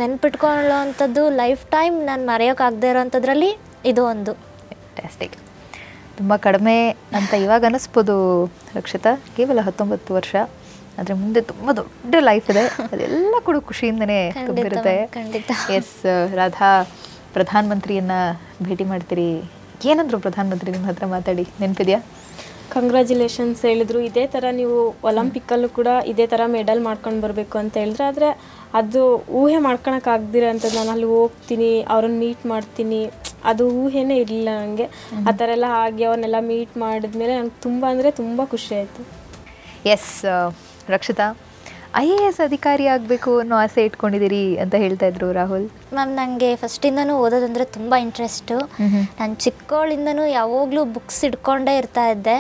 ನೆನ್ಪಿಟ್ಕೊಳ್ಳೋವಂಥದ್ದು ಲೈಫ್ ಟೈಮ್ ನಾನು ಮರೆಯೋಕ್ಕಾಗದೇ ಇರೋವಂಥದ್ರಲ್ಲಿ ಇದು ಒಂದು. ಫ್ಯಾಂಟಾಸ್ಟಿಕ್ ತುಂಬ ಕಡಿಮೆ ಅಂತ ಇವಾಗ ಅನ್ನಿಸ್ಬೋದು ರಕ್ಷಿತಾ. ಕೇವಲ ಹತ್ತೊಂಬತ್ತು ವರ್ಷ. ಆದರೆ ಮುಂದೆ ತುಂಬ ದೊಡ್ಡ ಲೈಫ್ ಇದೆ. ಅದೆಲ್ಲ ಕೂಡ ಖುಷಿಯಿಂದನೇ ತುಂಬಿರುತ್ತೆ. ಎಸ್ ರಾಧಾ ಪ್ರಧಾನಮಂತ್ರಿಯನ್ನ ಭೇಟಿ ಮಾಡ್ತೀರಿ. ಏನಂದ್ರು ಪ್ರಧಾನಮಂತ್ರಿ ನಿಮ್ಮ ಹತ್ರ ಮಾತಾಡಿ ನೆನಪಿದೆಯಾ? ಕಂಗ್ರ್ಯಾಚುಲೇಷನ್ಸ್ ಹೇಳಿದ್ರು. ಇದೇ ಥರ ನೀವು ಒಲಂಪಿಕ್ಕಲ್ಲೂ ಕೂಡ ಇದೇ ಥರ ಮೆಡಲ್ ಮಾಡ್ಕೊಂಡು ಬರಬೇಕು ಅಂತ ಹೇಳಿದ್ರೆ ಆದರೆ ಅದು ಊಹೆ ಮಾಡ್ಕೊಳಕ್ಕಾಗ್ದಿರ ಅಂಥದ್ದು ನಾನು ಅಲ್ಲಿ ಹೋಗ್ತೀನಿ ಅವ್ರನ್ನ ಮೀಟ್ ಮಾಡ್ತೀನಿ ಅದು ಊಹೆನೇ ಇರಲಿಲ್ಲ ನನಗೆ ಆ ಥರ ಎಲ್ಲ ಆಗಿ ಅವನ್ನೆಲ್ಲ ಮೀಟ್ ಮಾಡಿದ್ಮೇಲೆ ನಂಗೆ ತುಂಬ ಅಂದರೆ ತುಂಬ ಖುಷಿ ಆಯಿತು. Yes Rakshita. I A S ಅಧಿಕಾರಿ ಆಗಬೇಕು ಅನ್ನೋ ಆಸೆ ಇಟ್ಕೊಂಡಿದ್ದೀರಿ ಅಂತ ಹೇಳ್ತಾ ಇದ್ರು ರಾಹುಲ್? ಮ್ಯಾಮ್ ನನಗೆ ಫಸ್ಟಿಂದನೂ ಓದೋದಂದ್ರೆ ತುಂಬ ಇಂಟ್ರೆಸ್ಟು ನಾನು ಚಿಕ್ಕವಳಿಂದನೂ ಯಾವಾಗಲೂ ಬುಕ್ಸ್ ಇಟ್ಕೊಂಡೇ ಇರ್ತಾ ಇದ್ದೆ.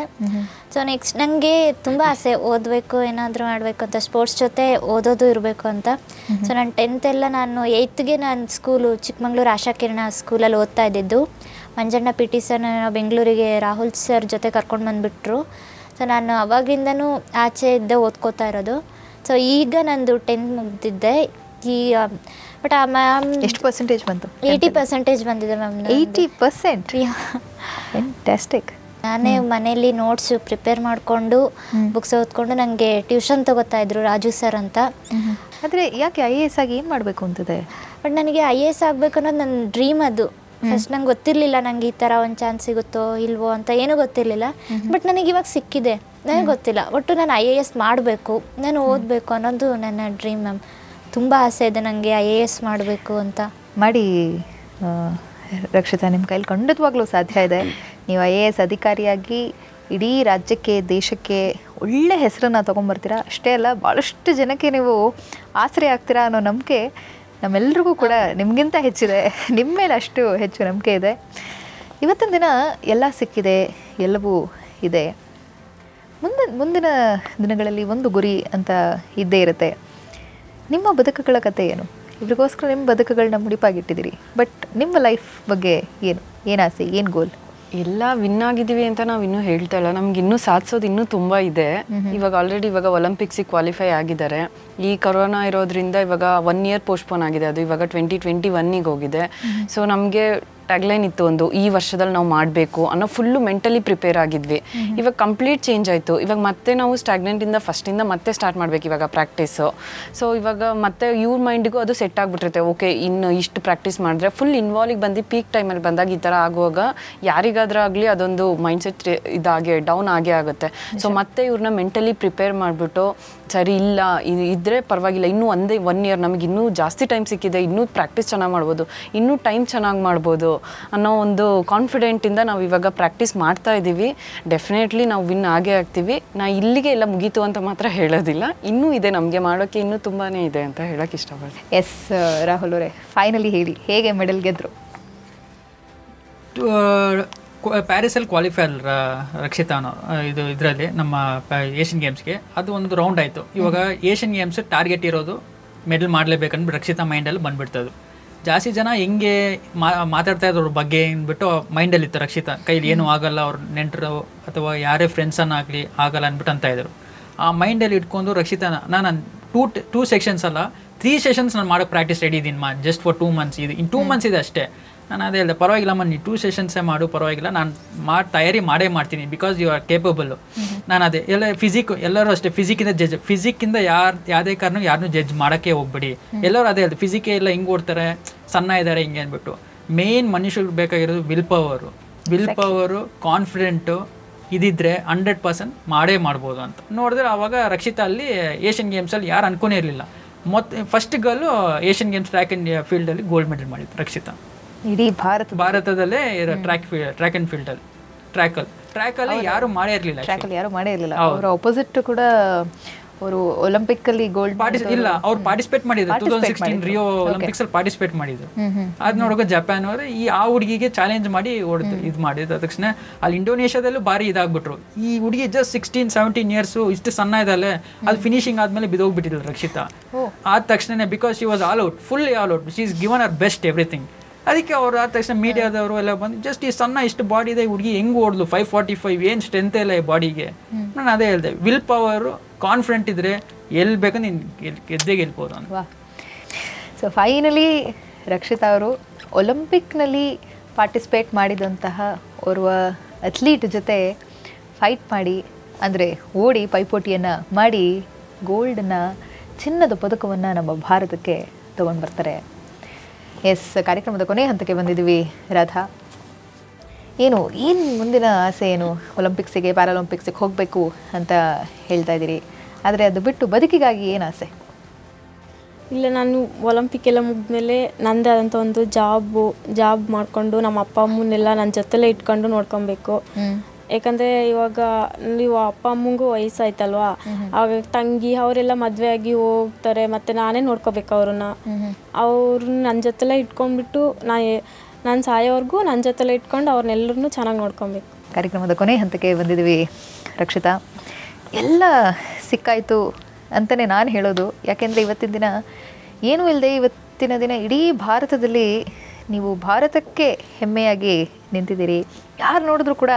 ಸೊ ನೆಕ್ಸ್ಟ್ ನನಗೆ ತುಂಬ ಆಸೆ ಓದಬೇಕು ಏನಾದರೂ ಮಾಡಬೇಕು ಅಂತ ಸ್ಪೋರ್ಟ್ಸ್ ಜೊತೆ ಓದೋದು ಇರಬೇಕು ಅಂತ. ಸೊ ನಾನು ಎಲ್ಲ ನಾನು ಏಯ್ತ್ಗೆ ನಾನು ಸ್ಕೂಲು ಚಿಕ್ಕಮಂಗ್ಳೂರು ಆಶಾಕಿರಣ ಸ್ಕೂಲಲ್ಲಿ ಓದ್ತಾ ಇದ್ದಿದ್ದು. ಮಂಜಣ್ಣ ಪಿ ಟಿ ಸರ್ ಬೆಂಗಳೂರಿಗೆ ರಾಹುಲ್ ಸರ್ ಜೊತೆ ಕರ್ಕೊಂಡು ಬಂದುಬಿಟ್ರು. ಸೊ ನಾನು ಅವಾಗಿಂದನೂ ಆಚೆ ಇದ್ದೆ ಓದ್ಕೋತಾ ಇರೋದು. ಸೊ ಈಗ ನಂದು ಟೆಂತ್ ಮುಗ್ದಿದ್ದೆ. ಈ ಬಟ್ ಆ ಮ್ಯಾಮ್ ಎಷ್ಟು ಪರ್ಸೆಂಟೇಜ್ ಬಂತು? ಏಯ್ಟಿ ಪರ್ಸೆಂಟೇಜ್ ಬಂದಿದೆ ಮ್ಯಾಮ್ ಏಯ್ಟಿ ಪರ್ಸೆಂಟ್ ಫ್ಯಾಂಟಾಸ್ಟಿಕ್ ನಾನೇ ಮನೇಲಿ ನೋಟ್ಸ್ ಪ್ರಿಪೇರ್ ಮಾಡಿಕೊಂಡು ಬುಕ್ಸ್ ಓದ್ಕೊಂಡು ನನಗೆ ಟ್ಯೂಷನ್ ತಗೋತಾ ಇದ್ರು ರಾಜು ಸರ್ ಅಂತ. ಆದರೆ ಯಾಕೆ ಐ ಎ ಎಸ್ ಆಗಿ ಏನು ಮಾಡಬೇಕು ಅಂತಿದೆ? ಬಟ್ ನನಗೆ ಐ ಎ ಎಸ್ ಆಗಬೇಕು ಅನ್ನೋದು ನನ್ನ ಡ್ರೀಮ್ ಅದು. ಫಸ್ಟ್ ನಂಗೆ ಗೊತ್ತಿರಲಿಲ್ಲ ನಂಗೆ ಈ ಥರ ಒಂದು ಚಾನ್ಸ್ ಸಿಗುತ್ತೋ ಇಲ್ವೋ ಅಂತ ಏನೂ ಗೊತ್ತಿರಲಿಲ್ಲ. ಬಟ್ ನನಗೆ ಇವಾಗ ಸಿಕ್ಕಿದೆ. ನನಗೆ ಗೊತ್ತಿಲ್ಲ. ಒಟ್ಟು ನಾನು ಐ ಎ ಎಸ್ ಮಾಡಬೇಕು ನಾನು ಓದಬೇಕು ಅನ್ನೋದು ನನ್ನ ಡ್ರೀಮ್ ಮ್ಯಾಮ್ ತುಂಬ ಆಸೆ ಇದೆ ನನಗೆ ಐ ಎ ಎಸ್ ಮಾಡಬೇಕು ಅಂತ. ಮಾಡಿ ರಕ್ಷಿತಾ ನಿಮ್ಮ ಕೈಲಿ ಖಂಡಿತವಾಗ್ಲೂ ಸಾಧ್ಯ ಇದೆ. ನೀವು ಐ ಎ ಎಸ್ ಅಧಿಕಾರಿಯಾಗಿ ಇಡೀ ರಾಜ್ಯಕ್ಕೆ ದೇಶಕ್ಕೆ ಒಳ್ಳೆ ಹೆಸರನ್ನು ತೊಗೊಂಬರ್ತೀರಾ? ಅಷ್ಟೇ ಅಲ್ಲ ಭಾಳಷ್ಟು ಜನಕ್ಕೆ ನೀವು ಆಸರೆ ಆಗ್ತೀರಾ ಅನ್ನೋ ನಂಬಿಕೆ ನಮ್ಮೆಲ್ರಿಗೂ ಕೂಡ ನಿಮಗಿಂತ ಹೆಚ್ಚಿದೆ. ನಿಮ್ಮ ಮೇಲೆ ಅಷ್ಟು ಹೆಚ್ಚು ನಂಬಿಕೆ ಇದೆ. ಇವತ್ತಿನ ದಿನ ಎಲ್ಲ ಸಿಕ್ಕಿದೆ ಎಲ್ಲವೂ ಇದೆ. ಮುಂದೆ ಮುಂದಿನ ದಿನಗಳಲ್ಲಿ ಒಂದು ಗುರಿ ಅಂತ ಇದ್ದೇ ಇರುತ್ತೆ. ನಿಮ್ಮ ಬದುಕುಗಳ ಕತೆ ಏನು? ಇವರಿಗೋಸ್ಕರ ನಿಮ್ಮ ಬದುಕುಗಳನ್ನ ಮುಡಿಪಾಗಿಟ್ಟಿದ್ದೀರಿ. ಬಟ್ ನಿಮ್ಮ ಲೈಫ್ ಬಗ್ಗೆ ಏನು? ಏನಾಸೆ? ಆಸೆ ಏನು ಗೋಲ್? ಎಲ್ಲ ವಿನ್ ಆಗಿದ್ದೀವಿ ಅಂತ ನಾವು ಇನ್ನೂ ಹೇಳ್ತಾ ಇಲ್ಲ. ನಮ್ಗೆ ಇನ್ನೂ ಸಾಧಿಸೋದು ಇನ್ನೂ ತುಂಬ ಇದೆ. ಇವಾಗ ಆಲ್ರೆಡಿ ಇವಾಗ ಒಲಿಂಪಿಕ್ಸಿಗೆ ಕ್ವಾಲಿಫೈ ಆಗಿದ್ದಾರೆ. ಈ ಕೊರೋನಾ ಇರೋದ್ರಿಂದ ಇವಾಗ ಒನ್ ಇಯರ್ ಪೋಸ್ಟ್ಪೋನ್ ಆಗಿದೆ. ಅದು ಇವಾಗ ಟ್ವೆಂಟಿ ಟ್ವೆಂಟಿ ಒನ್ನಿಗೆ ಹೋಗಿದೆ. ಸೊ ನಮಗೆ ಟ್ಯಾಗ್ಲೈನ್ ಇತ್ತು ಒಂದು ಈ ವರ್ಷದಲ್ಲಿ ನಾವು ಮಾಡಬೇಕು ಅನ್ನೋ ಫುಲ್ಲು ಮೆಂಟಲಿ ಪ್ರಿಪೇರ್ ಆಗಿದ್ವಿ. ಇವಾಗ ಕಂಪ್ಲೀಟ್ ಚೇಂಜ್ ಆಯಿತು. ಇವಾಗ ಮತ್ತೆ ನಾವು ಸ್ಟಾಗ್ನೆಂಟಿಂದ ಫಸ್ಟಿಂದ ಮತ್ತೆ ಸ್ಟಾರ್ಟ್ ಮಾಡ್ಬೇಕು ಇವಾಗ ಪ್ರಾಕ್ಟೀಸು ಸೊ ಇವಾಗ ಮತ್ತೆ ಇವ್ರ ಮೈಂಡಿಗೂ ಅದು ಸೆಟ್ ಆಗಿಬಿಟ್ಟಿರುತ್ತೆ. ಓಕೆ ಇನ್ನು ಇಷ್ಟು ಪ್ರಾಕ್ಟೀಸ್ ಮಾಡಿದ್ರೆ ಫುಲ್ ಇನ್ವಾಲ್ವಿಗೆ ಬಂದು ಪೀಕ್ ಟೈಮಲ್ಲಿ ಬಂದಾಗ ಈ ಥರ ಆಗುವಾಗ ಯಾರಿಗಾದ್ರೂ ಆಗಲಿ ಅದೊಂದು ಮೈಂಡ್ಸೆಟ್ ಇದಾಗೆ ಡೌನ್ ಆಗೇ ಆಗುತ್ತೆ. ಸೊ ಮತ್ತೆ ಇವ್ರನ್ನ ಮೆಂಟಲಿ ಪ್ರಿಪೇರ್ ಮಾಡಿಬಿಟ್ಟು ಸರಿ ಇಲ್ಲ ಇದ್ದರೆ ಇದ್ರೆ ಪರವಾಗಿಲ್ಲ. ಇನ್ನೂ ಒಂದೇ ಒನ್ ಇಯರ್ ನಮಗೆ ಇನ್ನೂ ಜಾಸ್ತಿ ಟೈಮ್ ಸಿಕ್ಕಿದೆ ಇನ್ನೂ ಪ್ರಾಕ್ಟೀಸ್ ಚೆನ್ನಾಗಿ ಮಾಡ್ಬೋದು ಇನ್ನೂ ಟೈಮ್ ಚೆನ್ನಾಗಿ ಮಾಡ್ಬೋದು ಅನ್ನೋ ಒಂದು ಕಾನ್ಫಿಡೆಂಟಿಂದ ನಾವು ಇವಾಗ ಪ್ರಾಕ್ಟೀಸ್ ಮಾಡ್ತಾ ಇದ್ದೀವಿ ಡೆಫಿನೆಟ್ಲಿ ನಾವು ವಿನ್ ಆಗೇ ಆಗ್ತೀವಿ. ನಾ ಇಲ್ಲಿಗೆ ಎಲ್ಲ ಮುಗೀತು ಅಂತ ಮಾತ್ರ ಹೇಳೋದಿಲ್ಲ. ಇನ್ನೂ ಇದೆ ನಮಗೆ ಮಾಡೋಕ್ಕೆ ಇನ್ನೂ ತುಂಬಾ ಇದೆ ಅಂತ ಹೇಳೋಕ್ಕೆ ಇಷ್ಟಪಡ್ತೀನಿ. ಎಸ್ ರಾಹುಲ್ ಅವರೇ ಫೈನಲಿ ಹೇಳಿ ಹೇಗೆ ಮೆಡಲ್ ಗೆದ್ರು? ಪ್ಯಾರಿಸಲ್ಲಿ ಕ್ವಾಲಿಫೈ ರಕ್ಷಿತಾನ ಇದು ಇದರಲ್ಲಿ ನಮ್ಮ ಏಷ್ಯನ್ ಗೇಮ್ಸ್ಗೆ ಅದು ಒಂದು ರೌಂಡ್ ಆಯಿತು. ಇವಾಗ ಏಷ್ಯನ್ ಗೇಮ್ಸ್ ಟಾರ್ಗೆಟ್ ಇರೋದು ಮೆಡಲ್ ಮಾಡಲೇಬೇಕಂದ್ಬಿಟ್ಟು ರಕ್ಷಿತಾ ಮೈಂಡಲ್ಲಿ ಬಂದ್ಬಿಡ್ತದು. ಜಾಸ್ತಿ ಜನ ಹೆಂಗೆ ಮಾತಾಡ್ತಾ ಇದ್ರು ಅವ್ರ ಬಗ್ಗೆ ಅಂದ್ಬಿಟ್ಟು ಮೈಂಡಲ್ಲಿ ಇತ್ತು ರಕ್ಷಿತಾ. ಕೈಲಿ ಏನೂ ಆಗಲ್ಲ ಅವ್ರ ನೆಂಟರು ಅಥವಾ ಯಾರೇ ಫ್ರೆಂಡ್ಸನ್ನಾಗಲಿ ಆಗಲ್ಲ ಅಂದ್ಬಿಟ್ಟು ಅಂತ ಇದ್ರು. ಆ ಮೈಂಡಲ್ಲಿ ಇಟ್ಕೊಂಡು ರಕ್ಷಿತಾನ ನಾನು ಟೂ ಟೂ ಸೆಕ್ಷನ್ಸ್ ಅಲ್ಲ ತ್ರೀ ಸೆಷನ್ಸ್ ನಾನು ಮಾಡೋಕ್ಕೆ ಪ್ರಾಕ್ಟೀಸ್ ರೆಡಿ ಇದ್ದೀನಿ ಮಾ ಜಸ್ಟ್ ಫಾರ್ ಟೂ ಮಂತ್ಸ್ ಇದು ಇನ್ ಟೂ ಮಂತ್ಸ್ ಇದೆ ಅಷ್ಟೇ. ನಾನು ಅದೇ ಹೇಳಿದೆ ಪರವಾಗಿಲ್ಲಮ್ಮ ನೀ ಟೂ ಸೆಷನ್ಸೇ ಮಾಡು ಪರವಾಗಿಲ್ಲ. ನಾನು ಮಾಡಿ ತಯಾರಿ ಮಾಡೇ ಮಾಡ್ತೀನಿ ಬಿಕಾಸ್ ಯು ಆರ್ ಕೇಪಬಲ್ಲು ನಾನು ಅದೇ ಎಲ್ಲ ಫಿಸಿಕ್ ಎಲ್ಲರೂ ಅಷ್ಟೇ ಫಿಸಿಕ್ಕಿಂದ ಜಡ್ಜ್ ಫಿಸಿಕ್ಕಿಂದ ಯಾರು ಯಾವುದೇ ಕಾರಣ ಯಾರನ್ನೂ ಜಡ್ಜ್ ಮಾಡೋಕ್ಕೆ ಹೋಗ್ಬೇಡಿ. ಎಲ್ಲರೂ ಅದೇ ಹೇಳ್ದು ಫಿಸಿಕೇ ಎಲ್ಲ ಹಿಂಗೆ ಓಡ್ತಾರೆ ಸಣ್ಣ ಇದ್ದಾರೆ ಹಿಂಗೆ ಅಂದ್ಬಿಟ್ಟು. ಮೇನ್ ಮನುಷ್ಯರಿಗೆ ಬೇಕಾಗಿರೋದು will power will power confident ಇದಿದ್ರೆ hundred percent ಮಾಡೇ ಮಾಡ್ಬೋದು ಅಂತ. ನೋಡಿದ್ರೆ ಆವಾಗ ರಕ್ಷಿತಾ ಅಲ್ಲಿ ಏಷ್ಯನ್ ಗೇಮ್ಸಲ್ಲಿ ಯಾರು ಅನ್ಕೊನೇ ಇರಲಿಲ್ಲ. ಮೊತ್ತ first girl Asian games track and ಫೀಲ್ಡಲ್ಲಿ ಗೋಲ್ಡ್ ಮೆಡಲ್ ಮಾಡಿದ್ರು ರಕ್ಷಿತಾ. ಇಡೀ ಭಾರತ ಭಾರತದಲ್ಲೇ ಟ್ರ್ಯಾಕ್ ಟ್ರ್ಯಾಕ್ ಅಂಡ್ ಫೀಲ್ಡ್ ಫೀಲ್ಡಲ್ಲಿ ಟ್ರ್ಯಾಕ್ ಅಲ್ಲಿ. ಯಾರು ಮಾಡೇ ಇರಲಿಲ್ಲ ಟ್ರ್ಯಾಕಲ್ಲಿ ಯಾರು ಮಾಡೇ ಇರಲಿಲ್ಲ. ಅವರ ಅಪೋಸಿಟ್ ಕೂಡ ಅವರು ಒಲಿಂಪಿಕ್ ಅಲ್ಲಿ ಗೋಲ್ಡ್ ಇಲ್ಲ ಅವ್ರು ಪಾರ್ಟಿಸಿಪೇಟ್ ಮಾಡಿದ್ರು. Two thousand sixteen Rio Olympics ಅಲ್ಲಿ ಪಾರ್ಟಿಸಿಪೇಟ್ ಮಾಡಿದ್ರು. ಅದ್ ನೋಡುವಾಗ ಜಪಾನ್ ಅವರು ಈ ಆ ಹುಡುಗಿಗೆ ಚಾಲೆಂಜ್ ಮಾಡಿ ಹೊಡೆದು ಇದು ಮಾಡಿದ ತಕ್ಷಣ ಅಲ್ಲಿ ಇಂಡೋನೇಷ್ಯಾದಲ್ಲೂ ಭಾರಿ ಇದಾಗ್ಬಿಟ್ರು. ಈ ಹುಡುಗಿ ಜಸ್ಟ್ ಸಿಕ್ಸ್ಟೀನ್ ಸೆವೆಂಟೀನ್ ಇಯರ್ಸು ಇಷ್ಟು ಸಣ್ಣ ಇದ್ದಲ್ಲೇ ಅದು ಫಿನಿಶಿಂಗ್ ಆದ್ಮೇಲೆ ಬಿದೋಗ್ಬಿಟ್ಟಿದ್ರು ರಕ್ಷಿತಾ. ಆದ ತಕ್ಷಣ because she was all out full all out she is given her best everything ಅದಕ್ಕೆ ಅವರು ಆದ ತಕ್ಷಣ ಮೀಡಿಯಾದವರು ಎಲ್ಲ ಬಂದು ಜಸ್ಟ್ ಈ ಸಣ್ಣ ಇಷ್ಟು ಬಾಡಿ ಇದೆ ಹುಡುಗಿ ಹೆಂಗ್ ಓಡ್ಲು ಫೈವ್ ಫಾರ್ಟಿ ಫೈವ್ ಏನು ಸ್ಟ್ರೆಂತ್ ಇಲ್ಲ ಈ ಬಾಡಿಗೆ ನಾನು ಅದೇ ಹೇಳಿದೆ ವಿಲ್ ಪವರು ಕಾನ್ಫಿಡೆಂಟ್ ಇದ್ರೆ ಎಲ್ಲಿ ಬೇಕಂದ್ರೆ ನೀನು ಗೆದ್ದೇ ಗೆಲ್ಬೋದು ಅಂತ. ಸೊ ಫೈನಲಿ ರಕ್ಷಿತಾ ಅವರು ಒಲಿಂಪಿಕ್ನಲ್ಲಿ ಪಾರ್ಟಿಸಿಪೇಟ್ ಮಾಡಿದಂತಹ ಓರ್ವ ಅಥ್ಲೀಟ್ ಜೊತೆ ಫೈಟ್ ಮಾಡಿ ಅಂದರೆ ಓಡಿ ಪೈಪೋಟಿಯನ್ನು ಮಾಡಿ ಗೋಲ್ಡನ್ನು ಚಿನ್ನದ ಪದಕವನ್ನು ನಮ್ಮ ಭಾರತಕ್ಕೆ ತಗೊಂಡು ಬರ್ತಾರೆ. ಎಸ್ ಕಾರ್ಯಕ್ರಮದ ಕೊನೆ ಹಂತಕ್ಕೆ ಬಂದಿದ್ದೀವಿ ರಾಧಾ. ಏನು ಏನು ಮುಂದಿನ ಆಸೆ ಏನು? ಒಲಿಂಪಿಕ್ಸಿಗೆ ಪ್ಯಾರಾಲಂಪಿಕ್ಸಿಗೆ ಹೋಗಬೇಕು ಅಂತ ಹೇಳ್ತಾ ಇದ್ದೀರಿ. ಆದರೆ ಅದು ಬಿಟ್ಟು ಬದುಕಿಗಾಗಿ ಏನು ಆಸೆ? ಇಲ್ಲ ನಾನು ಒಲಿಂಪಿಕ್ ಎಲ್ಲ ಮುಗಿದ್ಮೇಲೆ ನನ್ನದೇ ಆದಂಥ ಒಂದು ಜಾಬು ಜಾಬ್ ಮಾಡಿಕೊಂಡು ನಮ್ಮ ಅಪ್ಪ ಅಮ್ಮನ್ನೆಲ್ಲ ನನ್ನ ಜೊತೆಲೇ ಇಟ್ಕೊಂಡು ನೋಡ್ಕೊಬೇಕು. ಯಾಕಂದರೆ ಇವಾಗ ನೀವು ಅಪ್ಪ ಅಮ್ಮಂಗೂ ವಯಸ್ಸಾಯ್ತಲ್ವಾ? ಆವಾಗ ತಂಗಿ ಅವರೆಲ್ಲ ಮದುವೆ ಆಗಿ ಹೋಗ್ತಾರೆ, ಮತ್ತು ನಾನೇ ನೋಡ್ಕೋಬೇಕು ಅವ್ರನ್ನ. ಅವ್ರನ್ನ ನನ್ನ ಜೊತೆಲೇ ಇಟ್ಕೊಂಡ್ಬಿಟ್ಟು ನಾ ನಾನು ಸಾಯೋವರೆಗೂ ನನ್ನ ಜೊತೆಲೇ ಇಟ್ಕೊಂಡು ಅವ್ರನ್ನೆಲ್ಲರನ್ನೂ ಚೆನ್ನಾಗಿ ನೋಡ್ಕೊಬೇಕು. ಕಾರ್ಯಕ್ರಮದ ಕೊನೆ ಹಂತಕ್ಕೆ ಬಂದಿದ್ದೀವಿ, ರಕ್ಷಿತಾ. ಎಲ್ಲ ಸಿಕ್ಕಾಯಿತು ಅಂತಲೇ ನಾನು ಹೇಳೋದು. ಯಾಕೆಂದರೆ ಇವತ್ತಿನ ದಿನ ಏನೂ ಇಲ್ಲದೆ ಇವತ್ತಿನ ದಿನ ಇಡೀ ಭಾರತದಲ್ಲಿ ನೀವು ಭಾರತಕ್ಕೆ ಹೆಮ್ಮೆಯಾಗಿ ನಿಂತಿದ್ದೀರಿ. ಯಾರು ನೋಡಿದ್ರು ಕೂಡ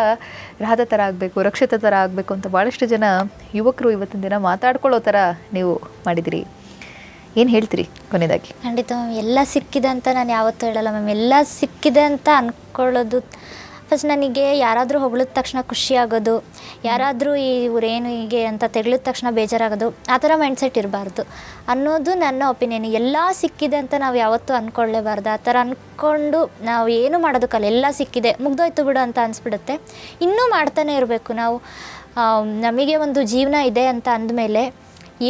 ರಾಧ ಥರ ಆಗಬೇಕು ರಕ್ಷಿತ ಥರ ಆಗಬೇಕು ಅಂತ ಭಾಳಷ್ಟು ಜನ ಯುವಕರು ಇವತ್ತಿನ ದಿನ ಮಾತಾಡ್ಕೊಳ್ಳೋ ಥರ ನೀವು ಮಾಡಿದಿರಿ ಏನು ಹೇಳ್ತೀರಿ ಕೊನೆಯದಾಗಿ? ಖಂಡಿತ ಮ್ಯಾಮ್, ಎಲ್ಲ ಸಿಕ್ಕಿದೆ ಅಂತ ನಾನು ಯಾವತ್ತೂ ಹೇಳಲ್ಲ ಮ್ಯಾಮ್, ಎಲ್ಲ ಸಿಕ್ಕಿದೆ ಅಂತ ಅಂದ್ಕೊಳ್ಳೋದು ಫಸ್ಟ್ ನನಗೆ ಯಾರಾದರೂ ಹೊಗಳಿದ ತಕ್ಷಣ ಖುಷಿ ಆಗೋದು. ಯಾರಾದರೂ ಈ ಇವ್ರೇನು ಹೀಗೆ ಅಂತ ತೆಗಳಿದ ತಕ್ಷಣ ಬೇಜಾರಾಗೋದು. ಆ ಥರ ಮೈಂಡ್ಸೆಟ್ ಇರಬಾರ್ದು. ಅನ್ನೋದು ನನ್ನ ಒಪಿನಿಯನ್ ಎಲ್ಲ ಸಿಕ್ಕಿದೆ ಅಂತ ನಾವು ಯಾವತ್ತೂ ಅಂದ್ಕೊಳ್ಳೇಬಾರ್ದು ಆ ಥರ ಅಂದ್ಕೊಂಡು ನಾವು ಏನು ಮಾಡೋದಕ್ಕಲ್ಲ, ಎಲ್ಲ ಸಿಕ್ಕಿದೆ. ಮುಗ್ದೋಯ್ತು ಬಿಡು ಅಂತ ಅನಿಸ್ಬಿಡುತ್ತೆ. ಇನ್ನೂ ಮಾಡ್ತಾನೆ ಇರಬೇಕು ನಾವು. ನಮಗೆ ಒಂದು ಜೀವನ ಇದೆ ಅಂತ ಅಂದಮೇಲೆ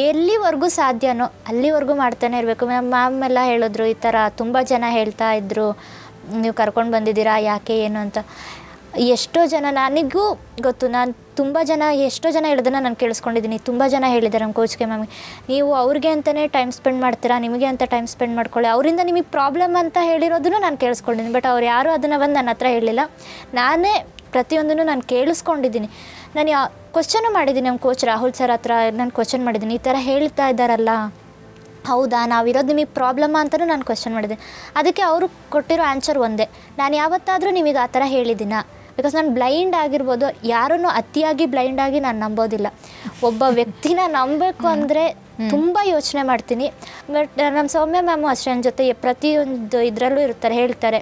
ಎಲ್ಲಿವರೆಗೂ ಸಾಧ್ಯನೋ ಅಲ್ಲಿವರೆಗೂ ಮಾಡ್ತಾನೆ ಇರಬೇಕು. ಮ್ಯಾಮ್ ಮ್ಯಾಮ್ ಎಲ್ಲ ಹೇಳಿದ್ರು, ಈ ಥರ ತುಂಬ ಜನ ಹೇಳ್ತಾ ಇದ್ರು. ನೀವು ಕರ್ಕೊಂಡು ಬಂದಿದ್ದೀರಾ, ಯಾಕೆ, ಏನು ಅಂತ. ಎಷ್ಟೋ ಜನ ನನಗೂ ಗೊತ್ತು, ನಾನು ತುಂಬ ಜನ, ಎಷ್ಟೋ ಜನ ಹೇಳೋದನ್ನ ನಾನು ಕೇಳಿಸ್ಕೊಂಡಿದ್ದೀನಿ. ತುಂಬ ಜನ ಹೇಳಿದ್ದಾರೆ ನಮ್ಮ ಕೋಚ್ಗೆ ಮ್ಯಾಮ್ ನೀವು ಅವ್ರಿಗೆ ಅಂತಲೇ ಟೈಮ್ ಸ್ಪೆಂಡ್ ಮಾಡ್ತೀರಾ, ನಿಮಗೆ ಅಂತ ಟೈಮ್ ಸ್ಪೆಂಡ್ ಮಾಡ್ಕೊಳ್ಳಿ. ಅವರಿಂದ ನಿಮಗೆ ಪ್ರಾಬ್ಲಮ್ ಅಂತ ಹೇಳಿರೋದನ್ನು ನಾನು ಕೇಳಿಸ್ಕೊಂಡಿದ್ದೀನಿ. ಬಟ್ ಅವ್ರು ಯಾರೂ ಅದನ್ನು ಬಂದು ನನ್ನ ಹತ್ರ ಹೇಳಿಲ್ಲ. ನಾನೇ ಪ್ರತಿಯೊಂದನ್ನು ನಾನು ಕೇಳಿಸ್ಕೊಂಡಿದ್ದೀನಿ. ನಾನು ಯಾ ಕ್ವಶನು ಮಾಡಿದ್ದೀನಿ ನಮ್ಮ ಕೋಚ್ ರಾಹುಲ್ ಸರ್ ಹತ್ರ, ನಾನು ಕ್ವಶನ್ ಮಾಡಿದ್ದೀನಿ. ಈ ಥರ ಹೇಳ್ತಾ ಇದ್ದಾರಲ್ಲ. ಹೌದಾ? ನಾವಿರೋದು ನಿಮಗೆ ಪ್ರಾಬ್ಲಮ್ ಅಂತಲೂ ನಾನು ಕ್ವೆಶನ್ ಮಾಡಿದೆ. ಅದಕ್ಕೆ ಅವರು ಕೊಟ್ಟಿರೋ ಆನ್ಸರ್ ಒಂದೇ. ನಾನು ಯಾವತ್ತಾದರೂ ನಿಮಗೆ ಆ ಥರ ಹೇಳಿದ್ದೀನ ಬಿಕಾಸ್ ನಾನು ಬ್ಲೈಂಡ್ ಆಗಿರ್ಬೋದು ಯಾರನ್ನು ಅತಿಯಾಗಿ ಬ್ಲೈಂಡ್ ಆಗಿ ನಾನು ನಂಬೋದಿಲ್ಲ. ಒಬ್ಬ ವ್ಯಕ್ತಿನ ನಂಬಬೇಕು ಅಂದರೆ ತುಂಬ ಯೋಚನೆ ಮಾಡ್ತೀನಿ. ಬಟ್ ನಮ್ಮ ಸೌಮ್ಯ ಮ್ಯಾಮು ಅಷ್ಟೇ ನನ್ನ ಜೊತೆ ಪ್ರತಿಯೊಂದು ಇದರಲ್ಲೂ ಇರ್ತಾರೆ ಹೇಳ್ತಾರೆ.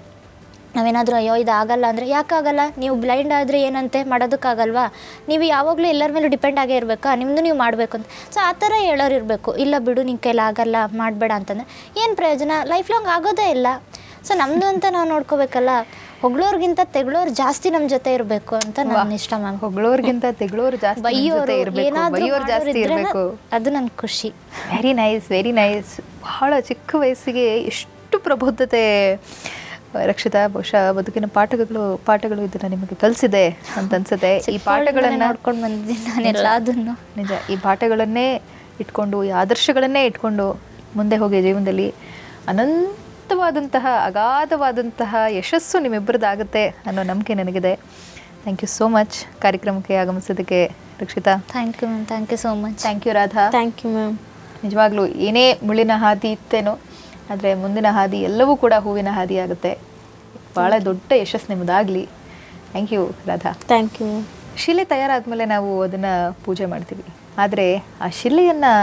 ನಾವೇನಾದರೂ ಅಯ್ಯೋ ಇದು ಆಗಲ್ಲ ಅಂದರೆ ಯಾಕಾಗಲ್ಲ? ನೀವು ಬ್ಲೈಂಡ್ ಆದರೆ ಏನಂತೆ? ಮಾಡೋದಕ್ಕಾಗಲ್ವಾ? ನೀವು ಯಾವಾಗಲೂ ಎಲ್ಲರ ಮೇಲೂ ಡಿಪೆಂಡ್ ಆಗೇ ಇರಬೇಕಾ. ನಿಮ್ಮದು ನೀವು ಮಾಡಬೇಕು ಅಂತ. ಸೊ ಆ ಥರ ಹೇಳೋರು ಇರಬೇಕು. ಇಲ್ಲ ಬಿಡು ನಿನ್ನ ಕೈಲಿ ಆಗಲ್ಲ ಮಾಡಬೇಡ ಅಂತಂದರೆ ಏನು ಪ್ರಯೋಜನ? ಲೈಫ್ ಲಾಂಗ್ ಆಗೋದೇ ಇಲ್ಲ. ಸೊ ನಮ್ಮದು ಅಂತ ನಾವು ನೋಡ್ಕೋಬೇಕಲ್ಲ ಹೊಗಳೋರ್ಗಿಂತ ತೆಗಳೋರು ಜಾಸ್ತಿ ನಮ್ಮ ಜೊತೆ ಇರಬೇಕು ಅಂತ ನನ್ನ ಇಷ್ಟ ಮ್ಯಾಮ್. ಹೊಗಳೋರ್ಗಿಂತ ತೆಗಳೋರು ಜಾಸ್ತಿ ಬೈಯೋರು ಏನಾದರೂ ಜಾಸ್ತಿ ಇರಬೇಕು. ಅದು ನನ್ನ ಖುಷಿ. ವೆರಿ ನೈಸ್ ವೆರಿ ನೈಸ್ ಬಹಳ ಚಿಕ್ಕ ವಯಸ್ಸಿಗೆ ಎಷ್ಟು ಪ್ರಬುದ್ಧತೆ ರಕ್ಷಿತಾ ಬಹುಶಃ ಬದುಕಿನ ಪಾಠಗಳು ಪಾಠಗಳು ಇದನ್ನ ನಿಮಗೆ ಕಲಿಸಿದೆ ಅಂತ ಅನ್ಸುತ್ತೆ. ಈ ಪಾಠಗಳನ್ನ ನೋಡ್ಕೊಂಡು ಬಂದಿದ್ದೀನಿ ನಾನು ಎಲ್ಲದನ್ನು ನಿಜ. ಈ ಪಾಠಗಳನ್ನೇ ಇಟ್ಕೊಂಡು ಈ ಆದರ್ಶಗಳನ್ನೇ ಇಟ್ಕೊಂಡು ಮುಂದೆ ಹೋಗಿ ಜೀವನದಲ್ಲಿ ಅನಂತವಾದಂತಹ ಅಗಾಧವಾದಂತಹ ಯಶಸ್ಸು ನಿಮ್ಮಿಬ್ಬರದಾಗುತ್ತೆ ಅನ್ನೋ ನಂಬಿಕೆ ನನಗಿದೆ. ಥ್ಯಾಂಕ್ ಯು ಸೋ ಮಚ್ ಕಾರ್ಯಕ್ರಮಕ್ಕೆ ಆಗಮಿಸೋದಕ್ಕೆ Rakshita. Thank you ma'am thank you so much thank you Radha. Thank you ma'am ನಿಜವಾಗ್ಲೂ ಏನೇ ಮುಳ್ಳಿನ ಹಾದಿ ಇತ್ತೇನೋ ಆದರೆ ಮುಂದಿನ ಹಾದಿ ಎಲ್ಲವೂ ಕೂಡ ಹೂವಿನ ಹಾದಿ ಆಗುತ್ತೆ. ಭಾಳ ದೊಡ್ಡ ಯಶಸ್ಸು ನಿಮ್ಮದಾಗಲಿ thank you Radha. Thank you ಶಿಲೆ ತಯಾರಾದ್ಮೇಲೆ ನಾವು ಅದನ್ನು ಪೂಜೆ ಮಾಡ್ತೀವಿ. ಆದರೆ ಆ ಶಿಲೆಯನ್ನು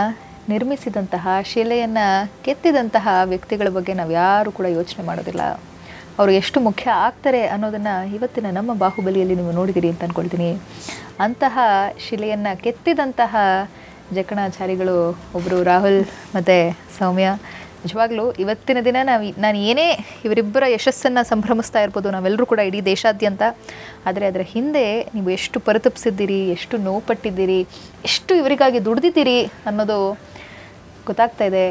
ನಿರ್ಮಿಸಿದಂತಹ ಶಿಲೆಯನ್ನು ಕೆತ್ತಿದಂತಹ ವ್ಯಕ್ತಿಗಳ ಬಗ್ಗೆ ನಾವು ಯಾರು ಕೂಡ ಯೋಚನೆ ಮಾಡೋದಿಲ್ಲ. ಅವರು ಎಷ್ಟು ಮುಖ್ಯ ಆಗ್ತಾರೆ ಅನ್ನೋದನ್ನು ಇವತ್ತಿನ ನಮ್ಮ ಬಾಹುಬಲಿಯಲ್ಲಿ ನೀವು ನೋಡಿದಿರಿ ಅಂತ ಅಂದ್ಕೊಳ್ತೀನಿ ಅಂತಹ ಶಿಲೆಯನ್ನು ಕೆತ್ತಿದಂತಹ ಜಕಣಾಚಾರಿಗಳು ಒಬ್ಬರು ರಾಹುಲ್ ಮತ್ತು ಸೌಮ್ಯ. ನಿಜವಾಗ್ಲೂ ಇವತ್ತಿನ ದಿನ ನಾವು ನಾನು ಏನೇ ಇವರಿಬ್ಬರ ಯಶಸ್ಸನ್ನು ಸಂಭ್ರಮಿಸ್ತಾ ಇರ್ಬೋದು ನಾವೆಲ್ಲರೂ ಕೂಡ ಇಡೀ ದೇಶಾದ್ಯಂತ, ಆದರೆ ಅದರ ಹಿಂದೆ ನೀವು ಎಷ್ಟು ಪರಿತಪಿಸಿದ್ದೀರಿ, ಎಷ್ಟು ನೋವು ಪಟ್ಟಿದ್ದೀರಿ ಎಷ್ಟು ಇವರಿಗಾಗಿ ದುಡ್ದಿದ್ದೀರಿ ಅನ್ನೋದು ಗೊತ್ತಾಗ್ತಾ ಇದೆ.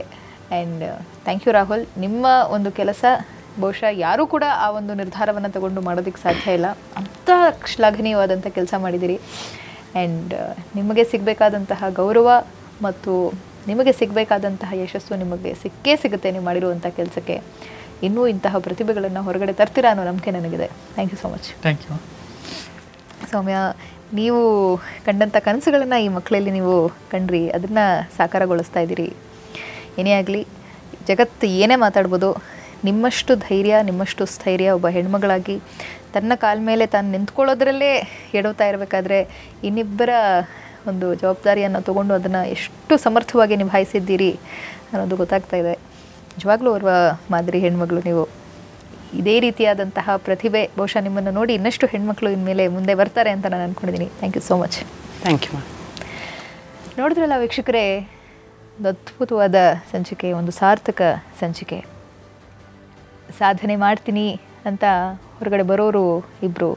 And thank you Rahul. ನಿಮ್ಮ ಒಂದು ಕೆಲಸ, ಬಹುಶಃ ಯಾರೂ ಕೂಡ ಆ ಒಂದು ನಿರ್ಧಾರವನ್ನು ತಗೊಂಡು ಮಾಡೋದಕ್ಕೆ ಸಾಧ್ಯ ಇಲ್ಲ. ಅಂಥ ಶ್ಲಾಘನೀಯವಾದಂಥ ಕೆಲಸ ಮಾಡಿದ್ದೀರಿ. ಆ್ಯಂಡ್ ನಿಮಗೆ ಸಿಗಬೇಕಾದಂತಹ ಗೌರವ ಮತ್ತು ನಿಮಗೆ ಸಿಗಬೇಕಾದಂತಹ ಯಶಸ್ಸು ನಿಮಗೆ ಸಿಕ್ಕೇ ಸಿಗುತ್ತೆ ನೀವು ಮಾಡಿರುವಂಥ ಕೆಲಸಕ್ಕೆ. ಇನ್ನೂ ಇಂತಹ ಪ್ರತಿಭೆಗಳನ್ನು ಹೊರಗಡೆ ತರ್ತೀರಾ ಅನ್ನೋ ನಂಬಿಕೆ ನನಗಿದೆ. Thank you so much thank you Soumya ನೀವು ಕಂಡಂಥ ಕನಸುಗಳನ್ನು ಈ ಮಕ್ಕಳಲ್ಲಿ ನೀವು ಕಂಡ್ರಿ ಅದನ್ನು ಸಾಕಾರಗೊಳಿಸ್ತಾ ಇದ್ದೀರಿ. ಏನೇ ಆಗಲಿ ಜಗತ್ತು ಏನೇ ಮಾತಾಡ್ಬೋದು ನಿಮ್ಮಷ್ಟು ಧೈರ್ಯ ನಿಮ್ಮಷ್ಟು ಸ್ಥೈರ್ಯ ಒಬ್ಬ ಹೆಣ್ಮಗಳಾಗಿ ತನ್ನ ಕಾಲ ಮೇಲೆ ತಾನು ನಿಂತ್ಕೊಳ್ಳೋದ್ರಲ್ಲೇ ಎಡವ್ತಾ ಇರಬೇಕಾದ್ರೆ ಇನ್ನಿಬ್ಬರ ಒಂದು ಜವಾಬ್ದಾರಿಯನ್ನು ತಗೊಂಡು ಅದನ್ನು ಎಷ್ಟು ಸಮರ್ಥವಾಗಿ ನಿಭಾಯಿಸಿದ್ದೀರಿ ಅನ್ನೋದು ಗೊತ್ತಾಗ್ತಾ ಇದೆ. ನಿಜವಾಗ್ಲೂ ಅವರ ಮಾದರಿ ಹೆಣ್ಮಗಳು ನೀವು ಇದೇ ರೀತಿಯಾದಂತಹ ಪ್ರತಿಭೆ ಬಹುಶಃ ನಿಮ್ಮನ್ನು ನೋಡಿ ಇನ್ನಷ್ಟು ಹೆಣ್ಮಕ್ಳು ಇನ್ಮೇಲೆ ಮುಂದೆ ಬರ್ತಾರೆ ಅಂತ ನಾನು ಅಂದ್ಕೊಂಡಿದ್ದೀನಿ thank you so much thank you ನೋಡಿದ್ರಲ್ಲ ವೀಕ್ಷಕರೇ ಒಂದು ಅದ್ಭುತವಾದ ಸಂಚಿಕೆ ಒಂದು ಸಾರ್ಥಕ ಸಂಚಿಕೆ. ಸಾಧನೆ ಮಾಡ್ತೀನಿ ಅಂತ ಹೊರಗಡೆ ಬರೋರು ಇಬ್ಬರು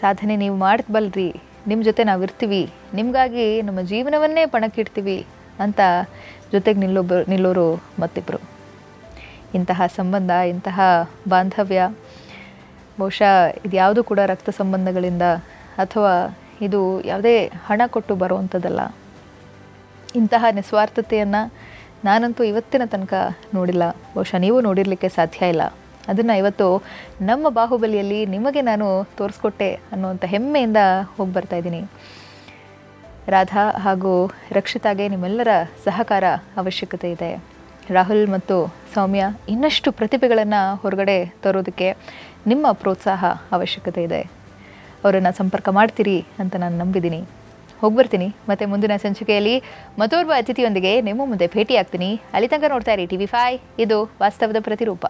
ಸಾಧನೆ ನೀವು ಮಾಡಬಲ್ರಿ. ನಿಮ್ಮ ಜೊತೆ ನಾವು ಇರ್ತೀವಿ. ನಿಮಗಾಗಿ ನಮ್ಮ ಜೀವನವನ್ನೇ ಪಣಕ್ಕಿಡ್ತೀವಿ ಅಂತ ಜೊತೆಗೆ ನಿಲ್ಲೊಬ್ಬರು ನಿಲ್ಲೋರು ಮತ್ತಿಬ್ಬರು ಇಂತಹ ಸಂಬಂಧ, ಇಂತಹ ಬಾಂಧವ್ಯ, ಬಹುಶಃ ಇದ್ಯಾವುದು ಕೂಡ ರಕ್ತ ಸಂಬಂಧಗಳಿಂದ ಅಥವಾ ಇದು ಯಾವುದೇ ಹಣ ಕೊಟ್ಟು ಬರುವಂಥದ್ದಲ್ಲ. ಇಂತಹ ನಿಸ್ವಾರ್ಥತೆಯನ್ನು ನಾನಂತೂ ಇವತ್ತಿನ ತನಕ ನೋಡಿಲ್ಲ. ಬಹುಶಃ ನೀವು ನೋಡಿರಲಿಕ್ಕೆ ಸಾಧ್ಯ ಇಲ್ಲ. ಅದನ್ನು ಇವತ್ತು ನಮ್ಮ ಬಾಹುಬಲಿಯಲ್ಲಿ ನಿಮಗೆ ನಾನು ತೋರಿಸ್ಕೊಟ್ಟೆ ಅನ್ನುವಂಥ ಹೆಮ್ಮೆಯಿಂದ ಹೋಗಿ ಬರ್ತಾ ಇದ್ದೀನಿ. ರಾಧಾ ಹಾಗೂ ರಕ್ಷಿತಾಗೆ ನಿಮ್ಮೆಲ್ಲರ ಸಹಕಾರ ಅವಶ್ಯಕತೆ ಇದೆ. ರಾಹುಲ್ ಮತ್ತು ಸೌಮ್ಯ ಇನ್ನಷ್ಟು ಪ್ರತಿಭೆಗಳನ್ನು ಹೊರಗಡೆ ತರೋದಕ್ಕೆ ನಿಮ್ಮ ಪ್ರೋತ್ಸಾಹ ಅವಶ್ಯಕತೆ ಇದೆ. ಅವರನ್ನು ಸಂಪರ್ಕ ಮಾಡ್ತೀರಿ ಅಂತ ನಾನು ನಂಬಿದ್ದೀನಿ. ಹೋಗ್ಬರ್ತೀನಿ ಮತ್ತು ಮುಂದಿನ ಸಂಚಿಕೆಯಲ್ಲಿ ಮತ್ತೋರ್ವ ಅತಿಥಿಯೊಂದಿಗೆ ನಿಮ್ಮ ಮುಂದೆ ಭೇಟಿ ಆಗ್ತೀನಿ ಅಲ್ಲಿ ತನಕ ನೋಡ್ತಾ ಇರಿ ಟಿ ವಿ ಫೈ ಇದು ವಾಸ್ತವದ ಪ್ರತಿರೂಪ.